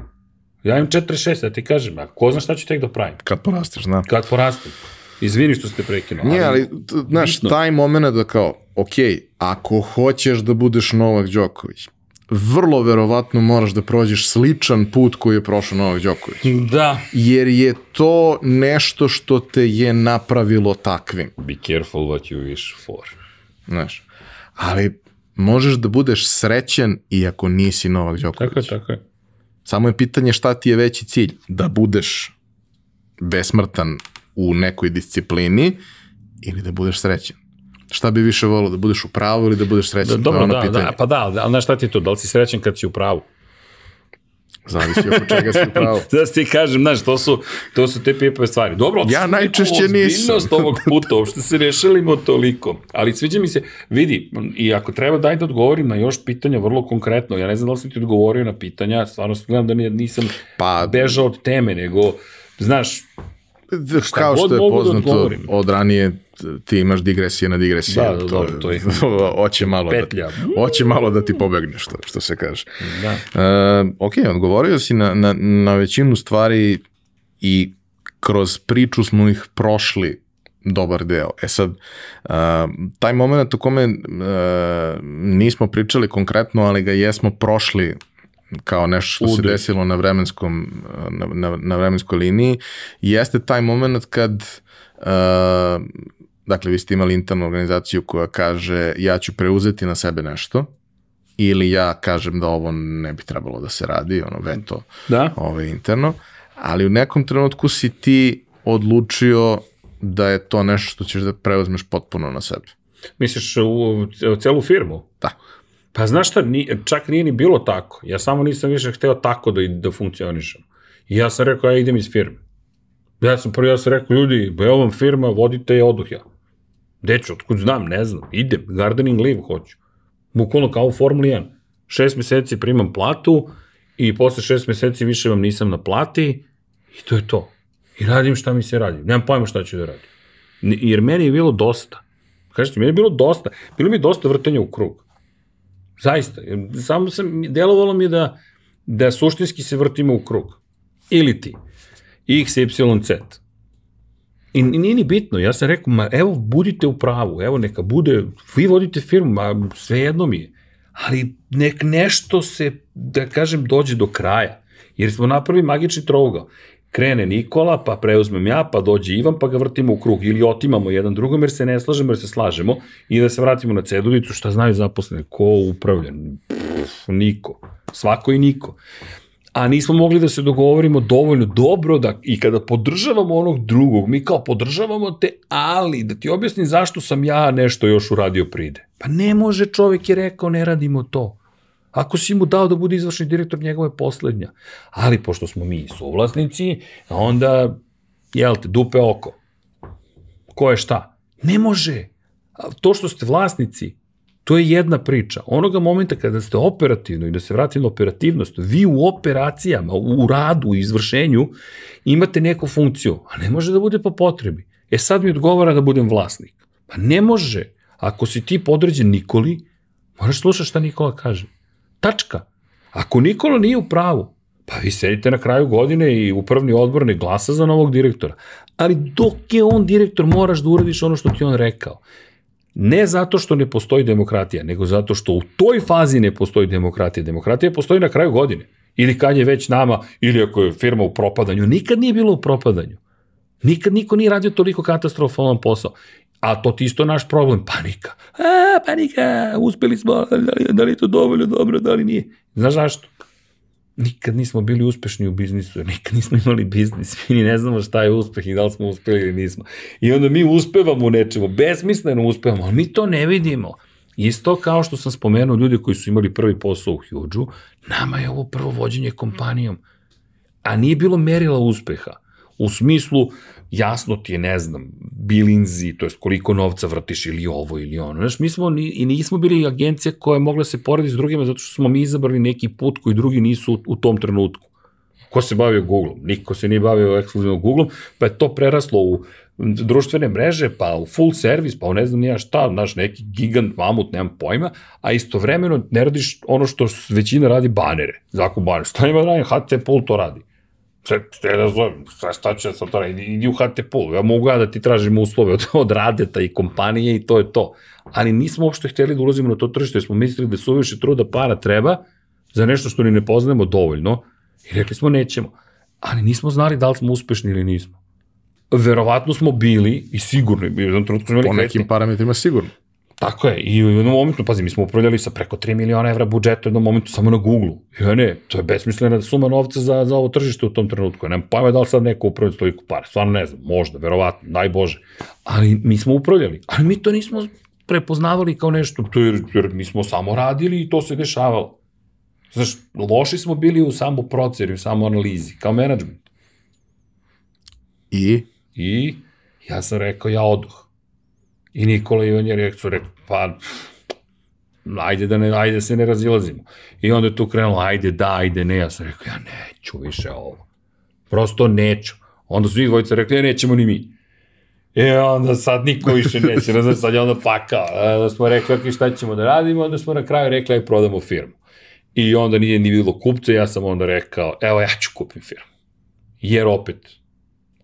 S2: Ja imam 46, da ti kažem, a ko zna šta ću tek da pravim?
S1: Kad porasteš, znam.
S2: Kad porastem. Izvini što ste prekinuo.
S1: Nije, ali, znaš, taj moment da kao, ok, ako hoćeš da budeš Novak Đoković, vrlo verovatno moraš da prođeš sličan put koji je prošao Novak Đoković.
S2: Da.
S1: Jer je to nešto što te je napravilo takvim.
S2: Be careful what you wish for.
S1: Znaš, ali možeš da budeš srećan iako nisi Novak Đoković.
S2: Tako je, tako je.
S1: Samo je pitanje šta ti je veći cilj. Da budeš besmrtan u nekoj disciplini ili da budeš srećan. Šta bi više volio, da budeš u pravu ili da budeš srećan?
S2: Da, dobro, da, da, pa da, ali znaš šta ti je to, da li si srećan kad si u pravu?
S1: Zavisi oko čega si upravo.
S2: da ti kažem, znaš, to su, to su te pipave stvari. Dobro,
S1: Ja najčešće nisam.
S2: Ovog puta, uopšte se ne šalimo toliko. Ali sviđa mi se, vidi, i ako treba daj da odgovorim na još pitanja vrlo konkretno, ja ne znam da li sam ti odgovorio na pitanja, stvarno gledam da ni- nisam
S1: Pa,
S2: bežao od teme, nego, znaš,
S1: kao
S2: god
S1: što je
S2: da
S1: poznato
S2: odgovorim.
S1: od ranije, ti imaš digresije na digresije.
S2: Da, da, dobro, to je-
S1: Hoće malo,
S2: Petlja.
S1: da, hoće malo da ti pobegne, što, što se kaže.
S2: da.
S1: E, ok, odgovorio si na, na, na većinu stvari i kroz priču smo ih prošli dobar deo. E sad, uh, taj moment u kome uh, nismo pričali konkretno, ali ga jesmo prošli kao nešto što se
S2: Udri.
S1: desilo na vremenskom na, na, na vremenskoj liniji jeste taj moment kad uh, dakle vi ste imali internu organizaciju koja kaže ja ću preuzeti na sebe nešto ili ja kažem da ovo ne bi trebalo da se radi, ono veto
S2: Da?
S1: ovaj, interno, ali u nekom trenutku si ti odlučio da je to nešto što ćeš da preuzmeš potpuno na sebe.
S2: Misliš u, u celu firmu?
S1: Da.
S2: Pa znaš šta, ni, čak nije ni bilo tako. Ja samo nisam više hteo tako da, da funkcionišem. I ja sam rekao, ja idem iz firme. Ja sam prvi, ja sam rekao, ljudi, evo vam firma, vodite je oduh ja. Deću, otkud znam, ne znam, idem, gardening leave hoću. Bukvalno kao u Formuli 1. Šest meseci primam platu i posle šest meseci više vam nisam na plati i to je to. I radim šta mi se radi. Nemam pojma šta ću da radim. Jer meni je bilo dosta. Kažete, meni je bilo dosta. Bilo mi je dosta vrtenja u krug. Zaista. Samo sam, delovalo mi da, da suštinski se vrtimo u krug. Ili ti. X, Y, Z. I nije ni bitno, ja sam rekao, ma evo, budite u pravu, evo, neka bude, vi vodite firmu, ma sve jedno mi je. Ali nek nešto se, da kažem, dođe do kraja. Jer smo napravi magični trougao. Krene Nikola, pa preuzmem ja, pa dođe Ivan, pa ga vrtimo u krug. Ili otimamo jedan drugom jer se ne slažemo, jer se slažemo. I da se vratimo na cedulicu, šta znaju zaposlene, ko upravlja? Pff, niko. Svako i niko a nismo mogli da se dogovorimo dovoljno dobro da i kada podržavamo onog drugog, mi kao podržavamo te, ali da ti objasnim zašto sam ja nešto još uradio pride. Pa ne može, čovjek je rekao, ne radimo to. Ako si mu dao da bude izvršni direktor, njegova je poslednja. Ali pošto smo mi suvlasnici, onda, jel te, dupe oko. Ko je šta? Ne može. To što ste vlasnici, To je jedna priča. Onoga momenta kada ste operativno i da se vratim na operativnost, vi u operacijama, u radu, u izvršenju imate neku funkciju, a ne može da bude po potrebi. E sad mi odgovara da budem vlasnik. Pa ne može. Ako si ti podređen Nikoli, moraš slušati šta Nikola kaže. Tačka. Ako Nikola nije u pravu, pa vi sedite na kraju godine i upravni odbor ne glasa za novog direktora. Ali dok je on direktor, moraš da uradiš ono što ti on rekao. Ne zato što ne postoji demokratija, nego zato što u toj fazi ne postoji demokratija. Demokratija postoji na kraju godine. Ili kad je već nama, ili ako je firma u propadanju. Nikad nije bilo u propadanju. Nikad niko nije radio toliko katastrofalan posao. A to ti isto naš problem, panika. A, panika, uspeli smo, da li, da li je to dovoljno dobro, da li nije. Znaš zašto? Nikad nismo bili uspešni u biznisu, nikad nismo imali biznis, mi ni ne znamo šta je uspeh i da li smo uspeli ili nismo. I onda mi uspevamo u nečemu, besmisleno uspevamo, ali mi to ne vidimo. Isto kao što sam spomenuo ljudi koji su imali prvi posao u Huge-u, nama je ovo prvo vođenje kompanijom, a nije bilo merila uspeha. U smislu, jasno ti je, ne znam, bilinzi, to jest koliko novca vrtiš ili ovo ili ono. Znaš, mi smo ni, i nismo bili agencija koja je mogla se porediti s drugima zato što smo mi izabrali neki put koji drugi nisu u, u tom trenutku. Ko se bavio Google? Niko se nije bavio ekskluzivno Google, pa je to preraslo u društvene mreže, pa u full servis, pa u ne znam nija šta, znaš, neki gigant, mamut, nemam pojma, a istovremeno ne radiš ono što većina radi banere, zakon banere. Šta ima da radim? HT to radi. Sve, da zovem, šta, šta će sad to radi? Idi u HT Pool. Ja mogu ja da ti tražim uslove od, od radeta i kompanije i to je to. Ali nismo uopšte hteli da ulazimo na to tržište, jer smo mislili da suviše truda para treba za nešto što ni ne poznajemo dovoljno i rekli smo nećemo. Ali nismo znali da li smo uspešni ili nismo. Verovatno smo bili i sigurno, u jednom trenutku smo imali
S1: Po nekim parametrima sigurno.
S2: Tako je, i u jednom momentu, pazi, mi smo upravljali sa preko 3 miliona evra budžeta u jednom momentu samo na Google. I ja ne, to je besmislena suma novca za, za ovo tržište u tom trenutku. Ja nemam pojma da li sad neko upravlja s toliko para. Stvarno ne znam, možda, verovatno, daj Bože. Ali mi smo upravljali, ali mi to nismo prepoznavali kao nešto, to jer, jer mi smo samo radili i to se dešavalo. Znaš, loši smo bili u samo procjeri, u samo analizi, kao menadžment.
S1: I?
S2: I ja sam rekao, ja oduh. I Nikola Ivan je rekao, rekao pa, ajde da, ne, ajde da se ne razilazimo. I onda je tu krenulo, ajde da, ajde ne. Ja sam rekao, ja neću više ovo. Prosto neću. Onda su njih dvojica rekli, ja nećemo ni mi. I onda sad niko više neće, ne znam, sad je onda pakao. Onda smo rekli, ok, šta ćemo da radimo, onda smo na kraju rekli, aj prodamo firmu. I onda nije ni bilo kupca, ja sam onda rekao, evo ja ću kupim firmu. Jer opet,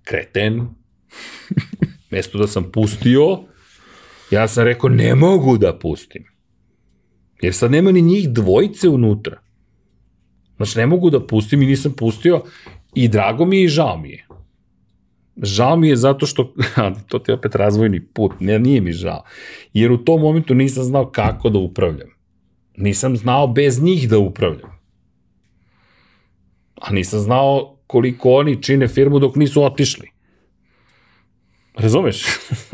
S2: kreten, mesto da sam pustio, ja sam rekao, ne mogu da pustim. Jer sad nema ni njih dvojice unutra. Znači, ne mogu da pustim i nisam pustio i drago mi je i žao mi je. Žao mi je zato što, to ti je opet razvojni put, ne, nije mi žao. Jer u tom momentu nisam znao kako da upravljam. Nisam znao bez njih da upravljam. A nisam znao koliko oni čine firmu dok nisu otišli. Razumeš?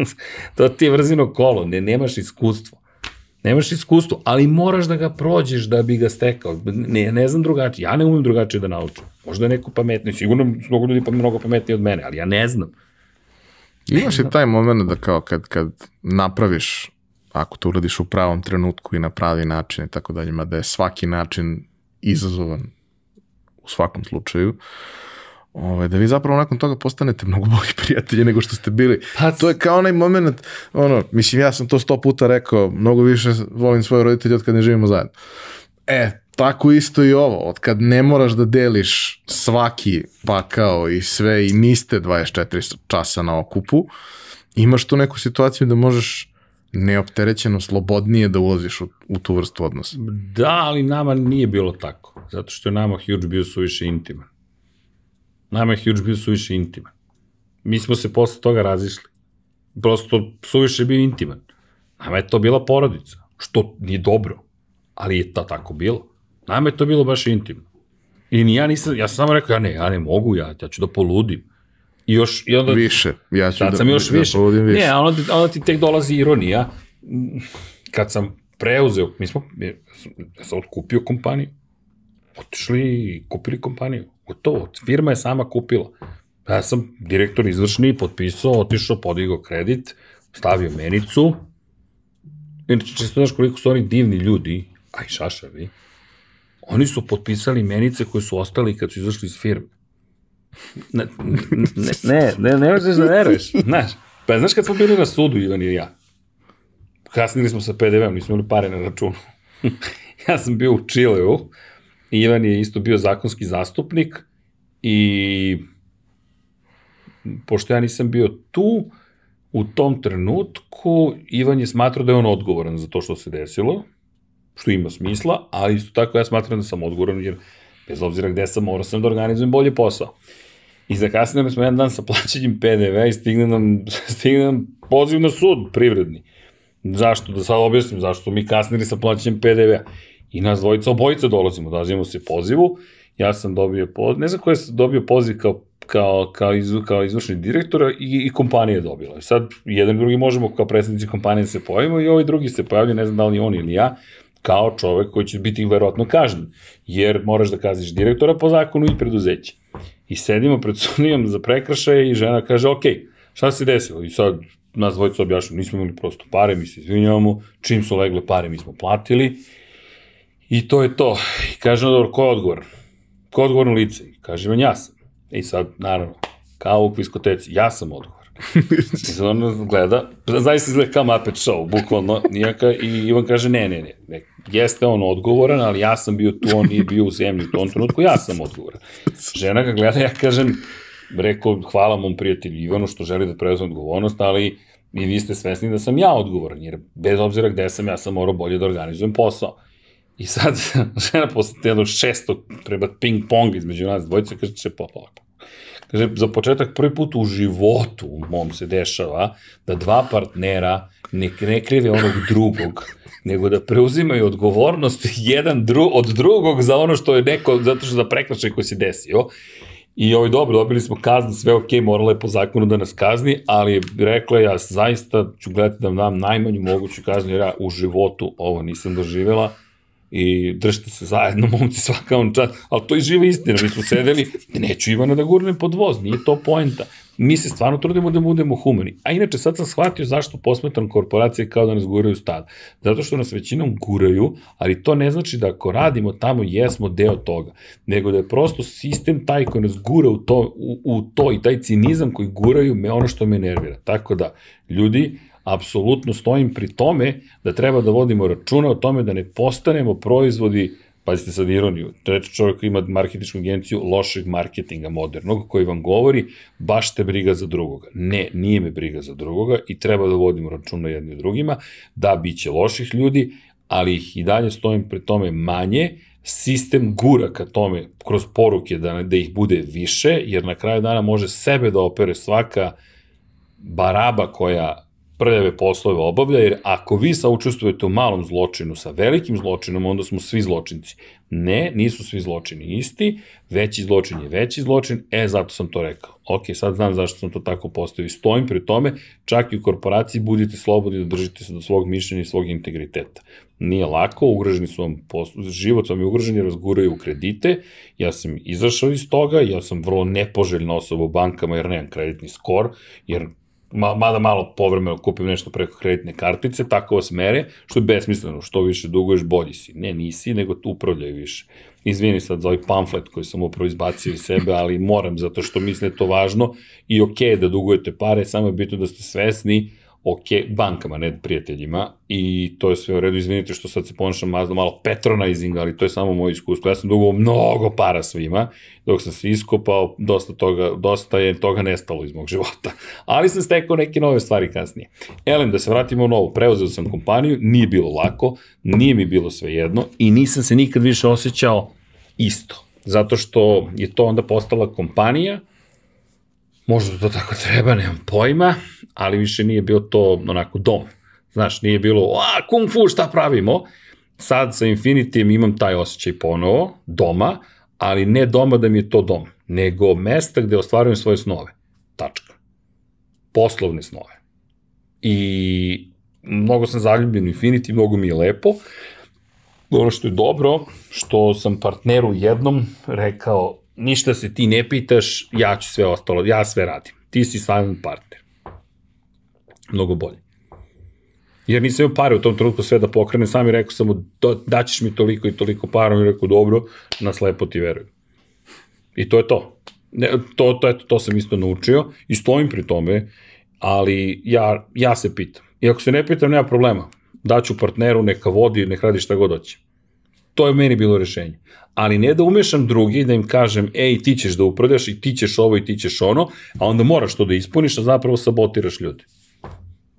S2: to ti je vrzino kolo, ne, nemaš iskustvo. Nemaš iskustvo, ali moraš da ga prođeš da bi ga stekao. Ne, ne znam drugačije, ja ne umem drugačije da naučim. Možda je neko pametniji, sigurno mnogo ljudi pa mnogo pametniji od mene, ali ja ne znam.
S1: Imaš i taj moment da kao kad, kad napraviš, ako to uradiš u pravom trenutku i na pravi način i tako dalje, da je svaki način izazovan u svakom slučaju, Ovaj, da vi zapravo nakon toga postanete mnogo bolji prijatelji nego što ste bili. Pa, to je kao onaj moment, ono, mislim, ja sam to sto puta rekao, mnogo više volim svoje roditelje od kad ne živimo zajedno. E, tako isto i ovo, od kad ne moraš da deliš svaki pakao i sve i niste 24 časa na okupu, imaš tu neku situaciju da možeš neopterećeno, slobodnije da ulaziš u, u tu vrstu odnosa.
S2: Da, ali nama nije bilo tako, zato što je nama Huge bio suviše intiman. Nama je Huge bio suviše intiman. Mi smo se posle toga razišli. Prosto suviše bio intiman. Nama je to bila porodica, što nije dobro, ali je to tako bilo. Nama je to bilo baš intimno. I ni ja nisam, ja sam samo rekao, ja ne, ja ne mogu, ja, ja ću da poludim. I još, i onda...
S1: Više, ja ću
S2: da,
S1: sam
S2: još
S1: da
S2: više.
S1: poludim više.
S2: Ne, onda, ti, onda ti tek dolazi ironija. Kad sam preuzeo, mi smo, ja sam otkupio kompaniju, otišli i kupili kompaniju. Gotovo, firma je sama kupila. Ja sam direktor izvršni, potpisao, otišao, podigao kredit, stavio menicu. Inače, čisto znaš koliko su oni divni ljudi, a i šašavi, oni su potpisali menice koje su ostali kad su izašli iz firme. Ne, ne, ne, ne, ne možeš da veruješ. Znaš, pa znaš kad smo bili na sudu, Ivan i ja, kasnili smo sa PDV-om, nismo imali pare na računu. ja sam bio u Čileu, Ivan je isto bio zakonski zastupnik i pošto ja nisam bio tu, u tom trenutku Ivan je smatrao da je on odgovoran za to što se desilo, što ima smisla, ali isto tako ja smatram da sam odgovoran, jer bez obzira gde sam, morao sam da organizujem bolje posao. I zakasnili smo jedan dan sa plaćanjem PDV i stigne nam, stigne nam poziv na sud privredni. Zašto? Da sad objasnim zašto mi kasnili sa plaćanjem PDV-a. I nas dvojica, obojica dolazimo, dolazimo se pozivu, ja sam dobio poziv, ne znam ko je dobio poziv kao kao, kao, iz, kao izvršni direktora i, i kompanija je dobila. Sad, jedan i drugi možemo kao predsednici kompanije da se pojavimo i ovaj drugi se pojavlja, ne znam da li on ili ja, kao čovek koji će biti verovatno kažnjen, jer moraš da kazniš direktora po zakonu i preduzeće. I sedimo pred sudijom za prekršaje i žena kaže, ok, šta se desilo? I sad nas dvojica objašnju, nismo imali prosto pare, mi se izvinjavamo, čim su legle pare mi smo platili i to je to. I kaže, no dobro, ko je odgovor? Ko je odgovorno lice? I kaže, ja sam. I sad, naravno, kao u kviskoteci, ja sam odgovor. I sad on gleda, zaista izgleda kao Muppet Show, bukvalno, nijaka, i Ivan kaže, ne, ne, ne, ne, jeste on odgovoran, ali ja sam bio tu, on nije bio u zemlji u tom trenutku, ja sam odgovoran. Žena ga gleda, ja kažem, rekao, hvala mom prijatelju Ivanu što želi da preuzme odgovornost, ali i vi ste svesni da sam ja odgovoran, jer bez obzira gde sam, ja sam morao bolje da organizujem posao. I sad, žena posle jednog šestog treba ping-pong između nas dvojice, kaže, će pa. Kaže, za početak prvi put u životu u mom se dešava da dva partnera ne, ne krive onog drugog, nego da preuzimaju odgovornost jedan dru, od drugog za ono što je neko, zato što za prekrašaj koji se desio. I ovaj, dobro, dobili smo kaznu, sve ok, morala je po zakonu da nas kazni, ali rekla ja zaista ću gledati da vam najmanju moguću kaznu, jer ja u životu ovo nisam doživela i držite se zajedno, momci svaka on čas, ali to je živa istina, mi smo sedeli, neću Ivana da gurnem pod voz, nije to poenta. Mi se stvarno trudimo da budemo humani. A inače, sad sam shvatio zašto posmetram korporacije kao da nas guraju stad. Zato što nas većinom guraju, ali to ne znači da ako radimo tamo, jesmo deo toga. Nego da je prosto sistem taj koji nas gura u to, u, u to i taj cinizam koji guraju me ono što me nervira. Tako da, ljudi, apsolutno stojim pri tome da treba da vodimo računa o tome da ne postanemo proizvodi pazite sad ironiju, treći čovjek ima marketičku agenciju lošeg marketinga modernog koji vam govori baš te briga za drugoga. Ne, nije me briga za drugoga i treba da vodimo računa jedni drugima, da biće loših ljudi, ali ih i dalje stojim pri tome manje, sistem gura ka tome kroz poruke da, da ih bude više, jer na kraju dana može sebe da opere svaka baraba koja prljave poslove obavlja, jer ako vi saučestvujete u malom zločinu sa velikim zločinom, onda smo svi zločinci. Ne, nisu svi zločini isti, veći zločin je veći zločin, e, zato sam to rekao. Ok, sad znam zašto sam to tako postavio. Stojim pri tome, čak i u korporaciji budite slobodni da držite se do svog mišljenja i svog integriteta. Nije lako, ugroženi su vam, život vam je ugrožen razguraju kredite, ja sam izašao iz toga, ja sam vrlo nepoželjna osoba u bankama jer nemam kreditni skor, jer mada malo povremeno kupim nešto preko kreditne kartice, tako vas mere, što je besmisleno, što više duguješ, bolji si. Ne, nisi, nego tu upravljaju više. Izvini sad za ovaj pamflet koji sam upravo izbacio iz sebe, ali moram, zato što mislim da je to važno i okej okay da dugujete pare, samo je bitno da ste svesni ok, bankama, ne prijateljima, i to je sve u redu, izvinite što sad se ponašam mazda malo patronizing, ali to je samo moje iskustvo. Ja sam dugovao mnogo para svima, dok sam se iskopao, dosta, toga, dosta je toga nestalo iz mog života. Ali sam stekao neke nove stvari kasnije. Elem, da se vratimo u novu, preuzeo sam kompaniju, nije bilo lako, nije mi bilo sve jedno i nisam se nikad više osjećao isto. Zato što je to onda postala kompanija Možda to tako treba, nemam pojma, ali više nije bio to onako dom. Znaš, nije bilo, a, kung fu, šta pravimo? Sad sa Infinitijem imam taj osjećaj ponovo, doma, ali ne doma da mi je to dom, nego mesta gde ostvarujem svoje snove. Tačka. Poslovne snove. I mnogo sam zaljubljen u Infinity, mnogo mi je lepo. Ono što je dobro, što sam partneru jednom rekao, ništa se ti ne pitaš, ja ću sve ostalo, ja sve radim. Ti si silent partner. Mnogo bolje. Jer nisam imao pare u tom trenutku sve da pokrene, sam i rekao samo daćeš mi toliko i toliko para, mi rekao dobro, na slepo ti verujem. I to je to. Ne, to, to, eto, to sam isto naučio i stojim pri tome, ali ja, ja se pitam. I ako se ne pitam, nema problema. Daću partneru, neka vodi, neka radi šta god hoće. To je meni bilo rešenje. Ali ne da umešam drugi, da im kažem, ej, ti ćeš da uprdaš i ti ćeš ovo i ti ćeš ono, a onda moraš to da ispuniš, a zapravo sabotiraš ljudi.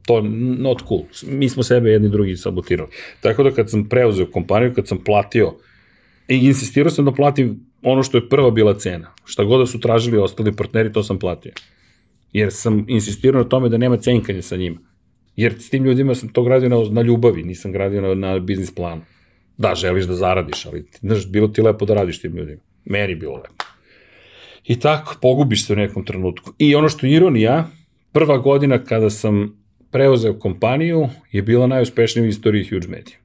S2: To not cool. Mi smo sebe jedni drugi sabotirali. Tako da kad sam preuzeo kompaniju, kad sam platio, i insistirao sam da platim ono što je prva bila cena. Šta god da su tražili ostali partneri, to sam platio. Jer sam insistirao na tome da nema cenkanja sa njima. Jer s tim ljudima sam to gradio na, na ljubavi, nisam gradio na, na biznis planu. Da, želiš da zaradiš, ali znaš, bilo ti lepo da radiš tim ljudima. Meni bilo lepo. I tako, pogubiš se u nekom trenutku. I ono što je ironija, prva godina kada sam preuzeo kompaniju je bila najuspešnija u istoriji Huge Media.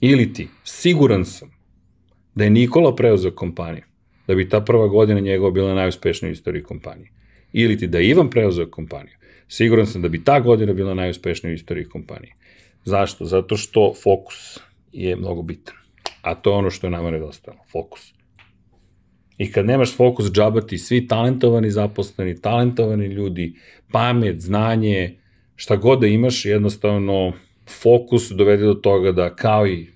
S2: Ili ti, siguran sam da je Nikola preuzeo kompaniju, da bi ta prva godina njegova bila najuspešnija u istoriji kompanije. Ili ti da je Ivan preuzeo kompaniju, siguran sam da bi ta godina bila najuspešnija u istoriji kompanije. Zašto? Zato što fokus je mnogo bitan. A to je ono što je nama nedostajalo, fokus. I kad nemaš fokus, džabati svi talentovani zaposleni, talentovani ljudi, pamet, znanje, šta god da imaš, jednostavno fokus dovede do toga da kao i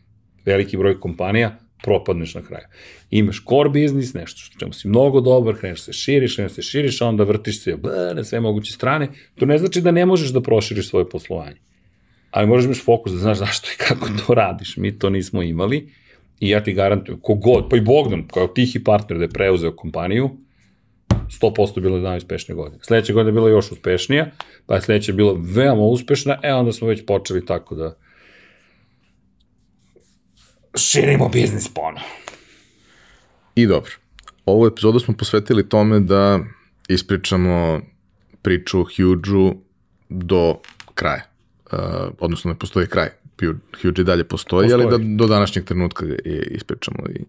S2: veliki broj kompanija, propadneš na kraju. Imaš core biznis, nešto što čemu si mnogo dobar, kreneš se širiš, kreneš se širiš, a onda vrtiš se na sve moguće strane. To ne znači da ne možeš da proširiš svoje poslovanje ali možeš imaš fokus da znaš zašto i kako to radiš. Mi to nismo imali i ja ti garantujem, kogod, pa i Bogdan, kao tihi partner da je preuzeo kompaniju, 100% bilo najuspešnije godine. Sledeća godina je bila još uspešnija, pa je sledeća bila veoma uspešna, e onda smo već počeli tako da širimo biznis pono.
S1: I dobro. Ovu epizodu smo posvetili tome da ispričamo priču Huge-u do kraja uh, odnosno ne postoji kraj. Huge, i dalje postoji, postoji. ali da do današnjeg trenutka je ispričamo i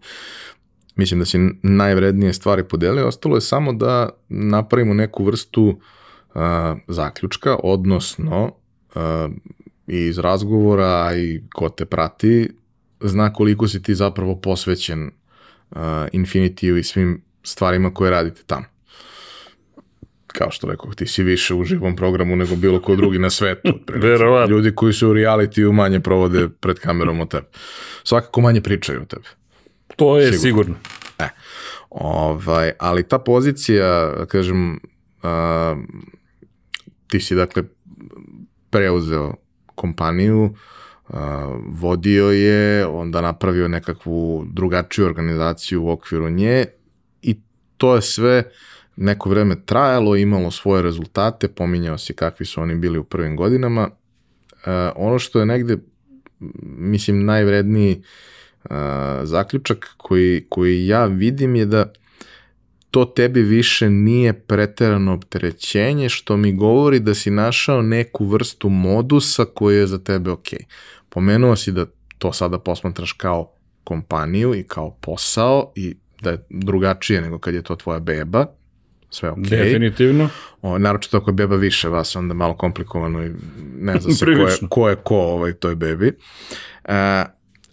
S1: mislim da si najvrednije stvari podelio, ostalo je samo da napravimo neku vrstu uh, zaključka, odnosno uh, iz razgovora i ko te prati, zna koliko si ti zapravo posvećen uh, Infinitiju i svim stvarima koje radite tamo. Kao što rekao, ti si više u živom programu nego bilo ko drugi na svetu.
S2: Verovatno.
S1: Ljudi koji su u realitiju manje provode pred kamerom o tebi. Svakako manje pričaju o tebi.
S2: To je sigurno. sigurno.
S1: E, ovaj, ali ta pozicija, kažem, uh, ti si dakle preuzeo kompaniju, uh, vodio je, onda napravio nekakvu drugačiju organizaciju u okviru nje i to je sve neko vreme trajalo, imalo svoje rezultate, pominjao si kakvi su oni bili u prvim godinama. Uh, ono što je negde, mislim, najvredniji uh, zaključak koji, koji ja vidim je da to tebi više nije preterano opterećenje, što mi govori da si našao neku vrstu modusa koji je za tebe ok. Pomenuo si da to sada posmatraš kao kompaniju i kao posao i da je drugačije nego kad je to tvoja beba, sve ok.
S2: Definitivno.
S1: O, naročito ako je beba više vas, onda malo komplikovano i ne zna se ko je, ko je ko ovaj toj bebi. E,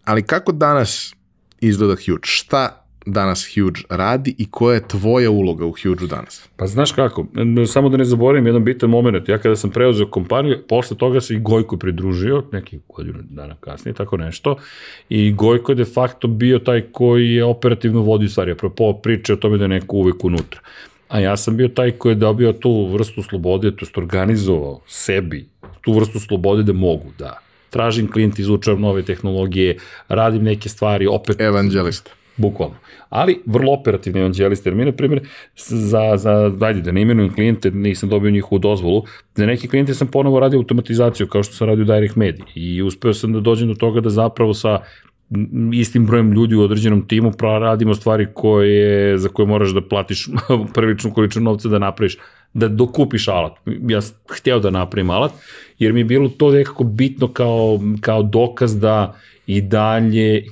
S1: ali kako danas izgleda Huge? Šta danas Huge radi i koja je tvoja uloga u Huge-u danas?
S2: Pa znaš kako, samo da ne zaboravim jedan bitan moment, ja kada sam preuzeo kompaniju, posle toga se i Gojko pridružio, neki godinu dana kasnije, tako nešto, i Gojko je de facto bio taj koji je operativno vodio stvari, apropo priče o tome da je neko uvek unutra. A ja sam bio taj koji je dobio tu vrstu slobode, to je organizovao sebi tu vrstu slobode da mogu da tražim klijent, izučavam nove tehnologije, radim neke stvari, opet...
S1: Evangelista.
S2: Bukvalno. Ali vrlo operativni evanđelista, jer mi, na primjer, za, za, dajde, da ne imenujem klijente, nisam dobio njihovu dozvolu, za neke klijente sam ponovo radio automatizaciju, kao što sam radio Direct Media. I uspeo sam da dođem do toga da zapravo sa istim brojem ljudi u određenom timu radimo stvari koje, za koje moraš da platiš prvičnu količinu novca da napraviš, da dokupiš alat. Ja sam hteo da napravim alat, jer mi je bilo to nekako bitno kao, kao dokaz da i dalje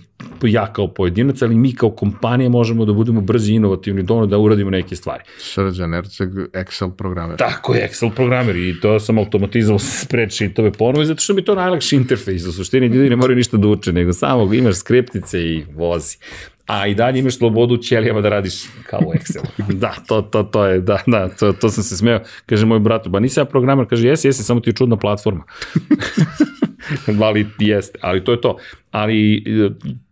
S2: ja kao pojedinac, ali mi kao kompanija možemo da budemo brzi i inovativni dovoljno da uradimo neke stvari.
S1: Srđan Erceg, Excel programer.
S2: Tako je, Excel programer i to sam automatizovao spreadsheetove ponovo, zato što mi to najlakši interfejs. U suštini ljudi ne moraju ništa da uče, nego samo imaš skriptice i vozi a i dalje imaš slobodu ćelijama da radiš kao u Excelu. da, to, to, to je, da, da, to, to sam se smeo. Kaže moj brat, ba nisi ja programer, kaže jesi, jesi, samo ti je čudna platforma. ali jeste, ali to je to. Ali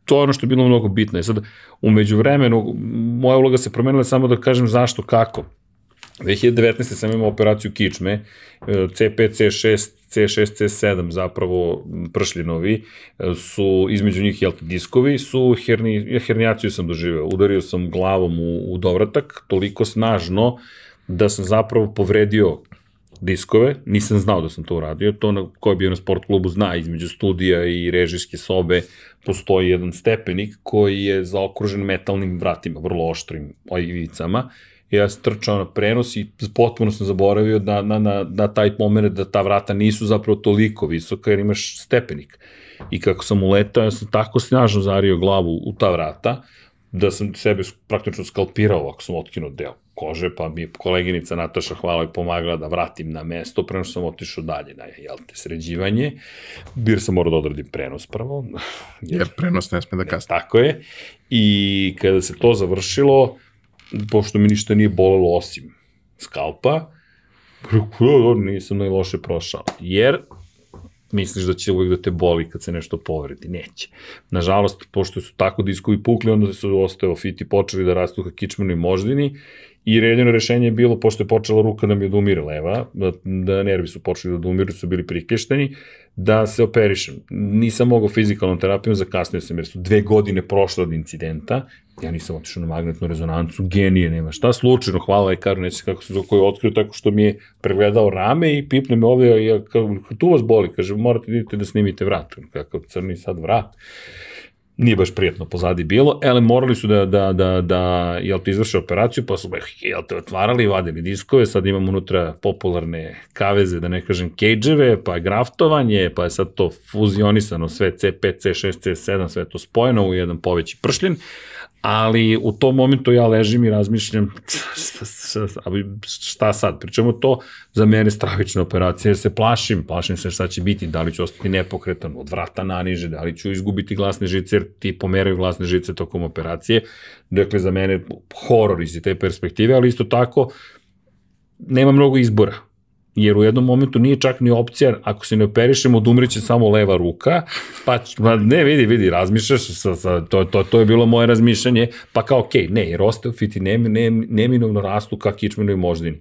S2: to je ono što je bilo mnogo bitno. I sad, umeđu vremenu, moja uloga se promenila samo da kažem zašto, kako. 2019. sam imao operaciju kičme, C5, C6, C6, C7 zapravo pršljinovi su, između njih jel, diskovi, su herni, hernijaciju sam doživeo, udario sam glavom u, u dovratak toliko snažno da sam zapravo povredio diskove, nisam znao da sam to uradio, to na, ko je bio na sport klubu zna, između studija i režijske sobe postoji jedan stepenik koji je zaokružen metalnim vratima, vrlo oštrim ivicama, ja sam trčao na prenos i potpuno sam zaboravio da, na, na, na taj moment da ta vrata nisu zapravo toliko visoka jer imaš stepenik. I kako sam uletao, ja sam tako snažno zario glavu u ta vrata, da sam sebe praktično skalpirao ako sam otkinuo deo kože, pa mi je koleginica Nataša hvala i pomagala da vratim na mesto, prema što sam otišao dalje na jel te, sređivanje. Bir sam morao da odradim prenos prvo.
S1: Jer, jer prenos ne sme da kasne.
S2: Tako je. I kada se to završilo, pošto mi ništa nije bolelo osim skalpa, nisam najloše prošao. Jer misliš da će uvijek da te boli kad se nešto povredi. Neće. Nažalost, pošto su tako diskovi pukli, onda su ostao fiti počeli da rastu ka kičmenu i moždini I jedino rešenje je bilo, pošto je počela ruka da mi je da umire leva, da, da nervi su počeli da umiru, su bili prikešteni, da se operišem. Nisam mogao fizikalnom terapijom, zakasnio sam jer su dve godine prošle od incidenta, ja nisam otišao na magnetnu rezonancu, genije, nema šta, slučajno, hvala lekaru, neće kako se je otkrio, tako što mi je pregledao rame i pipne me ovdje, ja, tu vas boli, kaže, morate da idete da snimite vrat, kakav crni sad vrat nije baš prijatno pozadi bilo, ale morali su da, da, da, da jel te izvrše operaciju, pa su jel te otvarali, vadili diskove, sad imamo unutra popularne kaveze, da ne kažem kejdževe, pa je graftovanje, pa je sad to fuzionisano, sve C5, C6, C7, sve to spojeno u jedan poveći pršljen, ali u tom momentu ja ležim i razmišljam šta sad, pričamo to za mene stravična operacija jer se plašim, plašim se šta će biti, da li ću ostati nepokretan od vrata naniže, da li ću izgubiti glasne žice jer ti pomeraju glasne žice tokom operacije, dakle za mene horor iz te perspektive, ali isto tako nema mnogo izbora, jer u jednom momentu nije čak ni opcija, ako se ne operišemo, odumriće samo leva ruka, pa, pa ne, vidi, vidi, razmišljaš, sa, sa, to, to, to je bilo moje razmišljanje, pa kao, okej, okay, ne, jer osteofiti nem, nem, neminovno rastu ka kičmenoj moždini.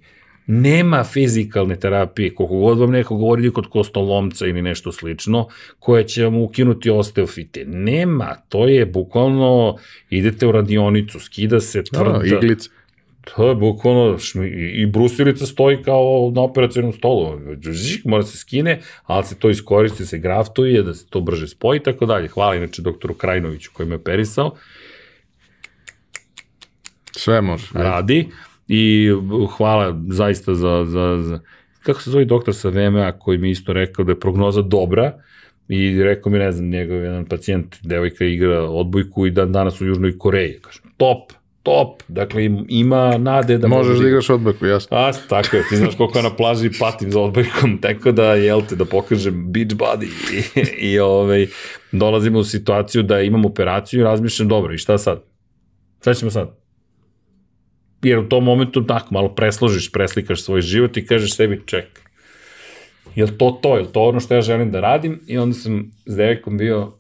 S2: Nema fizikalne terapije, koliko god vam neko govori kod kostolomca ili nešto slično, koje će vam ukinuti osteofite. Nema, to je bukvalno, idete u radionicu, skida se da, tvrda...
S1: Da, iglica
S2: To je bukvalno, i, i brusilica stoji kao na operacijnom stolu. Žik, mora se skine, ali se to iskoristi, se graftuje, da se to brže spoji i tako dalje. Hvala inače doktoru Krajnoviću koji me operisao.
S1: Sve može.
S2: Radi. I hvala zaista za, za, za kako se zove doktor sa VMA koji mi isto rekao da je prognoza dobra, i rekao mi, ne znam, njegov jedan pacijent, devojka igra odbojku i dan danas u Južnoj Koreji. Kažem, top, top, dakle ima nade da
S1: možeš da igraš odbojku, jasno.
S2: A, tako je, ti znaš koliko ja na plaži patim za odbojkom, tako da, jel te, da pokažem beach body i, i ovaj, dolazimo u situaciju da imam operaciju i razmišljam, dobro, i šta sad? Šta ćemo sad? Jer u tom momentu tako, malo presložiš, preslikaš svoj život i kažeš sebi, čekaj, je li to to, je li to ono što ja želim da radim? I onda sam s devojkom bio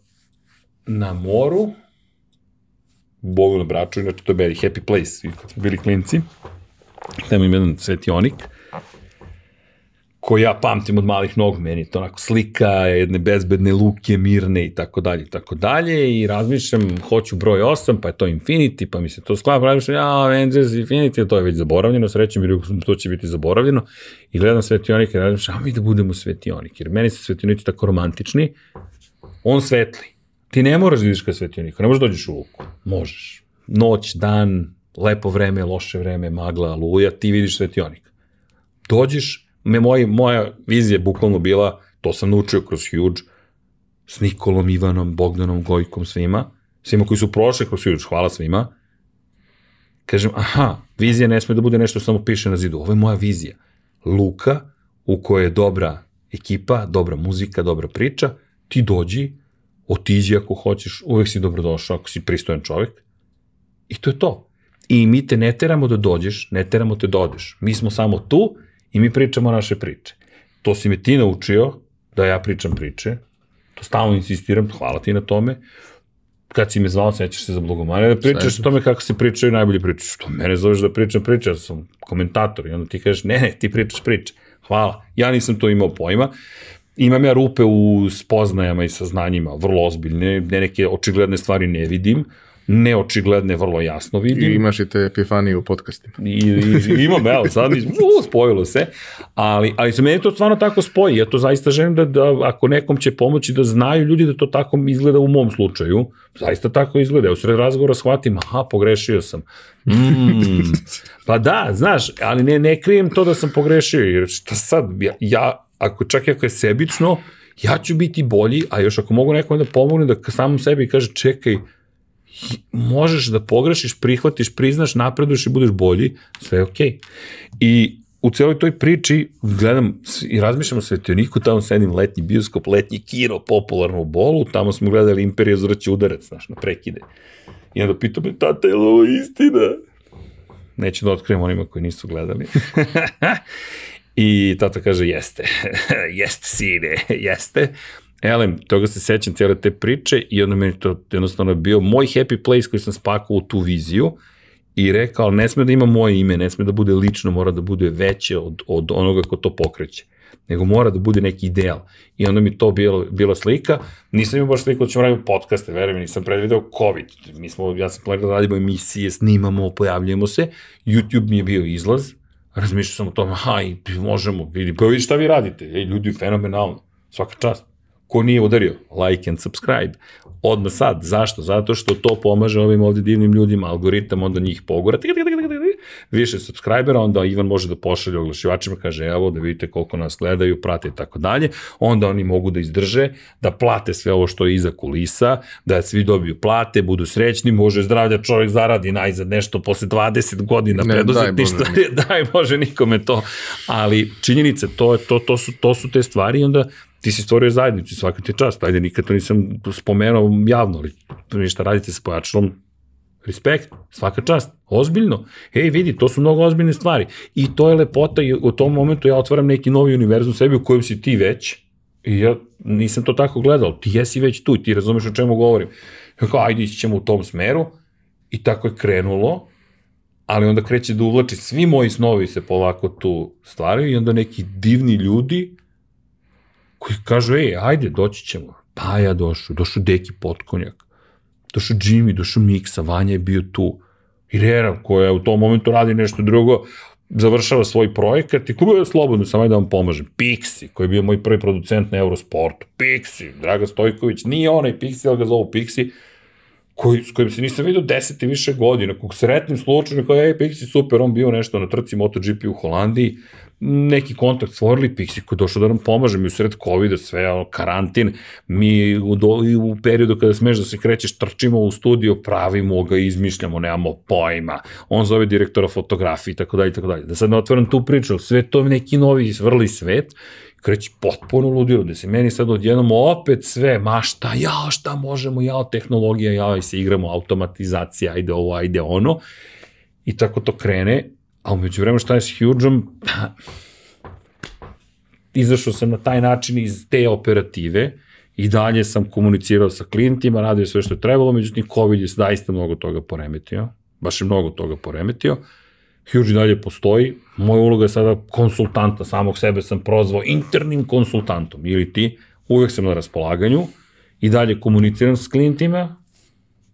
S2: na moru, Bogu na braču, inače to je meni happy place, i kad smo bili klinci, tamo im jedan svetionik, koji ja pamtim od malih nogu, meni je to onako slika jedne bezbedne luke, mirne i tako dalje i tako dalje i razmišljam, hoću broj 8, pa je to Infinity, pa mi se to sklapa, razmišljam, ja, Avengers Infinity, to je već zaboravljeno, srećem jer to će biti zaboravljeno i gledam svetionik i razmišljam, a mi da budemo svetionik, jer meni se svetionici tako romantični, on svetli, Ti ne moraš da ideš ka svetionika, ne možeš da dođeš u luku. Možeš. Noć, dan, lepo vreme, loše vreme, magla, luja, ti vidiš svetionik. Dođeš, me moj, moja vizija je bukvalno bila, to sam naučio kroz Huge, s Nikolom, Ivanom, Bogdanom, Gojkom, svima, svima koji su prošli kroz Huge, hvala svima, kažem, aha, vizija ne sme da bude nešto samo piše na zidu, ovo je moja vizija. Luka, u kojoj je dobra ekipa, dobra muzika, dobra priča, ti dođi, otiđi ako hoćeš, uvek si dobrodošao ako si pristojan čovek. I to je to. I mi te ne teramo da dođeš, ne teramo te da odeš. Mi smo samo tu i mi pričamo naše priče. To si me ti naučio da ja pričam priče, to stalno insistiram, hvala ti na tome. Kad si me zvao, sećaš se za blogomane, da pričaš o tome kako se pričaju najbolje priče. Što mene zoveš da pričam priče, ja sam komentator i onda ti kažeš, ne, ne, ti pričaš priče. Hvala. Ja nisam to imao pojma imam ja rupe u spoznajama i saznanjima, vrlo ozbiljne, ne neke očigledne stvari ne vidim, neočigledne vrlo jasno vidim.
S1: I imaš i te epifanije u podcastima.
S2: I, i imam, evo, sad mi, uh, spojilo se, ali, ali se meni to stvarno tako spoji, ja to zaista želim da, da ako nekom će pomoći da znaju ljudi da to tako izgleda u mom slučaju, zaista tako izgleda, u sred razgovora shvatim, aha, pogrešio sam. Mm, pa da, znaš, ali ne, ne krijem to da sam pogrešio, jer šta sad, ja, ja ako čak ako je sebično, ja ću biti bolji, a još ako mogu nekom da pomogne da samom sebi kaže čekaj, možeš da pogrešiš, prihvatiš, priznaš, napreduješ i budeš bolji, sve je okej. Okay. I u celoj toj priči gledam i razmišljam o svetioniku, tamo sedim letnji bioskop, letnji kino, popularno u bolu, tamo smo gledali Imperija zvrće udarac, znaš, na prekide. I onda pitam me, tata, je li ovo istina? Neću da otkrijem onima koji nisu gledali. I tata kaže, jeste, jeste sine, jeste. Elem, toga se sećam cijele te priče i onda meni to jednostavno bio moj happy place koji sam spakao u tu viziju i rekao, ne sme da ima moje ime, ne sme da bude lično, mora da bude veće od, od onoga ko to pokreće nego mora da bude neki ideal. I onda mi to bilo, bila slika. Nisam imao baš sliku da ćemo raditi podcaste, verujem, nisam predvideo COVID. Mi smo, ja sam planirao da radimo emisije, snimamo, pojavljujemo se. YouTube mi je bio izlaz, razmišljao sam o tome, aha, i možemo, vidi, pa vidi šta vi radite, ej, ljudi, fenomenalno, svaka čast. ko nije udario like and subscribe, odmah sad. Zašto? Zato što to pomaže ovim ovde divnim ljudima, algoritam onda njih pogura, više subscribera, onda Ivan može da pošalje oglašivačima, kaže evo da vidite koliko nas gledaju, prate i tako dalje, onda oni mogu da izdrže, da plate sve ovo što je iza kulisa, da svi dobiju plate, budu srećni, može zdravlja čovjek zaradi najzad nešto posle 20 godina
S1: Ne,
S2: preduzetništva,
S1: daj
S2: daj Bože nikome to, ali činjenice, to, to, to, su, to su te stvari i onda ti si stvorio zajednicu, svaka ti čast, ajde, nikad to nisam spomenuo javno, ali ništa radite sa pojačalom, respekt, svaka čast, ozbiljno. Ej, vidi, to su mnogo ozbiljne stvari. I to je lepota i u tom momentu ja otvaram neki novi univerzum sebi u kojem si ti već i ja nisam to tako gledao. Ti jesi već tu ti razumeš o čemu govorim. Ja kao, ajde, ići ćemo u tom smeru i tako je krenulo, ali onda kreće da uvlači, svi moji snovi se polako tu stvaraju i onda neki divni ljudi koji kažu, ej, ajde, doći ćemo. Pa ja došao, došao Deki Potkonjak, došao Jimmy, došao Miksa, Vanja je bio tu. I Rera, koja u tom momentu radi nešto drugo, završava svoj projekat i kako je slobodno, samo ajde da vam pomažem. Pixi, koji je bio moj prvi producent na Eurosportu. Pixi, Draga Stojković, nije onaj Pixi, ali ga zovu Pixi, koji, s kojim se nisam vidio deset i više godina, kog sretnim slučajno, kao, ej, Pixi, super, on bio nešto na trci MotoGP u Holandiji, neki kontakt stvorili, Pixi koji došao da nam pomaže, mi u sred COVID-a, sve, ono, karantin, mi u, do, u periodu kada smeš da se krećeš, trčimo u studio, pravimo ga, izmišljamo, nemamo pojma, on zove direktora fotografije tako dalje, tako dalje. Da sad ne otvaram tu priču, sve to je neki novi vrli svet, kreći potpuno ludilo, da se meni sad odjednom opet sve, ma šta, ja, šta možemo, ja, tehnologija, ja, i se igramo, automatizacija, ajde ovo, ajde ono, i tako to krene, a umeđu vremenu šta je s Hugeom, pa, izašao sam na taj način iz te operative, i dalje sam komunicirao sa klijentima, radio sve što je trebalo, međutim, COVID je zaista mnogo toga poremetio, baš je mnogo toga poremetio, Huge dalje postoji, moja uloga je sada konsultanta, samog sebe sam prozvao internim konsultantom, ili ti, uvek sam na raspolaganju, i dalje komuniciram s klijentima,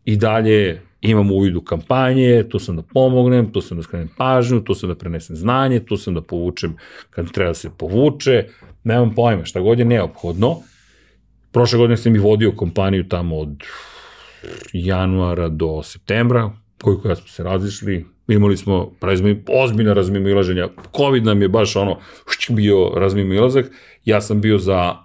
S2: i dalje imam uvid u kampanje, tu sam da pomognem, tu sam da skrenem pažnju, tu sam da prenesem znanje, tu sam da povučem kad treba da se povuče, nemam pojma, šta god je neophodno. Prošle godine sam i vodio kompaniju tamo od januara do septembra, koliko ja smo se razišli, imali smo razmi, ozbiljna razmimoilaženja. Covid nam je baš ono, bio razmimoilazak, ja sam bio za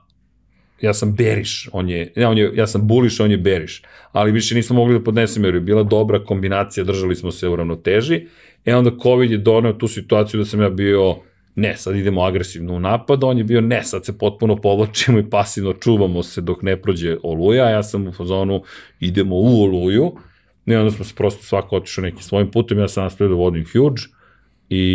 S2: ja sam beriš, on je, ne, on je, ja sam buliš, on je beriš, ali više nismo mogli da podnesemo jer je bila dobra kombinacija, držali smo se u ravnoteži, e onda COVID je doneo tu situaciju da sam ja bio, ne, sad idemo agresivno u napad, on je bio, ne, sad se potpuno povlačimo i pasivno čuvamo se dok ne prođe oluja, a ja sam u fazonu, idemo u oluju, i onda smo se prosto svako otišao nekim svojim putem, ja sam nastavio da vodim Huge, i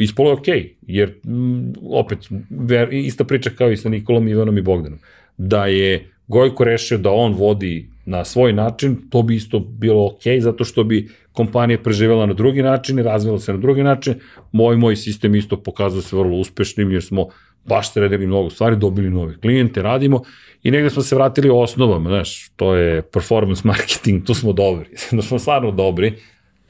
S2: ispolo je okej, okay, jer m, opet ver, ista priča kao i sa Nikolom, Ivanom i Bogdanom, da je Gojko rešio da on vodi na svoj način, to bi isto bilo okej, okay, zato što bi kompanija preživela na drugi način i razvila se na drugi način. Moj moj sistem isto pokazao se vrlo uspešnim jer smo baš sredili mnogo stvari, dobili nove klijente, radimo i negde smo se vratili osnovama, znaš, to je performance marketing, tu smo dobri, da smo stvarno dobri,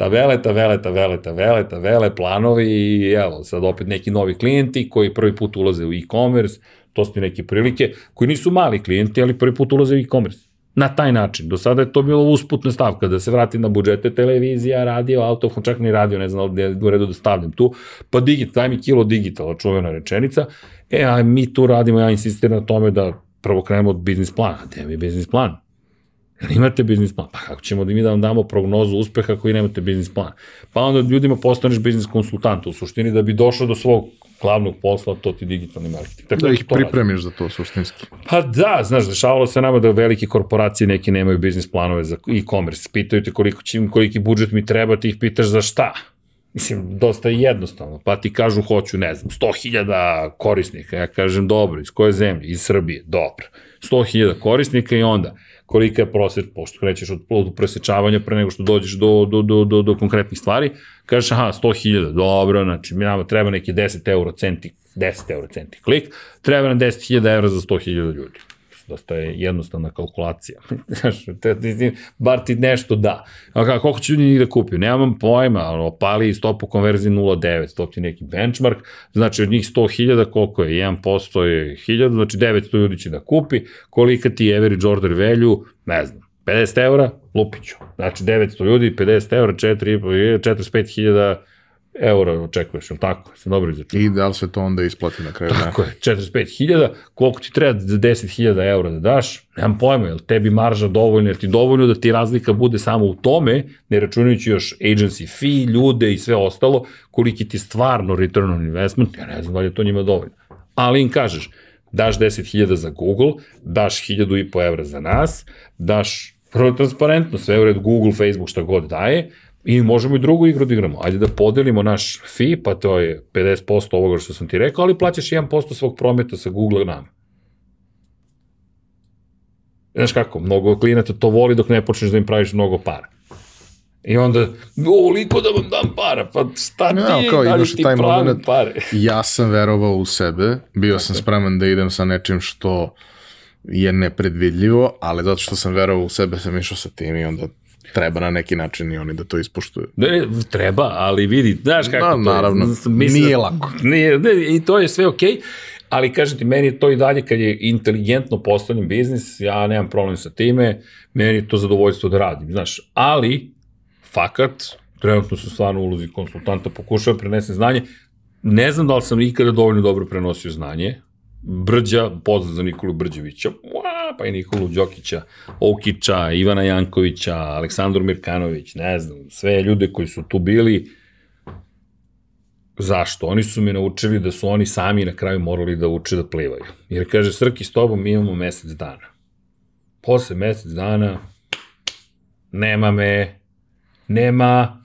S2: tabele, tabele, tabele, tabele, tabele, planovi i evo, sad opet neki novi klijenti koji prvi put ulaze u e-commerce, to su neke prilike, koji nisu mali klijenti, ali prvi put ulaze u e-commerce. Na taj način. Do sada je to bilo usputna stavka, da se vrati na budžete televizija, radio, autofon, čak ni radio, ne znam je u redu da stavljam tu, pa digit, daj mi kilo digitala, čuvena rečenica, e, a mi tu radimo, ja insistiram na tome da prvo krenemo od biznis plana. Gde mi biznis plan? Jel imate biznis plan? Pa kako ćemo da mi da vam damo prognozu uspeha ako nemate biznis plan? Pa onda ljudima postaneš biznis konsultant u suštini da bi došao do svog glavnog posla, to ti digitalni marketing. Tako
S1: Da ih
S2: to radim.
S1: pripremiš za to suštinski.
S2: Pa da, znaš, dešavalo se nama da velike korporacije neki nemaju biznis planove za e-commerce. Pitaju te koliko će, im- koliki budžet mi treba, ti ih pitaš za šta. Mislim, dosta je jednostavno. Pa ti kažu, hoću, ne znam, 100.000 korisnika. Ja kažem, dobro, iz koje zemlje? Iz Srbije, dobro. 100.000 korisnika i onda kolika je proseč, pošto krećeš od, od presečavanja pre nego što dođeš do, do, do, do, do konkretnih stvari, kažeš, aha, 100.000, dobro, znači, mi nama treba neki 10 euro centi, 10 euro centi klik, treba nam 10.000 evra za 100.000 ljudi. Dosta je jednostavna kalkulacija. Bar ti nešto da. A kako, koliko ljudi njih da kupi? Nemam pojma, ono, pali stopu konverzije 0,9, to ti neki benchmark, znači od njih 100.000 koliko je, 1% je 1000, znači 900 ljudi će da kupi, kolika ti je average order value, ne znam, 50 eura, lupiću. Znači 900 ljudi, 50 eura, 4, 45.000 eura očekuješ, je li tako? Sam dobro izračunao.
S1: I da li se to onda isplati na kraju?
S2: Tako je, 45.000, koliko ti treba za 10.000 eura da daš, nemam pojma, je li tebi marža dovoljna, je ti dovoljno da ti razlika bude samo u tome, ne računajući još agency fee, ljude i sve ostalo, koliki ti stvarno return on investment, ja ne znam da li je to njima dovoljno. Ali im kažeš, daš 10.000 za Google, daš 1.500 evra za nas, daš prvo transparentno, sve u redu, Google, Facebook, šta god daje, I možemo i drugu igru da igramo. Ajde da podelimo naš fee, pa to je 50% ovoga što sam ti rekao, ali plaćaš 1% svog prometa sa Google nama. Znaš kako, mnogo klijenata to voli dok ne počneš da im praviš mnogo para. I onda, ovoliko da vam dam para, pa šta ti,
S1: Ja, kao,
S2: da li ti
S1: taj
S2: pravim
S1: moment,
S2: pare?
S1: ja sam verovao u sebe, bio sam spreman da idem sa nečim što je nepredvidljivo, ali zato što sam verovao u sebe sam išao sa tim i onda treba na neki način i oni da to ispoštuju.
S2: Ne, treba, ali vidi, znaš kako
S1: Da,
S2: to je.
S1: naravno.
S2: Mislim,
S1: Nije lako.
S2: Nije, ne, I to je sve okej, okay, ali kažem ti, meni je to i dalje kad je inteligentno postavljen biznis, ja nemam problem sa time, meni je to zadovoljstvo da radim, znaš, ali, fakat, trenutno su stvarno u ulozi konsultanta, pokušao prenesem znanje, ne znam da li sam ikada dovoljno dobro prenosio znanje, Brđa, poznat za Nikolu Brđevića, pa i Nikolu Đokića, Okića, Ivana Jankovića, Aleksandru Mirkanović, ne znam, sve ljude koji su tu bili, Zašto? Oni su me naučili da su oni sami na kraju morali da uče da plivaju. Jer kaže, Srki, s tobom imamo mesec dana. Posle mesec dana nema me, nema,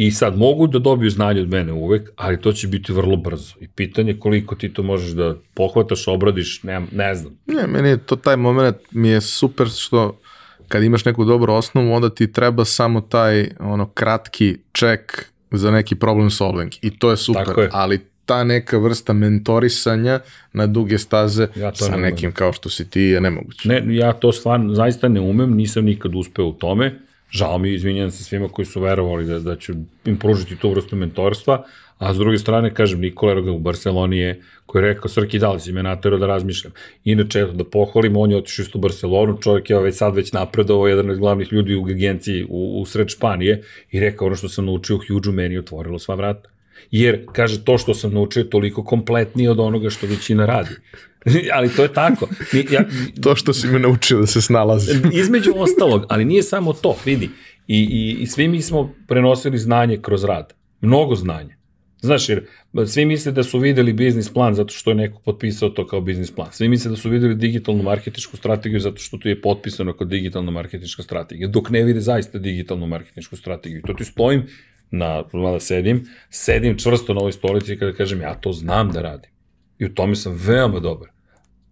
S2: i sad mogu da dobiju znanje od mene uvek, ali to će biti vrlo brzo. I pitanje koliko ti to možeš da pohvataš, obradiš, ne, ne znam.
S1: Ne, meni je to taj moment mi je super što kad imaš neku dobru osnovu, onda ti treba samo taj ono kratki ček za neki problem solving i to je super,
S2: Tako je.
S1: ali ta neka vrsta mentorisanja na duge staze
S2: Ja
S1: sa
S2: ne
S1: nekim kao što si ti je nemoguće.
S2: Ne, ja to stvarno zaista ne umem, nisam nikad uspeo u tome. Žao mi, izvinjam se svima koji su verovali da, da ću im pružiti tu vrstu mentorstva, a s druge strane, kažem, Nikola Eroga u Barceloni je, koji je rekao, Srki, da li si me naterao da razmišljam. Inače, da pohvalim, on je otišao isto u Barcelonu, čovjek je već sad već napredovao, jedan od glavnih ljudi u agenciji u, u sred Španije i rekao, ono što sam naučio u Huge meni otvorilo sva vrata. Jer, kaže, to što sam naučio je toliko kompletnije od onoga što većina radi. ali to je tako. Ni- Ja,
S1: To što si me naučio da se snalazim.
S2: između ostalog, ali nije samo to, vidi. I, i, I svi mi smo prenosili znanje kroz rad. Mnogo znanja. Znaš, jer svi misle da su videli biznis plan zato što je neko potpisao to kao biznis plan. Svi misle da su videli digitalnu marketičku strategiju zato što tu je potpisano kao digitalna marketička strategija, dok ne vide zaista digitalnu marketičku strategiju. To ti stojim na, mada sedim, sedim čvrsto na ovoj stolici kada kažem ja to znam da radim. I u tome sam veoma dobar.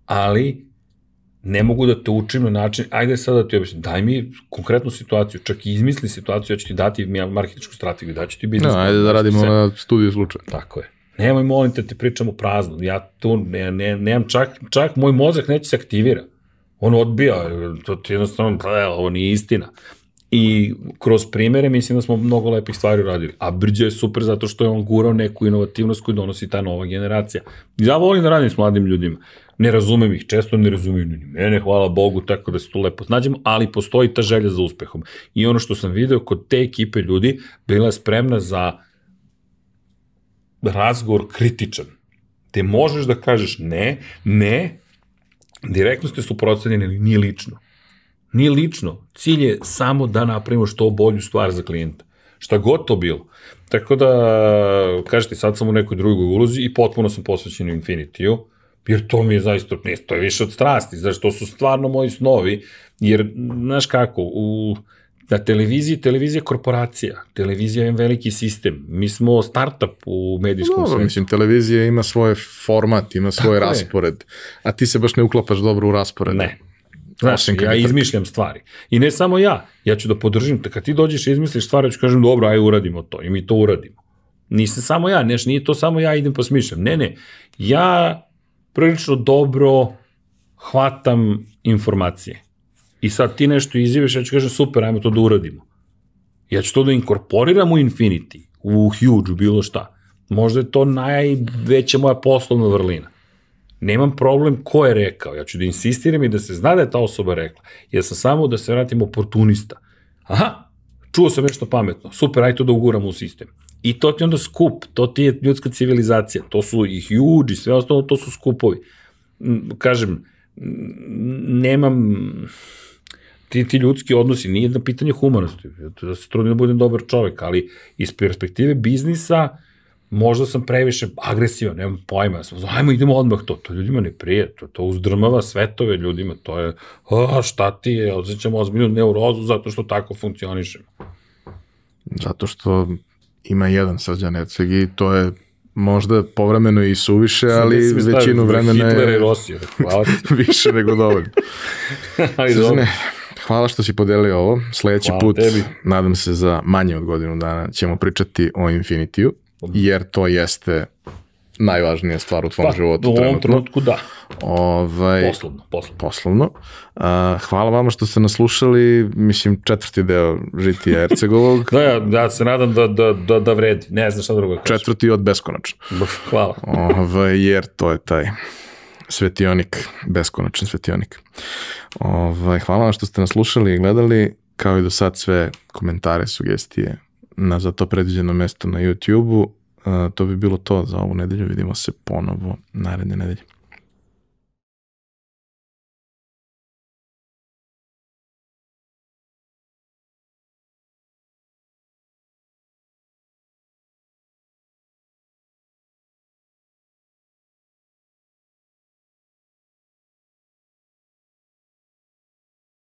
S2: Ali ne mogu da te učim na način, ajde sada da ti objasnim, daj mi konkretnu situaciju, čak i izmisli situaciju, ja ću ti dati marketičku strategiju, daću ti biznis.
S1: No, ajde da radimo
S2: sve.
S1: na studiju slučaja.
S2: Tako je. Nemoj molim te, ti pričamo prazno. Ja tu ne, ne, nemam čak, čak moj mozak neće se aktivira. On odbija, to ti jednostavno, ovo nije istina. I kroz primere mislim da smo mnogo lepih stvari uradili. A Brđe je super zato što je on gurao neku inovativnost koju donosi ta nova generacija. Ja volim da radim s mladim ljudima. Ne razumem ih, često ne razumem ni mene, hvala Bogu, tako da se tu lepo snađemo, ali postoji ta želja za uspehom. I ono što sam video kod te ekipe ljudi, bila spremna za razgovor kritičan. Te možeš da kažeš ne, ne, direktno ste suprotstavljeni, nije lično. Nije lično. Cilj je samo da napravimo što bolju stvar za klijenta. Šta god to bilo. Tako da, kažete, sad sam u nekoj drugoj ulozi i potpuno sam posvećen Infinity-u, jer to mi je zaista, ne, to je više od strasti, znaš, to su stvarno moji snovi, jer, znaš kako, u, na televiziji, televizija je korporacija, televizija je veliki sistem, mi smo startup u medijskom
S1: Dobro,
S2: svetu.
S1: mislim, televizija ima svoj format, ima svoj
S2: Tako je.
S1: raspored, a ti se baš ne uklapaš dobro u raspored.
S2: Ne. Znaš,
S1: Osim kad
S2: ja izmišljam stvari. I ne samo ja, ja ću da podržim, te kad ti dođeš i izmisliš stvari, ja ću kažem, dobro, aj uradimo to i mi to uradimo. Nisam samo ja, neš, nije to samo ja idem pa smišljam. Ne, ne, ja prilično dobro hvatam informacije. I sad ti nešto izjaviš, ja ću kažem super, ajmo to da uradimo. Ja ću to da inkorporiram u Infinity, u Huge, u bilo šta. Možda je to najveća moja poslovna vrlina. Nemam problem ko je rekao, ja ću da insistiram i da se zna da je ta osoba rekla. Ja sam samo da se vratim oportunista. Aha, čuo sam nešto pametno, super, aj to da uguram u sistem. I to ti onda skup, to ti je ljudska civilizacija, to su i huge i sve ostalo, to su skupovi. Kažem, nemam ti, ti ljudski odnosi, nije na pitanje humanosti, da se trudim da budem dobar čovek, ali iz perspektive biznisa, možda sam previše agresivan, nemam pojma, sam, ajmo idemo odmah to, to ljudima ne prije, to, to uzdrmava svetove ljudima, to je, a, šta ti je, osjećamo ozbiljnu neurozu zato što tako funkcionišemo.
S1: Zato što ima jedan srđan Erceg i to je možda povremeno i suviše, ali većinu vremena je...
S2: Hitler i Rosija, hvala
S1: više nego dovoljno. ali Srđane, hvala što si podelio ovo. Sledeći hvala put, tebi. nadam se za manje od godinu dana, ćemo pričati o Infinitiju, jer to jeste najvažnija stvar u tvom pa, životu.
S2: U ovom trenutku da.
S1: Ovaj,
S2: poslovno, poslovno.
S1: poslovno. Uh, hvala vama što ste nas slušali, mislim četvrti deo Žitija Ercegovog.
S2: da, ja, ja se nadam da, da, da, da vredi, ne znam šta drugo da
S1: kažem. Četvrti od beskonačno.
S2: hvala.
S1: Ovaj, jer to je taj svetionik, beskonačan svetionik. Ovaj, hvala vam što ste nas slušali i gledali, kao i do sad sve komentare, sugestije na za to predviđeno mesto na YouTube-u to bi bilo to za ovu nedelju. Vidimo se ponovo naredne nedelje.